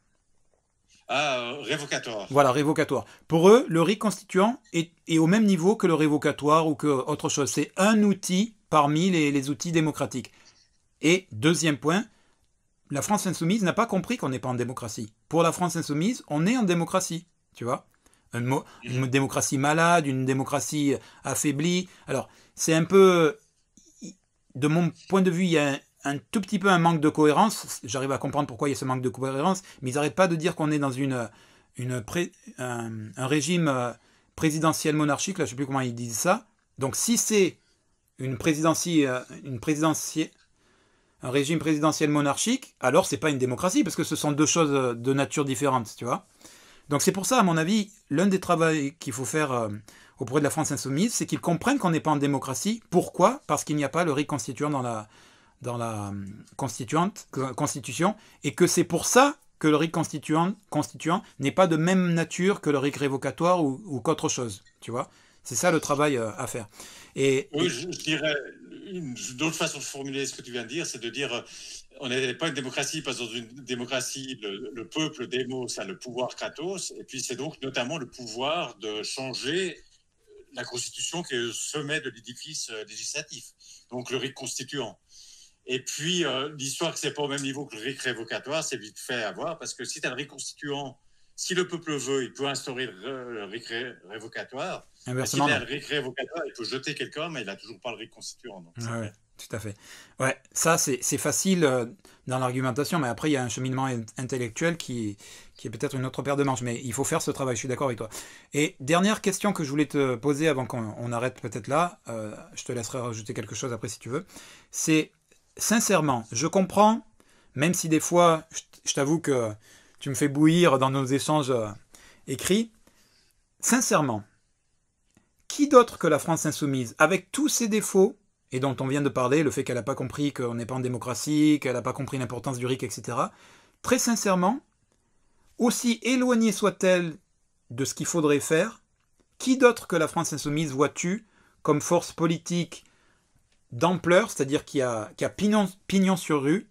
Ah, euh, révocatoire. Voilà, révocatoire. Pour eux, le RIC constituant est, au même niveau que le révocatoire ou que autre chose. C'est un outil parmi les, outils démocratiques. Et deuxième point, la France insoumise n'a pas compris qu'on n'est pas en démocratie. Pour la France insoumise, on est en démocratie, tu vois. Une, une démocratie malade, une démocratie affaiblie. Alors, c'est un peu, de mon point de vue, il y a un, un tout petit peu un manque de cohérence. J'arrive à comprendre pourquoi il y a ce manque de cohérence, mais ils n'arrêtent pas de dire qu'on est dans une, une un, régime euh, présidentiel monarchique. Là, je ne sais plus comment ils disent ça. Donc, si c'est une euh, une un régime présidentiel monarchique, alors c'est pas une démocratie parce que ce sont deux choses euh, de nature différente, tu vois. Donc c'est pour ça, à mon avis, l'un des travaux qu'il faut faire auprès de la France insoumise, c'est qu'ils comprennent qu'on n'est pas en démocratie. Pourquoi? Parce qu'il n'y a pas le riz constituant dans la, dans la euh, constituante, constitution, et que c'est pour ça que le RIC constituant, n'est pas de même nature que le RIC révocatoire ou, qu'autre chose. Tu vois C'est ça le travail euh, à faire. Et, oui, je, dirais, une autre façon de formuler ce que tu viens de dire, c'est de dire euh, on n'est pas une démocratie, parce que dans une démocratie, le, peuple, démo, ça le pouvoir kratos, et puis c'est donc notamment le pouvoir de changer la constitution qui est le sommet de l'édifice législatif, donc le RIC constituant. Et puis, euh, l'histoire que c'est pas au même niveau que le RIC révocatoire, c'est vite fait à voir, parce que si tu as le RIC constituant, si le peuple veut, il peut instaurer le, RIC révocatoire. Si tu as le RIC révocatoire, il peut jeter quelqu'un, mais il n'a toujours pas le RIC constituant. Donc tout à fait. Ouais, ça, c'est facile euh, dans l'argumentation, mais après, il y a un cheminement intellectuel qui, qui est peut-être une autre paire de manches, mais il faut faire ce travail, je suis d'accord avec toi. Et dernière question que je voulais te poser avant qu'on arrête peut-être là, euh, je te laisserai rajouter quelque chose après si tu veux, c'est sincèrement, je comprends, même si des fois, je t'avoue que tu me fais bouillir dans nos échanges euh, écrits, sincèrement, qui d'autre que la France insoumise, avec tous ses défauts, et dont on vient de parler, le fait qu'elle n'a pas compris qu'on n'est pas en démocratie, qu'elle n'a pas compris l'importance du RIC, etc., très sincèrement, aussi éloignée soit-elle de ce qu'il faudrait faire, qui d'autre que la France insoumise vois-tu comme force politique d'ampleur, c'est-à-dire qui a, qui a pignon, pignon, sur rue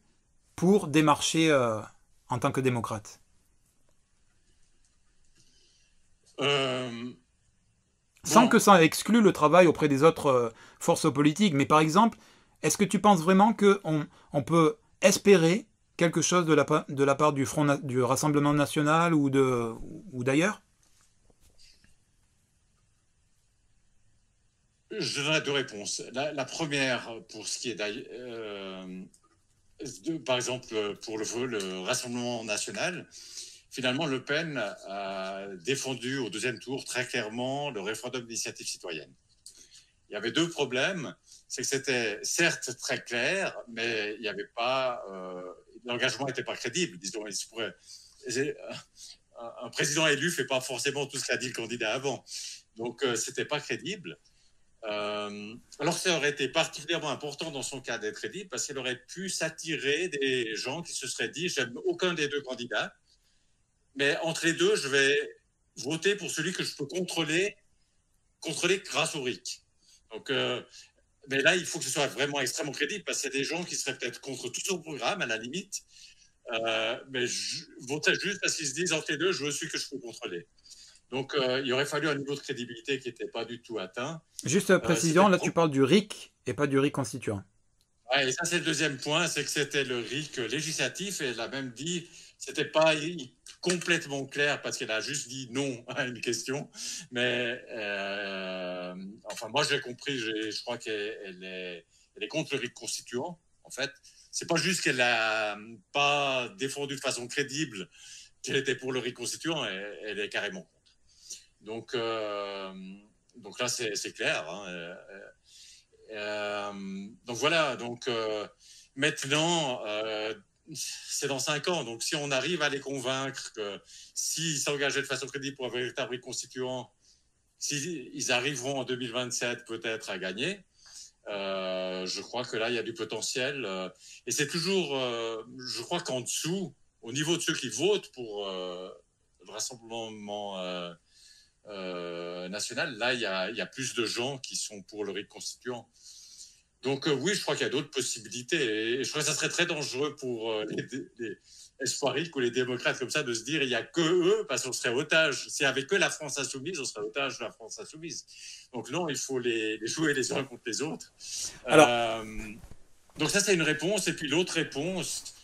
pour démarcher euh, en tant que démocrate euh, Sans que ça exclue le travail auprès des autres euh, forces politiques. Mais par exemple, est-ce que tu penses vraiment qu'on on peut espérer quelque chose de la, de la part du, Front, du Rassemblement national ou d'ailleurs? Je donnerai deux réponses. La, première, pour ce qui est euh, par exemple pour le, le, Rassemblement national, finalement, Le Pen a défendu au deuxième tour très clairement le référendum d'initiative citoyenne. Il y avait deux problèmes. C'est que c'était certes très clair, mais il n'y avait pas. Euh, l'engagement n'était pas crédible, disons. Il un président élu ne fait pas forcément tout ce qu'a dit le candidat avant. Donc, euh, ce n'était pas crédible. Euh, alors, ça aurait été particulièrement important dans son cas d'être crédible parce qu'il aurait pu s'attirer des gens qui se seraient dit J'aime aucun des deux candidats, mais entre les deux, je vais voter pour celui que je peux contrôler, contrôler grâce au RIC. Donc, euh, mais là, il faut que ce soit vraiment extrêmement crédible parce qu'il y a des gens qui seraient peut-être contre tout son programme à la limite, euh, mais voter juste parce qu'ils se disent entre les deux, je veux celui que je peux contrôler. Donc, euh, il aurait fallu un niveau de crédibilité qui n'était pas du tout atteint. Juste précision, là, tu parles du RIC et pas du RIC constituant. Ouais, et ça, c'est le deuxième point, c'est que c'était le RIC législatif et elle a même dit, c'était pas complètement clair parce qu'elle a juste dit non à une question. Mais euh, enfin, moi, j'ai compris, je crois qu'elle est, elle est contre le RIC constituant, en fait. C'est pas juste qu'elle n'a pas défendu de façon crédible qu'elle était pour le RIC constituant, elle, est carrément contre. Donc, euh, donc là, c'est clair. Hein. Euh, donc voilà, donc maintenant, c'est dans cinq ans. Donc, si on arrive à les convaincre que s'ils s'engageaient de façon crédible pour un véritable constituant, s'ils arriveront en 2027 peut-être à gagner, euh, je crois que là, il y a du potentiel. Euh, et c'est toujours, euh, je crois qu'en dessous, au niveau de ceux qui votent pour le Rassemblement national, là, il y, a, il y, a, plus de gens qui sont pour le rite constituant. Donc euh, oui, je crois qu'il y a d'autres possibilités. Et je crois que ça serait très dangereux pour euh, les, les espoiriques ou les démocrates comme ça de se dire il n'y a que eux parce qu'on serait otage. Si avec que la France insoumise, on serait otage de la France insoumise. Donc non, il faut les, jouer les uns contre les autres. Alors... Euh, donc ça, c'est une réponse. Et puis l'autre réponse,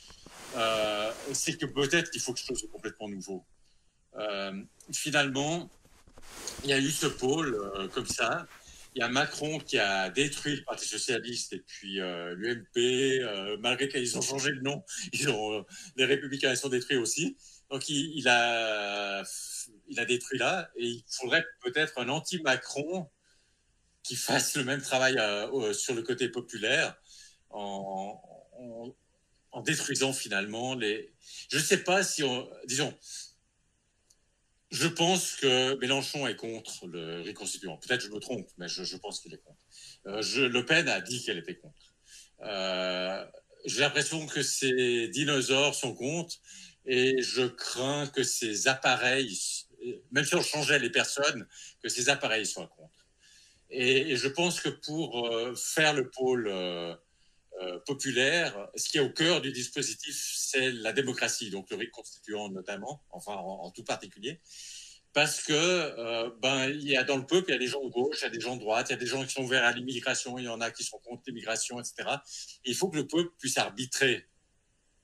c'est que peut-être qu'il faut quelque chose de complètement nouveau. finalement, il y a eu ce pôle comme ça il y a Macron qui a détruit le Parti socialiste et puis euh, l'UMP, euh, malgré qu'ils ont changé le nom, euh, les Républicains ils sont détruits aussi. Donc il, a, il a détruit là et il faudrait peut-être un anti-Macron qui fasse le même travail sur le côté populaire en, en, détruisant finalement les. Je ne sais pas si on, disons, je pense que Mélenchon est contre le reconstituant. Peut-être je me trompe, mais je, pense qu'il est contre. Euh, le Pen a dit qu'elle était contre. Euh, j'ai l'impression que ces dinosaures sont contre et je crains que ces appareils, même si on changeait les personnes, que ces appareils soient contre. Et, je pense que pour euh, faire le pôle populaire, ce qui est au cœur du dispositif, c'est la démocratie, donc le rite constituant notamment, enfin en, tout particulier. Parce que euh, ben il y a dans le peuple, il y a des gens de gauche, il y a des gens de droite, il y a des gens qui sont ouverts à l'immigration, il y en a qui sont contre l'immigration, etc. il faut que le peuple puisse arbitrer.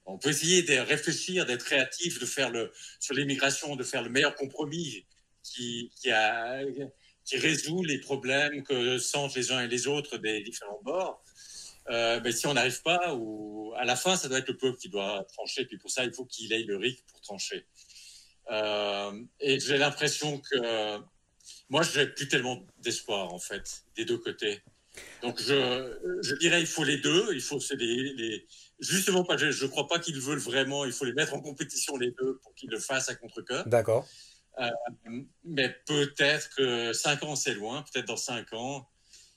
On peut essayer de réfléchir, d'être créatif, de faire le sur l'immigration, de faire le meilleur compromis qui, qui résout les problèmes que sentent les uns et les autres des différents bords. Euh, mais si on n'arrive pas, ou à la fin, ça doit être le peuple qui doit trancher. Puis pour ça, il faut qu'il ait le RIC pour trancher. Euh, et j'ai l'impression que moi, je n'ai plus tellement d'espoir en fait des deux côtés. Donc je, je dirais, il faut les deux. Il faut les, les... justement pas. Je ne crois pas qu'ils veulent vraiment. Il faut les mettre en compétition les deux pour qu'ils le fassent à contre-cœur. D'accord. Euh, mais peut-être que cinq ans c'est loin. Peut-être dans cinq ans,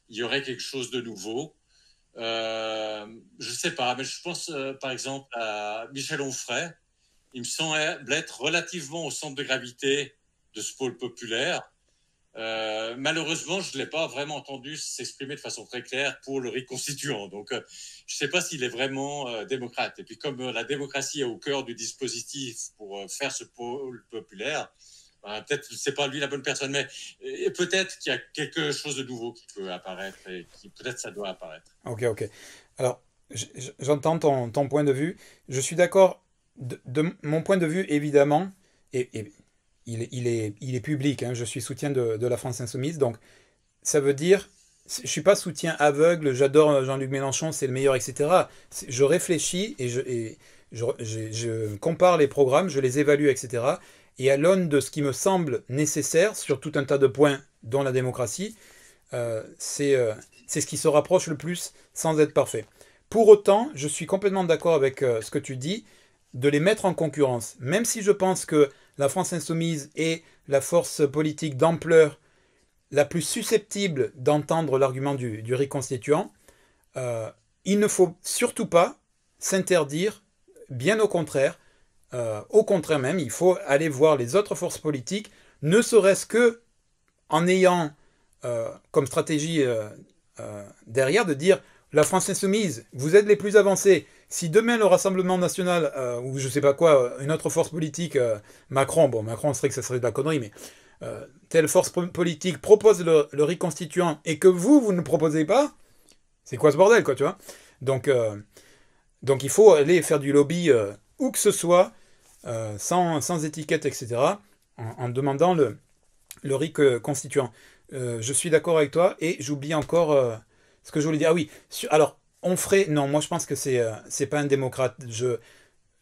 il y aurait quelque chose de nouveau. Euh, je sais pas, mais je pense euh, par exemple à Michel Onfray. Il me semble être relativement au centre de gravité de ce pôle populaire. Euh, malheureusement, je ne l'ai pas vraiment entendu s'exprimer de façon très claire pour le reconstituant. Donc, je ne sais pas s'il est vraiment démocrate. Et puis, comme la démocratie est au cœur du dispositif pour faire ce pôle populaire, bah, peut-être c'est pas lui la bonne personne, mais peut-être qu'il y a quelque chose de nouveau qui peut apparaître et qui peut-être ça doit apparaître. Ok, ok. Alors, j'entends ton, point de vue. Je suis d'accord. De, mon point de vue, évidemment, et, il, est, public. Hein, je suis soutien de, la France insoumise, donc ça veut dire je suis pas soutien aveugle. J'adore Jean-Luc Mélenchon, c'est le meilleur, etc. Je réfléchis et je, compare les programmes, je les évalue, etc. Et à l'aune de ce qui me semble nécessaire sur tout un tas de points, dont la démocratie, euh, euh, c'est ce qui se rapproche le plus sans être parfait. Pour autant, je suis complètement d'accord avec euh, ce que tu dis, de les mettre en concurrence. Même si je pense que la France insoumise est la force politique d'ampleur la plus susceptible d'entendre l'argument du, du reconstituant, il ne faut surtout pas s'interdire, bien au contraire, au contraire même, il faut aller voir les autres forces politiques, ne serait-ce que en ayant euh, comme stratégie euh, euh, derrière de dire la France insoumise, vous êtes les plus avancés. Si demain le Rassemblement national, ou je sais pas quoi, une autre force politique, Macron, bon, Macron serait que ça serait de la connerie, mais telle force politique propose le, le, reconstituant et que vous, vous ne proposez pas, c'est quoi ce bordel, quoi, tu vois? Donc, donc il faut aller faire du lobby où que ce soit, sans, sans, étiquette, etc., en, demandant le, le RIC constituant. Euh, je suis d'accord avec toi et j'oublie encore euh, ce que je voulais dire. Ah oui, alors on ferait. Non, moi je pense que c'est euh, c'est pas un démocrate. Je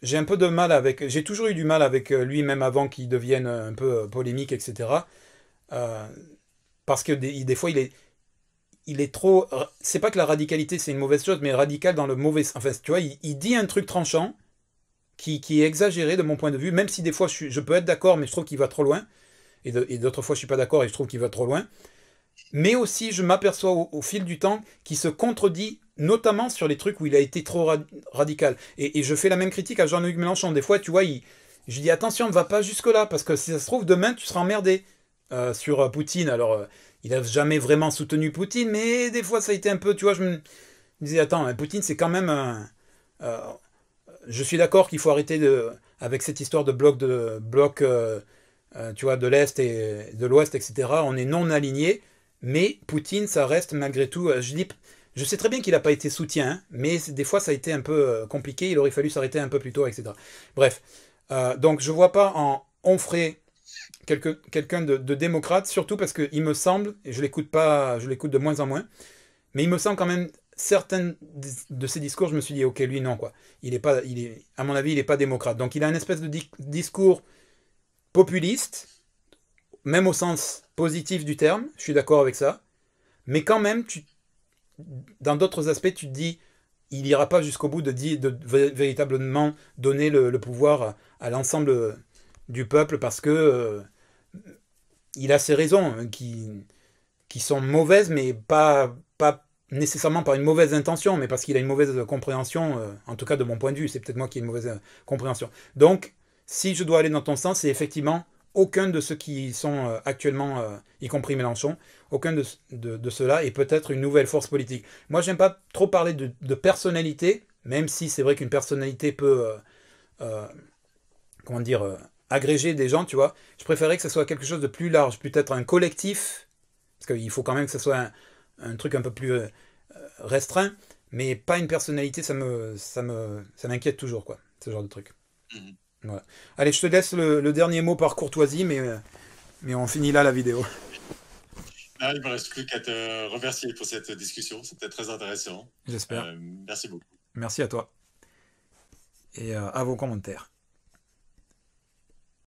j'ai un peu de mal avec. J'ai toujours eu du mal avec lui, même avant qu'il devienne un peu polémique, etc. parce que des, des, fois il est il est trop. C'est pas que la radicalité c'est une mauvaise chose, mais radical dans le mauvais. Enfin, tu vois, il, dit un truc tranchant qui, est exagéré de mon point de vue, même si des fois je, peux être d'accord, mais je trouve qu'il va trop loin et d'autres fois je suis pas d'accord et je trouve qu'il va trop loin. Mais aussi, je m'aperçois au, fil du temps qu'il se contredit, notamment sur les trucs où il a été trop radical. Et, je fais la même critique à Jean-Luc Mélenchon. Des fois, tu vois, il, je dis attention, ne va pas jusque-là, parce que si ça se trouve, demain, tu seras emmerdé euh, sur euh, Poutine. Alors, euh, il n'a jamais vraiment soutenu Poutine, mais des fois, ça a été un peu, tu vois, je me, disais, attends, Poutine, c'est quand même un. Je suis d'accord qu'il faut arrêter de, avec cette histoire de bloc de bloc euh, tu vois, de l'Est et de l'Ouest, etc., on est non alignés, mais Poutine, ça reste malgré tout, euh, je dis, je sais très bien qu'il n'a pas été soutien, hein, mais des fois ça a été un peu euh, compliqué, il aurait fallu s'arrêter un peu plus tôt, etc. Bref, donc je vois pas en Onfray quelqu'un de, démocrate, surtout parce qu'il me semble, et je l'écoute pas, je l'écoute de moins en moins, mais il me semble quand même certains de ses discours, je me suis dit ok lui non quoi, il est pas, il est, à mon avis il n'est pas démocrate, donc il a une espèce de discours populiste, même au sens positif du terme, je suis d'accord avec ça, mais quand même, tu, dans d'autres aspects, tu te dis, il n'ira pas jusqu'au bout de, véritablement donner le, pouvoir à, l'ensemble du peuple parce que euh, il a ses raisons hein, qui, qui sont mauvaises, mais pas nécessairement par une mauvaise intention, mais parce qu'il a une mauvaise compréhension, euh, en tout cas de mon point de vue, c'est peut-être moi qui ai une mauvaise compréhension. Donc, si je dois aller dans ton sens, c'est effectivement aucun de ceux qui sont euh, actuellement, euh, y compris Mélenchon, aucun de, de, ceux-là est peut-être une nouvelle force politique. Moi, j'aime pas trop parler de, personnalité, même si c'est vrai qu'une personnalité peut, euh, comment dire, agréger des gens, tu vois. Je préférais que ce soit quelque chose de plus large, peut-être un collectif, parce qu'il faut quand même que ce soit un, truc un peu plus restreint, mais pas une personnalité, ça me, ça me, ça m'inquiète toujours, quoi, ce genre de truc. Mmh. Allez, je te laisse le, dernier mot par courtoisie, mais, mais on finit là la vidéo. Ah, il ne me reste plus qu'à te remercier pour cette discussion. C'était très intéressant. J'espère. Euh, merci beaucoup. Merci à toi. Et euh, à vos commentaires.